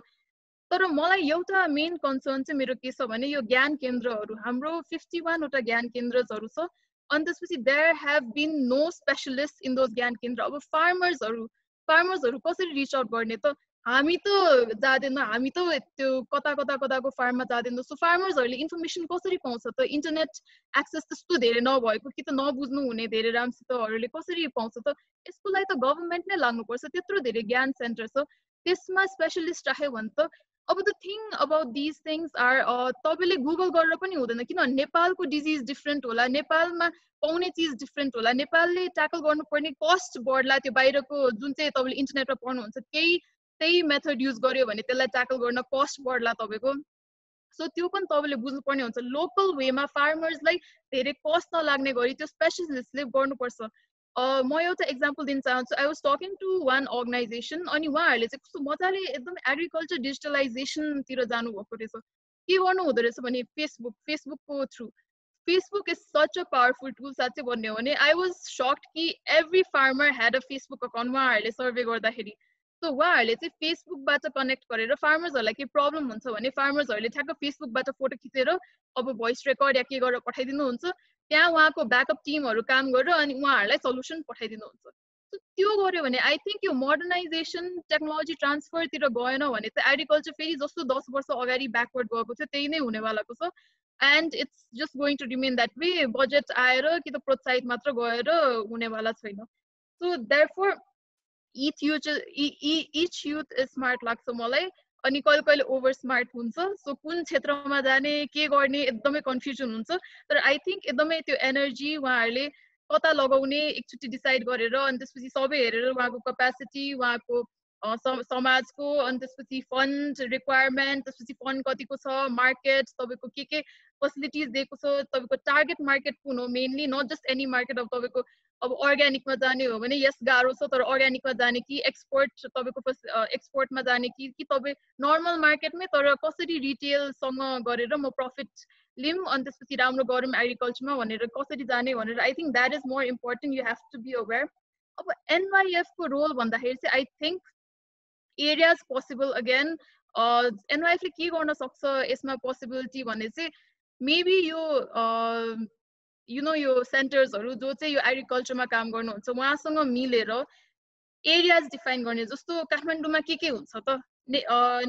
तर मलाई एउटा मेन कन्सर्न चाहिँ मेरो के छ भने यो ज्ञान केन्द्रहरू हाम्रो फिफ्टी वानवटा ज्ञान केन्द्रहरू छ। अनि त्यसपछि there have been no specialist in those ज्ञान केन्द्र। अब फार्मर्सहरू फार्मर्सहरू कसरी रिच आउट गर्ने त? हामी त जाँदैन हामी त त्यो कता कता कताको फार्ममा जाँदैन। सो फार्मर्सहरूले इन्फर्मेसन कसरी पाउँछ त? इन्टरनेट एक्सेस त्यस्तो धेरै नभएको कि त नबुझ्नु हुने धेरै राम्रोसितहरूले कसरी पाउँछ त? यसको लागि त गभर्मेन्ट नै लाग्नुपर्छ त्यत्रो धेरै ज्ञान सेन्टर छ। त्यसमा स्पेसलिस्ट राख्यो भने त अब the thing about these things are तपाईँले गुगल गरेर पनि हुँदैन। किनभने नेपालको डिजिज डिफ्रेन्ट होला। नेपालमा पाउने चिज डिफ्रेन्ट होला। नेपालले ट्याकल गर्नुपर्ने कस्ट बढ्ला। त्यो बाहिरको जुन चाहिँ तपाईँले इन्टरनेटमा पढ्नुहुन्छ केही त्यही मेथड युज गर्यो भने त्यसलाई ट्याकल गर्न कस्ट बढ्ला तपाईँको। सो त्यो पनि तपाईँले बुझ्नुपर्ने हुन्छ। लोकल वेमा फार्मर्सलाई धेरै कस्ट नलाग्ने गरी त्यो स्पेसलिस्टले गर्नुपर्छ। म एउटा इक्जाम्पल दिन चाहन्छु। I was talking to one organisation अनि उहाँहरूले चाहिँ कस्तो मजाले एकदम एग्रिकल्चर डिजिटलाइजेसनतिर जानुभएको रहेछ। के गर्नु हुँदो रहेछ भने Facebook फेसबुकको through Facebook is such a powerful tool साँच्चै भन्ने हो भने आई वाज सक्ड कि every farmer had a Facebook account उहाँहरूले सर्वे गर्दाखेरि। सो उहाँहरूले चाहिँ फेसबुकबाट कनेक्ट गरेर फार्मर्सहरूलाई केही प्रब्लम हुन्छ भने फार्मर्सहरूले ठ्याक्क फेसबुकबाट फोटो खिचेर अब भोइस रेकर्ड या के गरेर पठाइदिनुहुन्छ त्यहाँ उहाँको ब्याकअप टिमहरू काम गरेर अनि उहाँहरूलाई सल्युसन पठाइदिनुहुन्छ। त्यो गऱ्यो भने आई थिङ्क यो मोडर्नाइजेसन टेक्नोलोजी ट्रान्सफरतिर गएन भने चाहिँ एग्रिकल्चर फेरि जस्तो दस वर्ष अगाडि ब्याकवर्ड गएको थियो त्यही नै हुनेवालाको छ। And it's just going to remain that way budget आएर कि त प्रोत्साहित मात्र गएर हुनेवाला छैन। So therefore each youth each youth smart लाग्छ मलाई। अनि कहिले कहिले ओभर स्मार्ट हुन्छ। सो कुन क्षेत्रमा जाने के गर्ने एकदमै कन्फ्युजन हुन्छ तर आई थिङ्क एकदमै त्यो एनर्जी उहाँहरूले कता लगाउने एकचोटि डिसाइड गरेर अनि त्यसपछि सबै हेरेर उहाँको कपेसिटी उहाँको समाजको अनि त्यसपछि फन्ड रिक्वायरमेन्ट त्यसपछि फन्ड कतिको छ मार्केट तपाईँको के के फेसिलिटिज दिएको छ तपाईँको टार्गेट मार्केट कुन हो? Mainly not just any market अब तपाईँको अब अर्ग्यानिकमा जाने हो भने यस गाह्रो छ तर अर्ग्यानिकमा जाने कि एक्सपोर्ट तपाईँको एक्सपोर्टमा जाने कि कि तपाईँ नर्मल मार्केटमै तर कसरी रिटेलसँग गरेर म प्रफिट लिउँ अनि त्यसपछि राम्रो गरौँ एग्रिकल्चरमा भनेर कसरी जाने भनेर I think that is more important you have to be aware अब एनवाइएफको रोल भन्दाखेरि चाहिँ I think areas possible again एनवाइएफले के गर्न सक्छ यसमा पोसिबिलिटी भने चाहिँ मेबी यो यु नो यो सेन्टर्सहरू जो चाहिँ यो एग्रिकल्चरमा काम गर्नुहुन्छ उहाँसँग मिलेर एरियाज डिफाइन गर्ने जस्तो काठमाडौँमा के के हुन्छ त? ने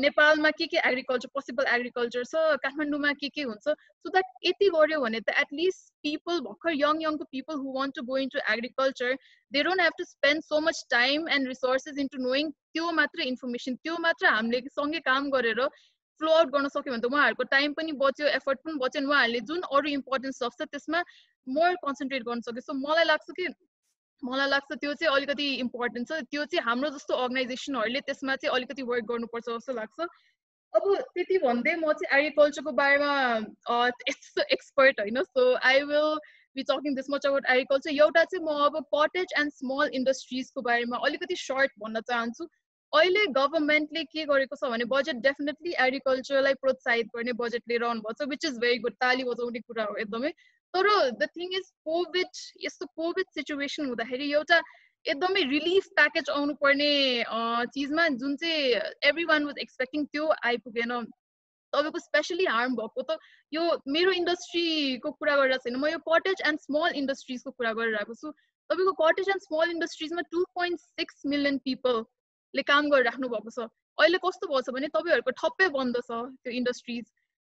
नेपालमा के के एग्रिकल्चर पोसिबल एग्रिकल्चर छ? काठमाडौँमा के के हुन्छ? सो द्याट यति गऱ्यो भने त एटलिस्ट पिपल भर्खर young यङको people who want to go in to agriculture they don't have to spend so much time and resources in to knowing त्यो मात्र इन्फर्मेसन त्यो मात्र हामीले सँगै काम गरेर फ्लो आउट गर्न सक्यो भने त उहाँहरूको टाइम पनि बच्यो एफर्ट पनि बच्यो उहाँहरूले जुन अरू इम्पोर्टेन्स सक्छ त्यसमा मोर कन्सन्ट्रेट गर्न सक्यो। सो मलाई लाग्छ कि मलाई लाग्छ त्यो चाहिँ अलिकति इम्पोर्टेन्ट छ। त्यो चाहिँ हाम्रो जस्तो अर्गनाइजेसनहरूले त्यसमा चाहिँ अलिकति वर्क गर्नुपर्छ जस्तो लाग्छ। अब त्यति भन्दै म चाहिँ एग्रिकल्चरको बारेमा यस्तो एक्सपर्ट होइन। So I will be talking this much about agriculture एउटा चाहिँ म अब कटेज एन्ड स्मल इन्डस्ट्रिजको बारेमा अलिकति सर्ट भन्न चाहन्छु। अहिले गभर्मेन्टले के गरेको छ भने बजेट डेफिनेटली एग्रिकल्चरलाई प्रोत्साहित गर्ने बजेट लिएर आउनुभएको छ विच इज भेरी गुड ताली बजाउने कुरा हो एकदमै। तर द थिङ इज कोभिड यस्तो कोभिड सिचुएसन हुँदाखेरि एउटा एकदमै रिलिफ प्याकेज आउनु पर्ने चिजमा जुन चाहिँ एभ्री वान वाज एक्सपेक्टिङ त्यो आइपुगेन। तपाईँको स्पेसली हार्म भएको त यो मेरो इन्डस्ट्रीको कुरा गरिरहेको छैन म यो कटेज एन्ड स्मल इन्डस्ट्रिजको कुरा गरिरहेको छु। तपाईँको कटेज एन्ड स्मल इन्डस्ट्रिजमा टु पोइन्ट सिक्स मिलियन पिपलले काम गरिराख्नु भएको छ। अहिले कस्तो भएको छ भने तपाईँहरूको ठप्पै बन्द छ त्यो इन्डस्ट्रिज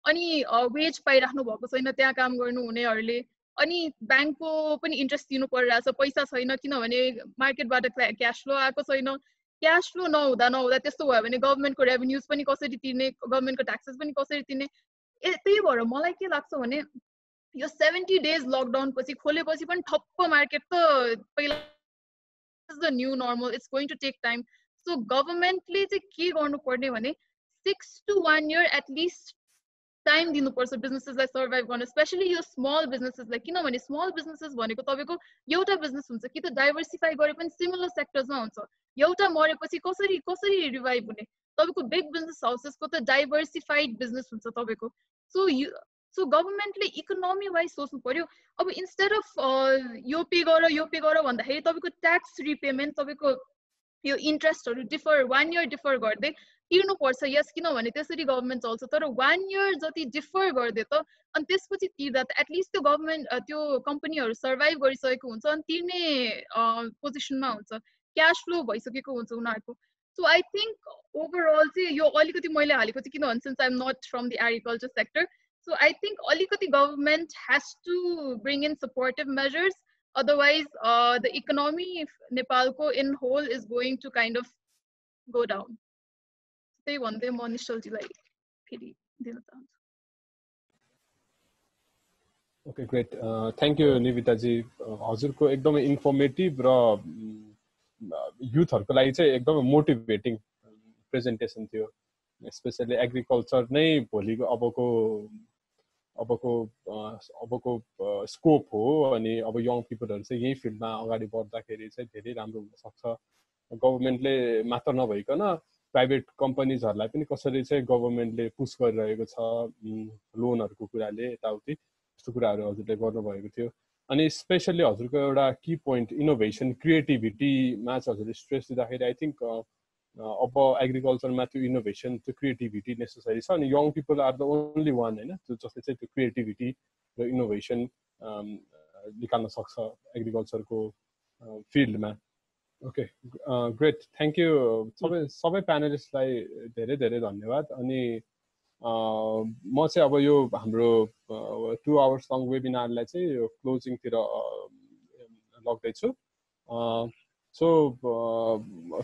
अनि वेज पाइराख्नु भएको छैन त्यहाँ काम गर्नु हुनेहरूले। अनि ब्याङ्कको पनि इन्ट्रेस्ट दिनु परिरहेछ पैसा छैन किनभने मार्केटबाट क्यास फ्लो आएको छैन। क्यास फ्लो नहुँदा नहुँदा त्यस्तो भयो भने गभर्मेन्टको रेभेन्युज पनि कसरी तिर्ने गभर्मेन्टको ट्याक्सेस पनि कसरी तिर्ने? ए त्यही भएर मलाई के लाग्छ भने यो सेभेन्टी डेज लकडाउन पछि खोलेपछि पनि ठप्प मार्केट त पहिला the new normal it's going to take time so गभर्मेन्टले चाहिँ के गर्नुपर्ने भने six to one year at least time दिनुपर्छ बिजनेसेसलाई सर्भाइभ गर्न स्पेसली यो स्मल बिजनेसेसलाई किनभने स्मल बिजनेसेस भनेको तपाईँको एउटा बिजनेस हुन्छ कि त डाइभर्सिफाई गरे पनि सिमिलर सेक्टर्समा हुन्छ। एउटा मरेपछि कसरी कसरी रिभाइभ हुने? तपाईँको बिग बिजनेस हाउसेसको त डाइभर्सिफाइड बिजनेस हुन्छ तपाईँको। सो सो गभर्मेन्टले इकोनोमी वाइज सोच्नु पर्यो अब इन्स्टेड अफ यो पे गर यो पे गर भन्दाखेरि तपाईँको ट्याक्स रिपेमेन्ट तपाईँको यो इन्ट्रेस्टहरू डिफर वान इयर डिफर गर्दै तिर्नुपर्छ यस किनभने त्यसरी गभर्मेन्ट चल्छ तर वान इयर जति डिफर गरिदियो त अनि त्यसपछि तिर्दा त एटलिस्ट त्यो गभर्मेन्ट त्यो कम्पनीहरू सर्भाइभ गरिसकेको हुन्छ अनि तिर्ने पोजिसनमा हुन्छ। क्यास फ्लो भइसकेको हुन्छ उनीहरूको। सो आई थिङ्क ओभरअल चाहिँ यो अलिकति मैले हालेको चाहिँ किनभने since I'm not from the agriculture sector so I think अलिकति government has to bring in supportive measures otherwise uh, the economy nepalko in whole is going to kind of go down. त्यही भन्दै म निश्चलजीलाई okay great thank you Nivita ji हजुरको एकदमै informative र युथहरूको लागि चाहिँ एकदमै मोटिभेटिङ प्रेजेन्टेसन थियो. स्पेसली एग्रिकल्चर नै भोलिको अबको अबको अबको स्कोप हो अनि अब यङ पिपलहरू चाहिँ यही फिल्डमा अगाडि बढ्दाखेरि चाहिँ धेरै राम्रो हुनसक्छ। गभर्मेन्टले मात्र नभइकन प्राइभेट कम्पनीजहरूलाई पनि कसरी चाहिँ गभर्मेन्टले पुस गरिरहेको छ लोनहरूको कुराले यताउति यस्तो कुराहरू हजुरले गर्नुभएको थियो। अनि स्पेसल्ली हजुरको एउटा कि पोइन्ट इनोभेसन क्रिएटिभिटीमा चाहिँ हजुरले स्ट्रेस दिँदाखेरि आई थिङ्क अब एग्रिकल्चरमा त्यो इनोभेसन त्यो क्रिएटिभिटी नेसेसरी छ। अनि young people are the only one होइन त्यो जसले चाहिँ त्यो क्रिएटिभिटी र इनोभेसन निकाल्न सक्छ एग्रिकल्चरको फिल्डमा ओके ग्रेट थ्याङ्क यू सबै सबै प्यानलिस्टलाई धेरै धेरै धन्यवाद। अनि म चाहिँ अब यो हाम्रो टु आवर्स लङ वेबिनारलाई चाहिँ यो क्लोजिङतिर लग्दैछु। सो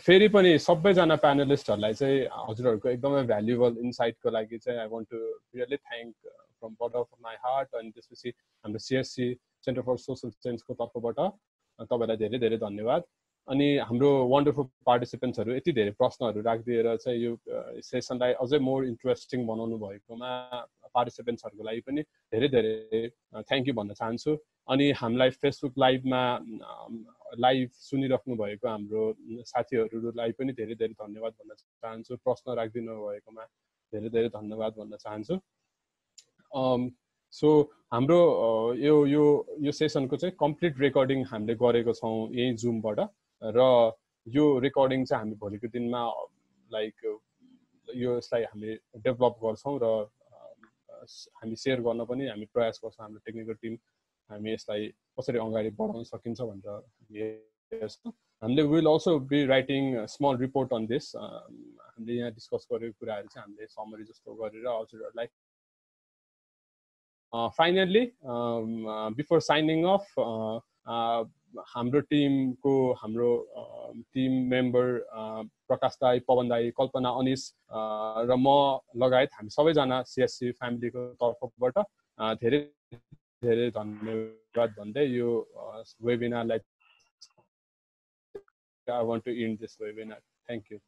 फेरि पनि सबैजना प्यानलिस्टहरूलाई चाहिँ हजुरहरूको एकदमै भ्यालुएबल इन्साइटको लागि चाहिँ I want to really thank from bottom of my heart अनि त्यसपछि हाम्रो सिएससी सेन्टर फर सोसल चेन्जको तर्फबाट तपाईँलाई धेरै धेरै धन्यवाद। अनि हाम्रो वन्डरफुल पार्टिसिपेन्ट्सहरू यति धेरै प्रश्नहरू राखिदिएर चाहिँ यो सेसनलाई अझै मोर इन्ट्रेस्टिङ बनाउनु भएकोमा पार्टिसिपेन्ट्सहरूको लागि पनि धेरै धेरै थ्याङ्क यू भन्न चाहन्छु। अनि हामीलाई फेसबुक लाइभमा लाइभ सुनिराख्नु भएको हाम्रो साथीहरूलाई पनि धेरै धेरै धन्यवाद भन्न चाहन्छु। प्रश्न राखिदिनु भएकोमा धेरै धेरै धन्यवाद भन्न चाहन्छु। सो हाम्रो यो यो यो सेसनको चाहिँ कम्प्लिट रेकर्डिङ हामीले गरेको छौँ यही जुमबाट र यो रेकर्डिङ चाहिँ हामी भोलिको दिनमा लाइक यो यसलाई हामी डेभलप गर्छौँ र हामी सेयर गर्न पनि हामी प्रयास गर्छौँ हाम्रो टेक्निकल टिम हामी यसलाई कसरी अगाडि बढाउन सकिन्छ भनेर हामीले will also be writing small report on this हामीले यहाँ डिस्कस गरेको कुराहरू चाहिँ हामीले समरी जस्तो गरेर हजुरहरूलाई फाइनल्ली बिफोर साइनिङ अफ हाम्रो टिमको हाम्रो टिम मेम्बर प्रकाश दाई पवन दाई कल्पना अनिस र म लगायत हामी सबैजना सिएससी फ्यामिलीको तर्फबाट धेरै hear it on Mevad Bande, you uh, webinar like, I want to end this webinar. Thank you.